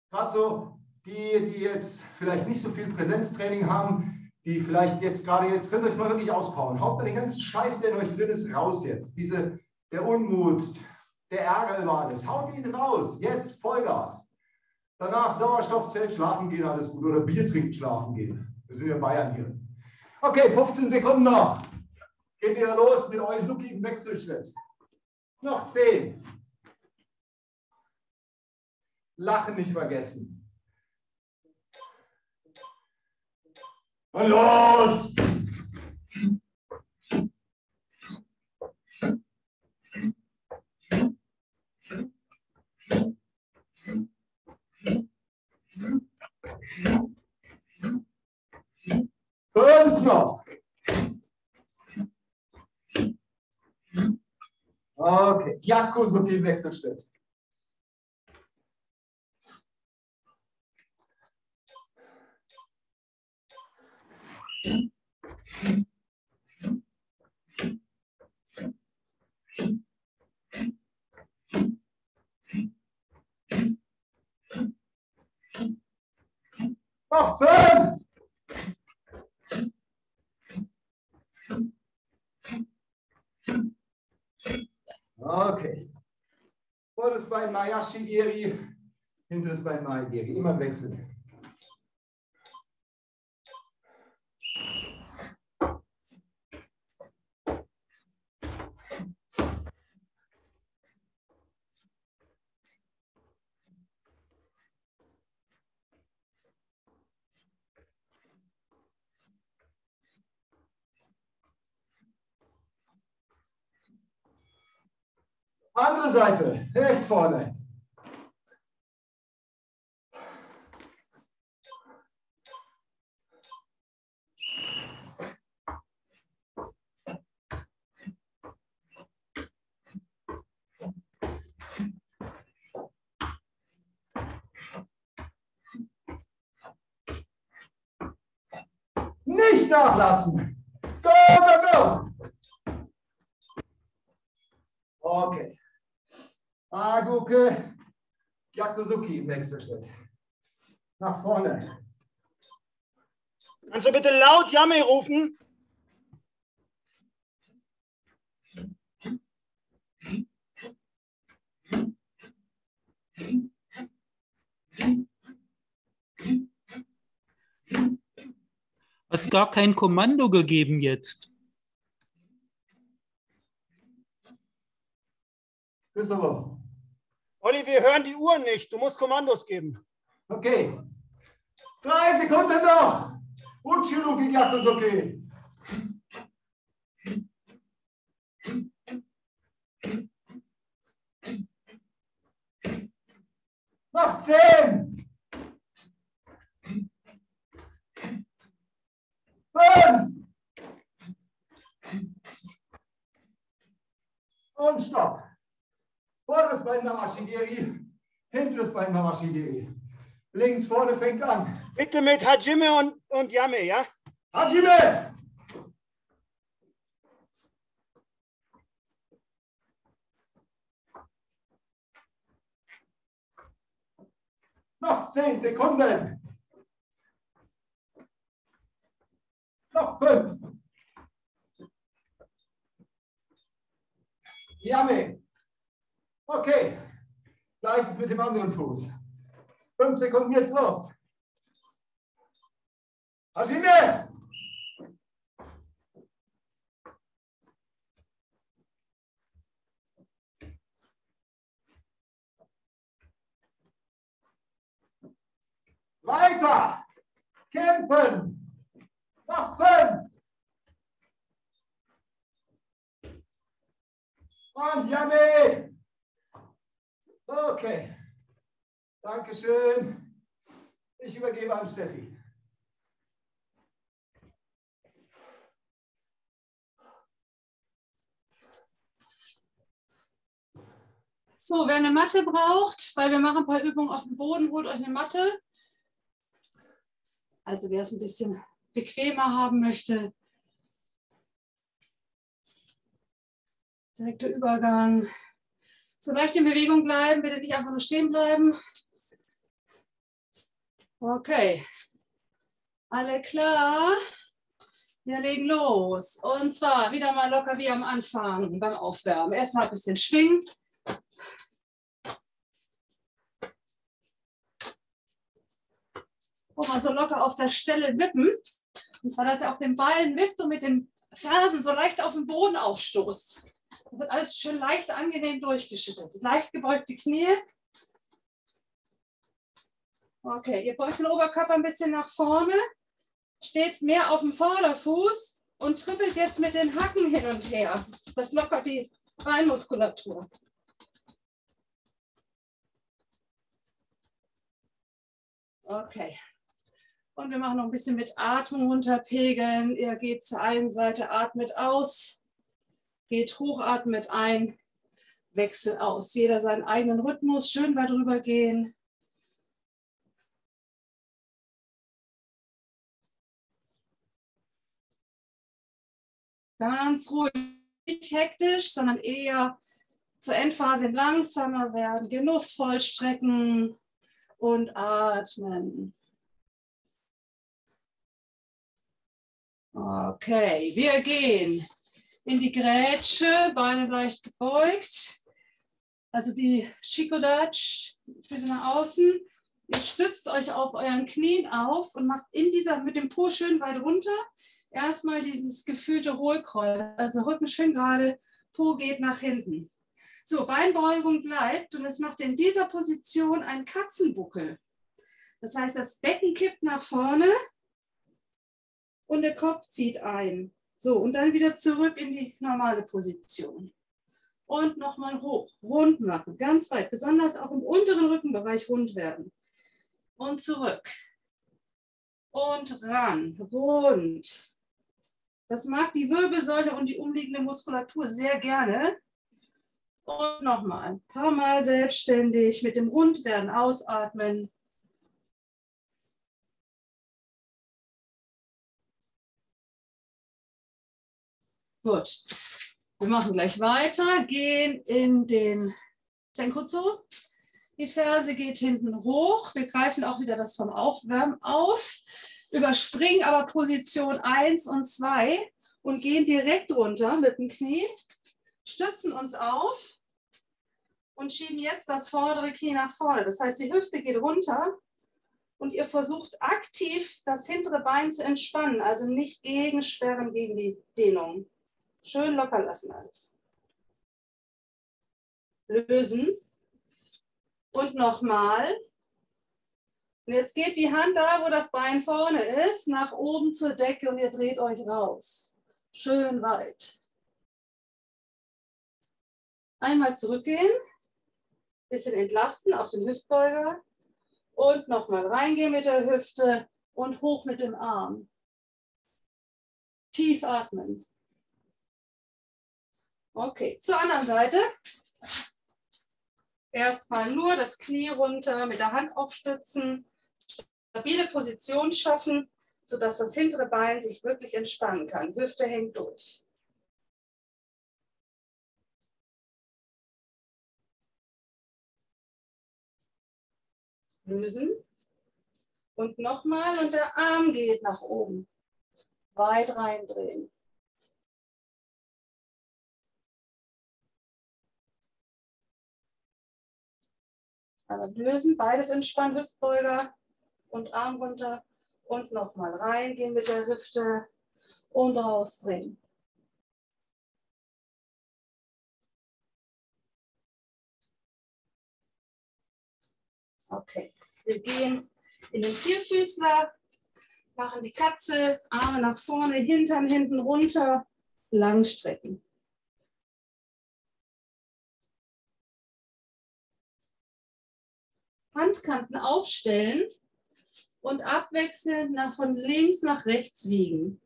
Gerade so die, die jetzt vielleicht nicht so viel Präsenztraining haben, die vielleicht jetzt gerade, jetzt könnt ihr euch mal wirklich auspowern. Haut mal den ganzen Scheiß, der in euch drin ist, raus jetzt. Diese der Unmut, der Ärger über alles. Haut ihn raus. Jetzt Vollgas. Danach Sauerstoffzelt schlafen gehen, alles gut. Oder Bier trinken, schlafen gehen. Wir sind ja in Bayern hier. Okay, 15 Sekunden noch. Geht wieder los mit Eusuki im Wechselschritt. Noch 10. Lachen nicht vergessen. Und los! Fünf noch. Okay, Yakuzuki im Wechselschritt. Noch fünf. Okay. Vorderes Bein Mayashi Giri, hinteres Bein Mai Giri. Immer wechseln. Andere Seite, rechts vorne. Nicht nachlassen. Go, go, go. Okay. Aguke, Wechselschritt. Nach vorne. Kannst du bitte laut Yami rufen? Hast gar kein Kommando gegeben jetzt. Christopher. Olli, wir hören die Uhr nicht. Du musst Kommandos geben. Okay. Drei Sekunden noch. Uchiruki Yakuzuki. Noch zehn. Fünf. Und stopp. Vorderes Bein Namashigiri, hinteres Bein Namashigiri. Links vorne fängt an. Bitte mit Hajime und, und Yame, ja? Hajime! Noch zehn Sekunden. Noch fünf. Yame. Okay. Gleiches mit dem anderen Fuß. Fünf Sekunden jetzt los. Hajime! Weiter! Kämpfen! Noch fünf! Und Yami! Okay. Dankeschön. Ich übergebe an Steffi. So, wer eine Matte braucht, weil wir machen ein paar Übungen auf dem Boden, holt euch eine Matte. Also wer es ein bisschen bequemer haben möchte. Direkter Übergang. So leicht in Bewegung bleiben, bitte nicht einfach nur stehen bleiben. Okay. Alle klar? Wir legen los. Und zwar wieder mal locker wie am Anfang beim Aufwärmen. Erstmal ein bisschen schwingen. Und mal so locker auf der Stelle wippen. Und zwar, dass er auf den Ballen wippt und mit den Fersen so leicht auf den Boden aufstoßt. Wird alles schön leicht angenehm durchgeschüttelt. Leicht gebeugte Knie. Okay, ihr beugt den Oberkörper ein bisschen nach vorne steht mehr auf dem Vorderfuß und trippelt jetzt mit den Hacken hin und her. Das lockert die Beinmuskulatur. Okay. Und wir machen noch ein bisschen mit Atmung runterpegeln. Ihr geht zur einen Seite, atmet aus, geht hoch, atmet ein, Wechsel aus. Jeder seinen eigenen Rhythmus, schön weit rüber gehen. Ganz ruhig, nicht hektisch, sondern eher zur Endphase langsamer werden, genussvoll strecken und atmen. Okay, wir gehen in die Grätsche, Beine leicht gebeugt. Also wie Shikodachi, Füße nach außen. Ihr stützt euch auf euren Knien auf und macht in dieser mit dem Po schön weit runter erstmal dieses gefühlte Hohlkreuz, also Rücken schön gerade, Po geht nach hinten. So, Beinbeugung bleibt und es macht in dieser Position einen Katzenbuckel. Das heißt, das Becken kippt nach vorne und der Kopf zieht ein. So, und dann wieder zurück in die normale Position. Und nochmal hoch, rund machen, ganz weit, besonders auch im unteren Rückenbereich rund werden. Und zurück. Und ran, rund. Das mag die Wirbelsäule und die umliegende Muskulatur sehr gerne. Und nochmal ein paar Mal selbstständig mit dem Rundwerden ausatmen. Gut, wir machen gleich weiter, gehen in den Senkozo. Die Ferse geht hinten hoch. Wir greifen auch wieder das vom Aufwärmen auf überspringen aber Position 1 und 2 und gehen direkt runter mit dem Knie, stützen uns auf und schieben jetzt das vordere Knie nach vorne. Das heißt, die Hüfte geht runter und ihr versucht aktiv das hintere Bein zu entspannen, also nicht gegensperren gegen die Dehnung. Schön locker lassen alles. Lösen. Und nochmal. Und jetzt geht die Hand da, wo das Bein vorne ist, nach oben zur Decke und ihr dreht euch raus. Schön weit. Einmal zurückgehen, bisschen entlasten auf den Hüftbeuger und nochmal reingehen mit der Hüfte und hoch mit dem Arm. Tief atmen. Okay, zur anderen Seite. Erstmal nur das Knie runter, mit der Hand aufstützen stabile Position schaffen, sodass das hintere Bein sich wirklich entspannen kann. Hüfte hängt durch. Lösen. Und nochmal und der Arm geht nach oben. Weit reindrehen. Aber lösen, beides entspannen, Hüftbeuger und Arm runter und nochmal reingehen mit der Hüfte und rausdrehen. Okay, wir gehen in den Vierfüßler, machen die Katze, Arme nach vorne, Hintern hinten runter, lang strecken. Handkanten aufstellen und abwechselnd nach, von links nach rechts wiegen.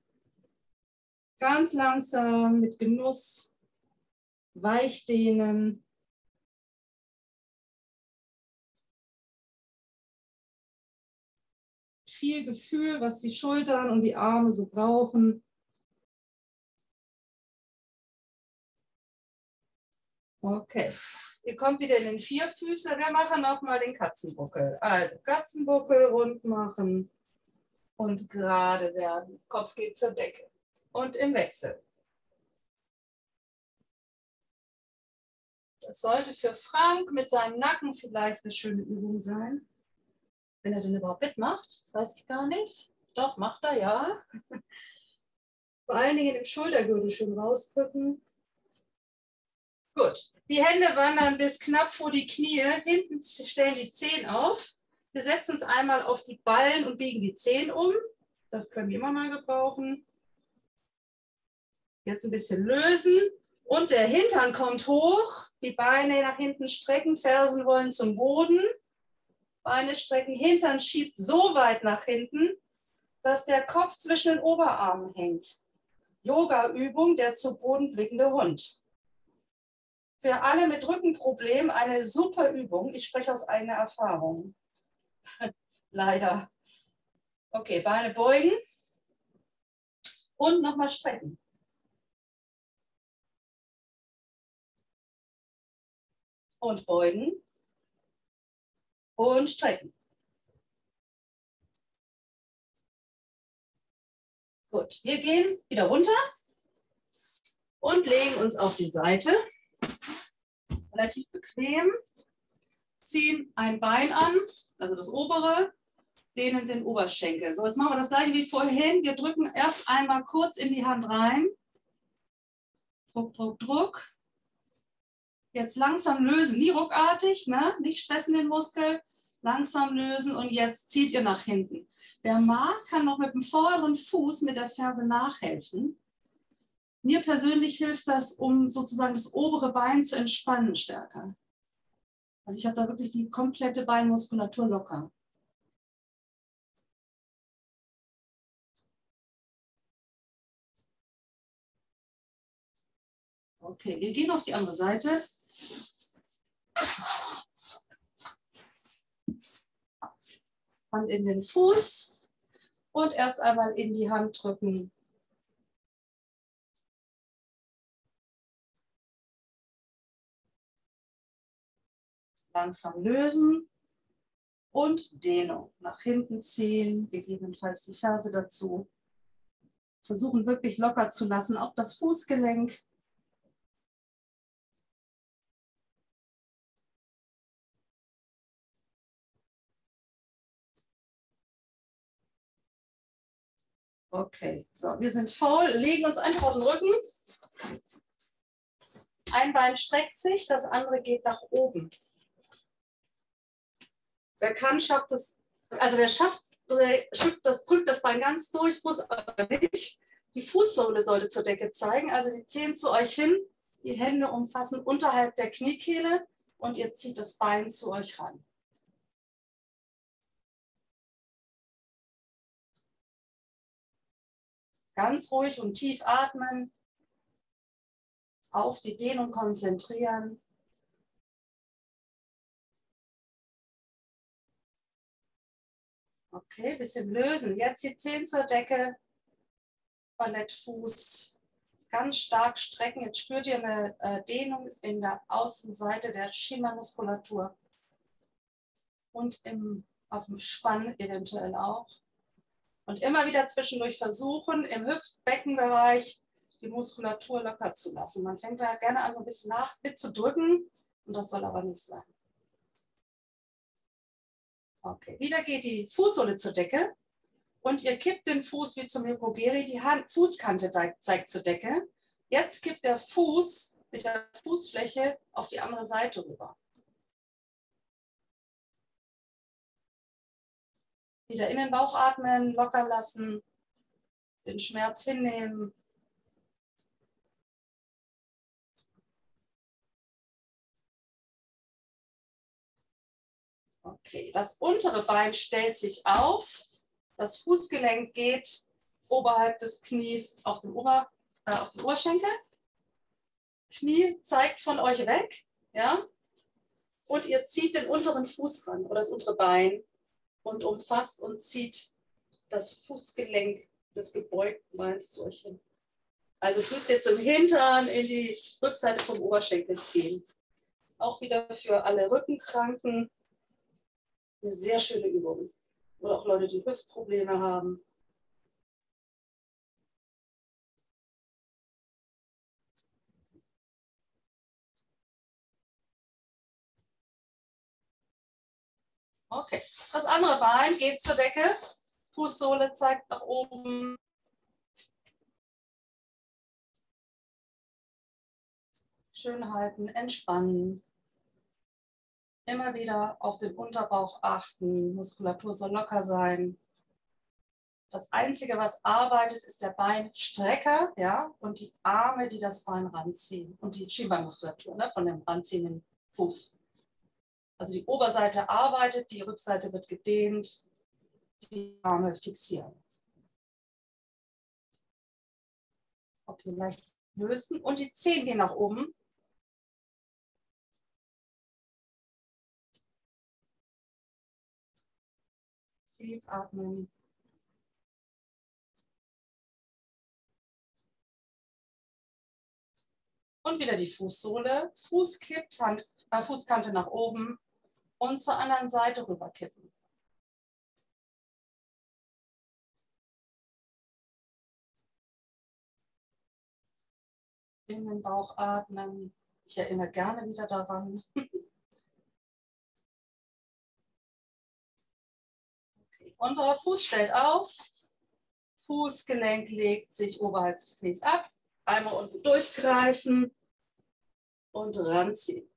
Ganz langsam mit Genuss, weich dehnen. Viel Gefühl, was die Schultern und die Arme so brauchen. Okay. Ihr kommt wieder in den Vierfüßer. Wir machen nochmal den Katzenbuckel. Also Katzenbuckel rund machen und gerade werden. Kopf geht zur Decke. und im Wechsel. Das sollte für Frank mit seinem Nacken vielleicht eine schöne Übung sein. Wenn er denn überhaupt mitmacht, das weiß ich gar nicht. Doch, macht er, ja. Vor allen Dingen im Schultergürtel schön rausdrücken. Gut, die Hände wandern bis knapp vor die Knie. Hinten stellen die Zehen auf. Wir setzen uns einmal auf die Ballen und biegen die Zehen um. Das können wir immer mal gebrauchen. Jetzt ein bisschen lösen. Und der Hintern kommt hoch. Die Beine nach hinten strecken, Fersen wollen zum Boden. Beine strecken, Hintern schiebt so weit nach hinten, dass der Kopf zwischen den Oberarmen hängt. Yoga-Übung, der zu Boden blickende Hund. Für alle mit Rückenproblemen eine super Übung. Ich spreche aus eigener Erfahrung. [LAUGHS] Leider. Okay, Beine beugen und nochmal strecken. Und beugen und strecken. Gut, wir gehen wieder runter und legen uns auf die Seite. Relativ bequem. Ziehen ein Bein an, also das obere, dehnen den Oberschenkel. So, jetzt machen wir das gleiche wie vorhin. Wir drücken erst einmal kurz in die Hand rein. Druck, Druck, Druck. Jetzt langsam lösen, nie ruckartig, ne? nicht stressen den Muskel, langsam lösen und jetzt zieht ihr nach hinten. Wer mag, kann noch mit dem vorderen Fuß mit der Ferse nachhelfen. Mir persönlich hilft das, um sozusagen das obere Bein zu entspannen stärker. Also ich habe da wirklich die komplette Beinmuskulatur locker. Okay, wir gehen auf die andere Seite. Hand in den Fuß und erst einmal in die Hand drücken. Langsam lösen und Dehnung. Nach hinten ziehen, gegebenenfalls die Ferse dazu. Versuchen wirklich locker zu lassen, auch das Fußgelenk. Okay, so, wir sind voll, legen uns einfach auf den Rücken. Ein Bein streckt sich, das andere geht nach oben. Wer kann, schafft es, also wer schafft, das, drückt das Bein ganz durch, muss aber nicht. Die Fußsohle sollte zur Decke zeigen, also die Zehen zu euch hin, die Hände umfassen unterhalb der Kniekehle und ihr zieht das Bein zu euch ran. Ganz ruhig und tief atmen, auf die Dehnung konzentrieren. Okay, bisschen lösen. Jetzt die Zehen zur Decke, Ballettfuß. Ganz stark strecken. Jetzt spürt ihr eine äh, Dehnung in der Außenseite der Schimmermuskulatur und im, auf dem Spann eventuell auch. Und immer wieder zwischendurch versuchen, im Hüftbeckenbereich die Muskulatur locker zu lassen. Man fängt da gerne an, ein bisschen nach mitzudrücken und das soll aber nicht sein. Okay, wieder geht die Fußsohle zur Decke und ihr kippt den Fuß wie zum Yokogiri, die Hand, Fußkante zeigt zur Decke. Jetzt kippt der Fuß mit der Fußfläche auf die andere Seite rüber. Wieder in den Bauch atmen, locker lassen, den Schmerz hinnehmen. Okay, das untere Bein stellt sich auf. Das Fußgelenk geht oberhalb des Knies auf den, Ober, äh, auf den Oberschenkel. Knie zeigt von euch weg. Ja? Und ihr zieht den unteren Fuß ran oder das untere Bein und umfasst und zieht das Fußgelenk des gebeugten Beins zu euch hin. Also es müsst ihr zum Hintern in die Rückseite vom Oberschenkel ziehen. Auch wieder für alle Rückenkranken eine sehr schöne Übung. Oder auch Leute, die Hüftprobleme haben. Okay. Das andere Bein geht zur Decke. Fußsohle zeigt nach oben. Schön halten, entspannen. Immer wieder auf den Unterbauch achten. Muskulatur soll locker sein. Das Einzige, was arbeitet, ist der Beinstrecker ja, und die Arme, die das Bein ranziehen und die Schienbeinmuskulatur ne, von dem ranziehenden Fuß. Also die Oberseite arbeitet, die Rückseite wird gedehnt, die Arme fixieren. Okay, leicht lösen und die Zehen gehen nach oben. Tief atmen. Und wieder die Fußsohle. Fuß kippt, Hand, äh, Fußkante nach oben und zur anderen Seite rüberkippen. In den Bauch atmen. Ich erinnere gerne wieder daran. [LAUGHS] Unterer Fuß stellt auf. Fußgelenk legt sich oberhalb des Knies ab. Einmal unten durchgreifen und ranziehen.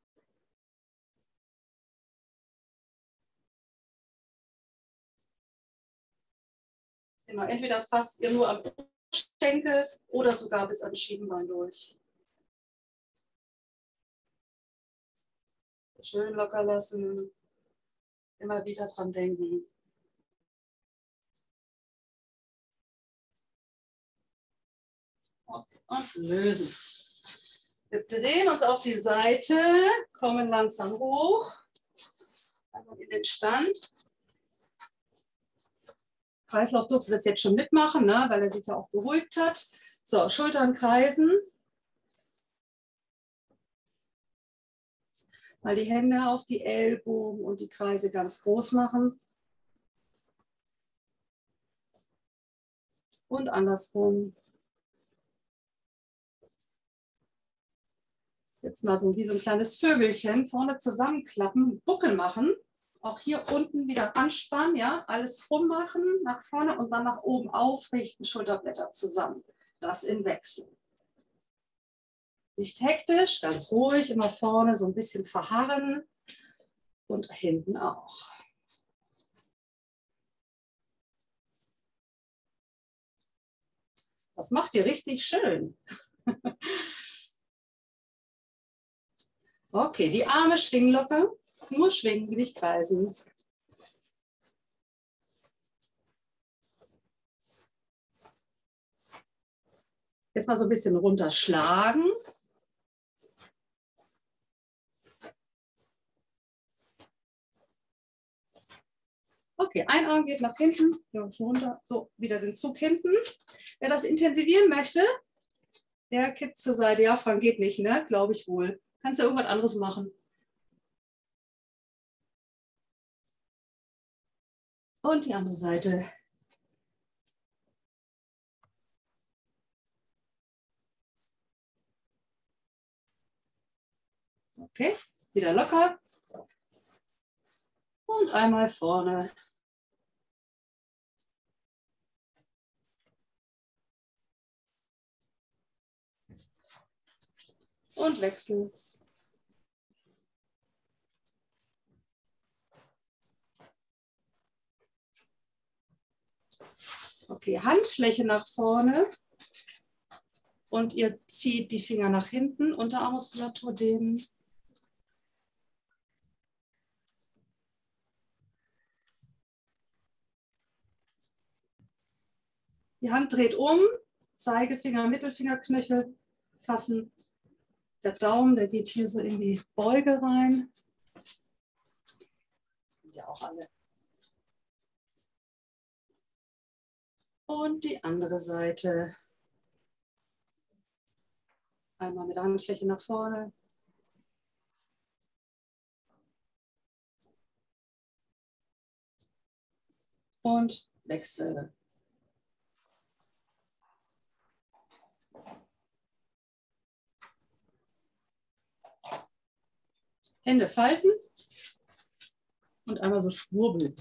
Genau, entweder fasst ihr nur am Schenkel oder sogar bis ans Schienbein durch. Schön locker lassen. Immer wieder dran denken. Und lösen. Wir drehen uns auf die Seite, kommen langsam hoch, in den Stand. Kreislauf durfte das jetzt schon mitmachen, ne, weil er sich ja auch beruhigt hat. So, Schultern kreisen. Mal die Hände auf die Ellbogen und die Kreise ganz groß machen. Und andersrum. Jetzt mal so wie so ein kleines Vögelchen vorne zusammenklappen, Buckel machen. Auch hier unten wieder anspannen, ja, alles krumm machen, nach vorne und dann nach oben aufrichten, Schulterblätter zusammen. Das im Wechsel. Nicht hektisch, ganz ruhig, immer vorne so ein bisschen verharren und hinten auch. Das macht ihr richtig schön. [LAUGHS] Okay, die Arme schwingen locker. Nur schwingen, nicht kreisen. Jetzt mal so ein bisschen runterschlagen. Okay, ein Arm geht nach hinten, ja, schon runter, so, wieder den Zug hinten. Wer das intensivieren möchte, der kippt zur Seite. Ja, Frank geht nicht, ne? Glaube ich wohl. Kannst ja irgendwas anderes machen. Und die andere Seite. Okay, wieder locker. Und einmal vorne. Und wechseln. Okay, Handfläche nach vorne. Und ihr zieht die Finger nach hinten, Unterarmmuskulatur dehnen. Die Hand dreht um, Zeigefinger, Mittelfinger, Knöchel fassen. Der Daumen, der geht hier so in die Beuge rein. Ja, auch alle. Und die andere Seite. Einmal mit der Handfläche nach vorne. Und wechsel. Hände falten. Und einmal so schwurbeln.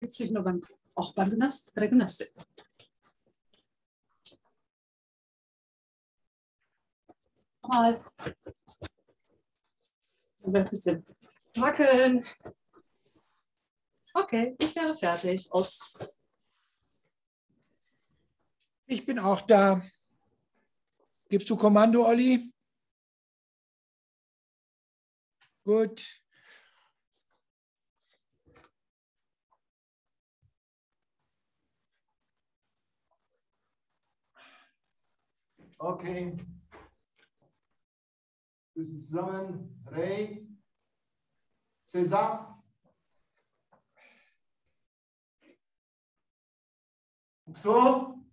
Es nicht nur beim, auch beim Gymnast, bei der Gymnastik. Mal. Ein bisschen wackeln. Okay, ich wäre fertig. Aus. Ich bin auch da. Gibst du Kommando, Olli? Gut. Okay. Füße zusammen. Rey. César. So.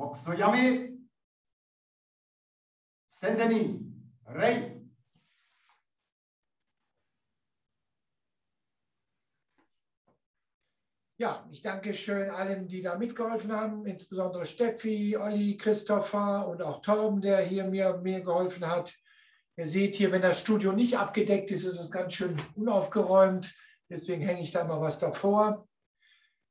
Moksoyami. Senseni. Rei. Ja, ich danke schön allen, die da mitgeholfen haben, insbesondere Steffi, Olli, Christopher und auch Torben, der hier mir, mir geholfen hat. Ihr seht hier, wenn das Studio nicht abgedeckt ist, ist es ganz schön unaufgeräumt. Deswegen hänge ich da mal was davor.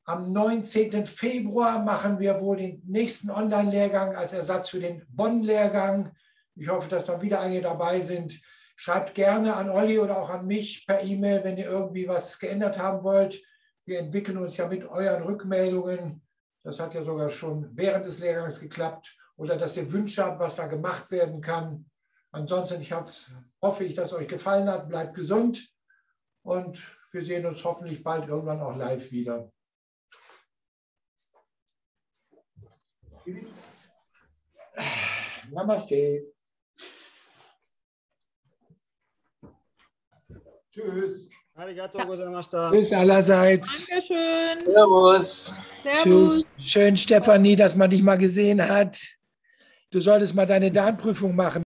Am 19. Februar machen wir wohl den nächsten Online-Lehrgang als Ersatz für den Bonn-Lehrgang. Ich hoffe, dass dann wieder einige dabei sind. Schreibt gerne an Olli oder auch an mich per E-Mail, wenn ihr irgendwie was geändert haben wollt. Wir entwickeln uns ja mit euren Rückmeldungen. Das hat ja sogar schon während des Lehrgangs geklappt. Oder dass ihr Wünsche habt, was da gemacht werden kann. Ansonsten ich hoffe ich, dass es euch gefallen hat. Bleibt gesund und wir sehen uns hoffentlich bald irgendwann auch live wieder. Namaste. Tschüss. Arigato gozaimashita. Bis allerseits. Dankeschön. Servus. Servus. Schön, Stefanie, dass man dich mal gesehen hat. Du solltest mal deine Darmprüfung machen.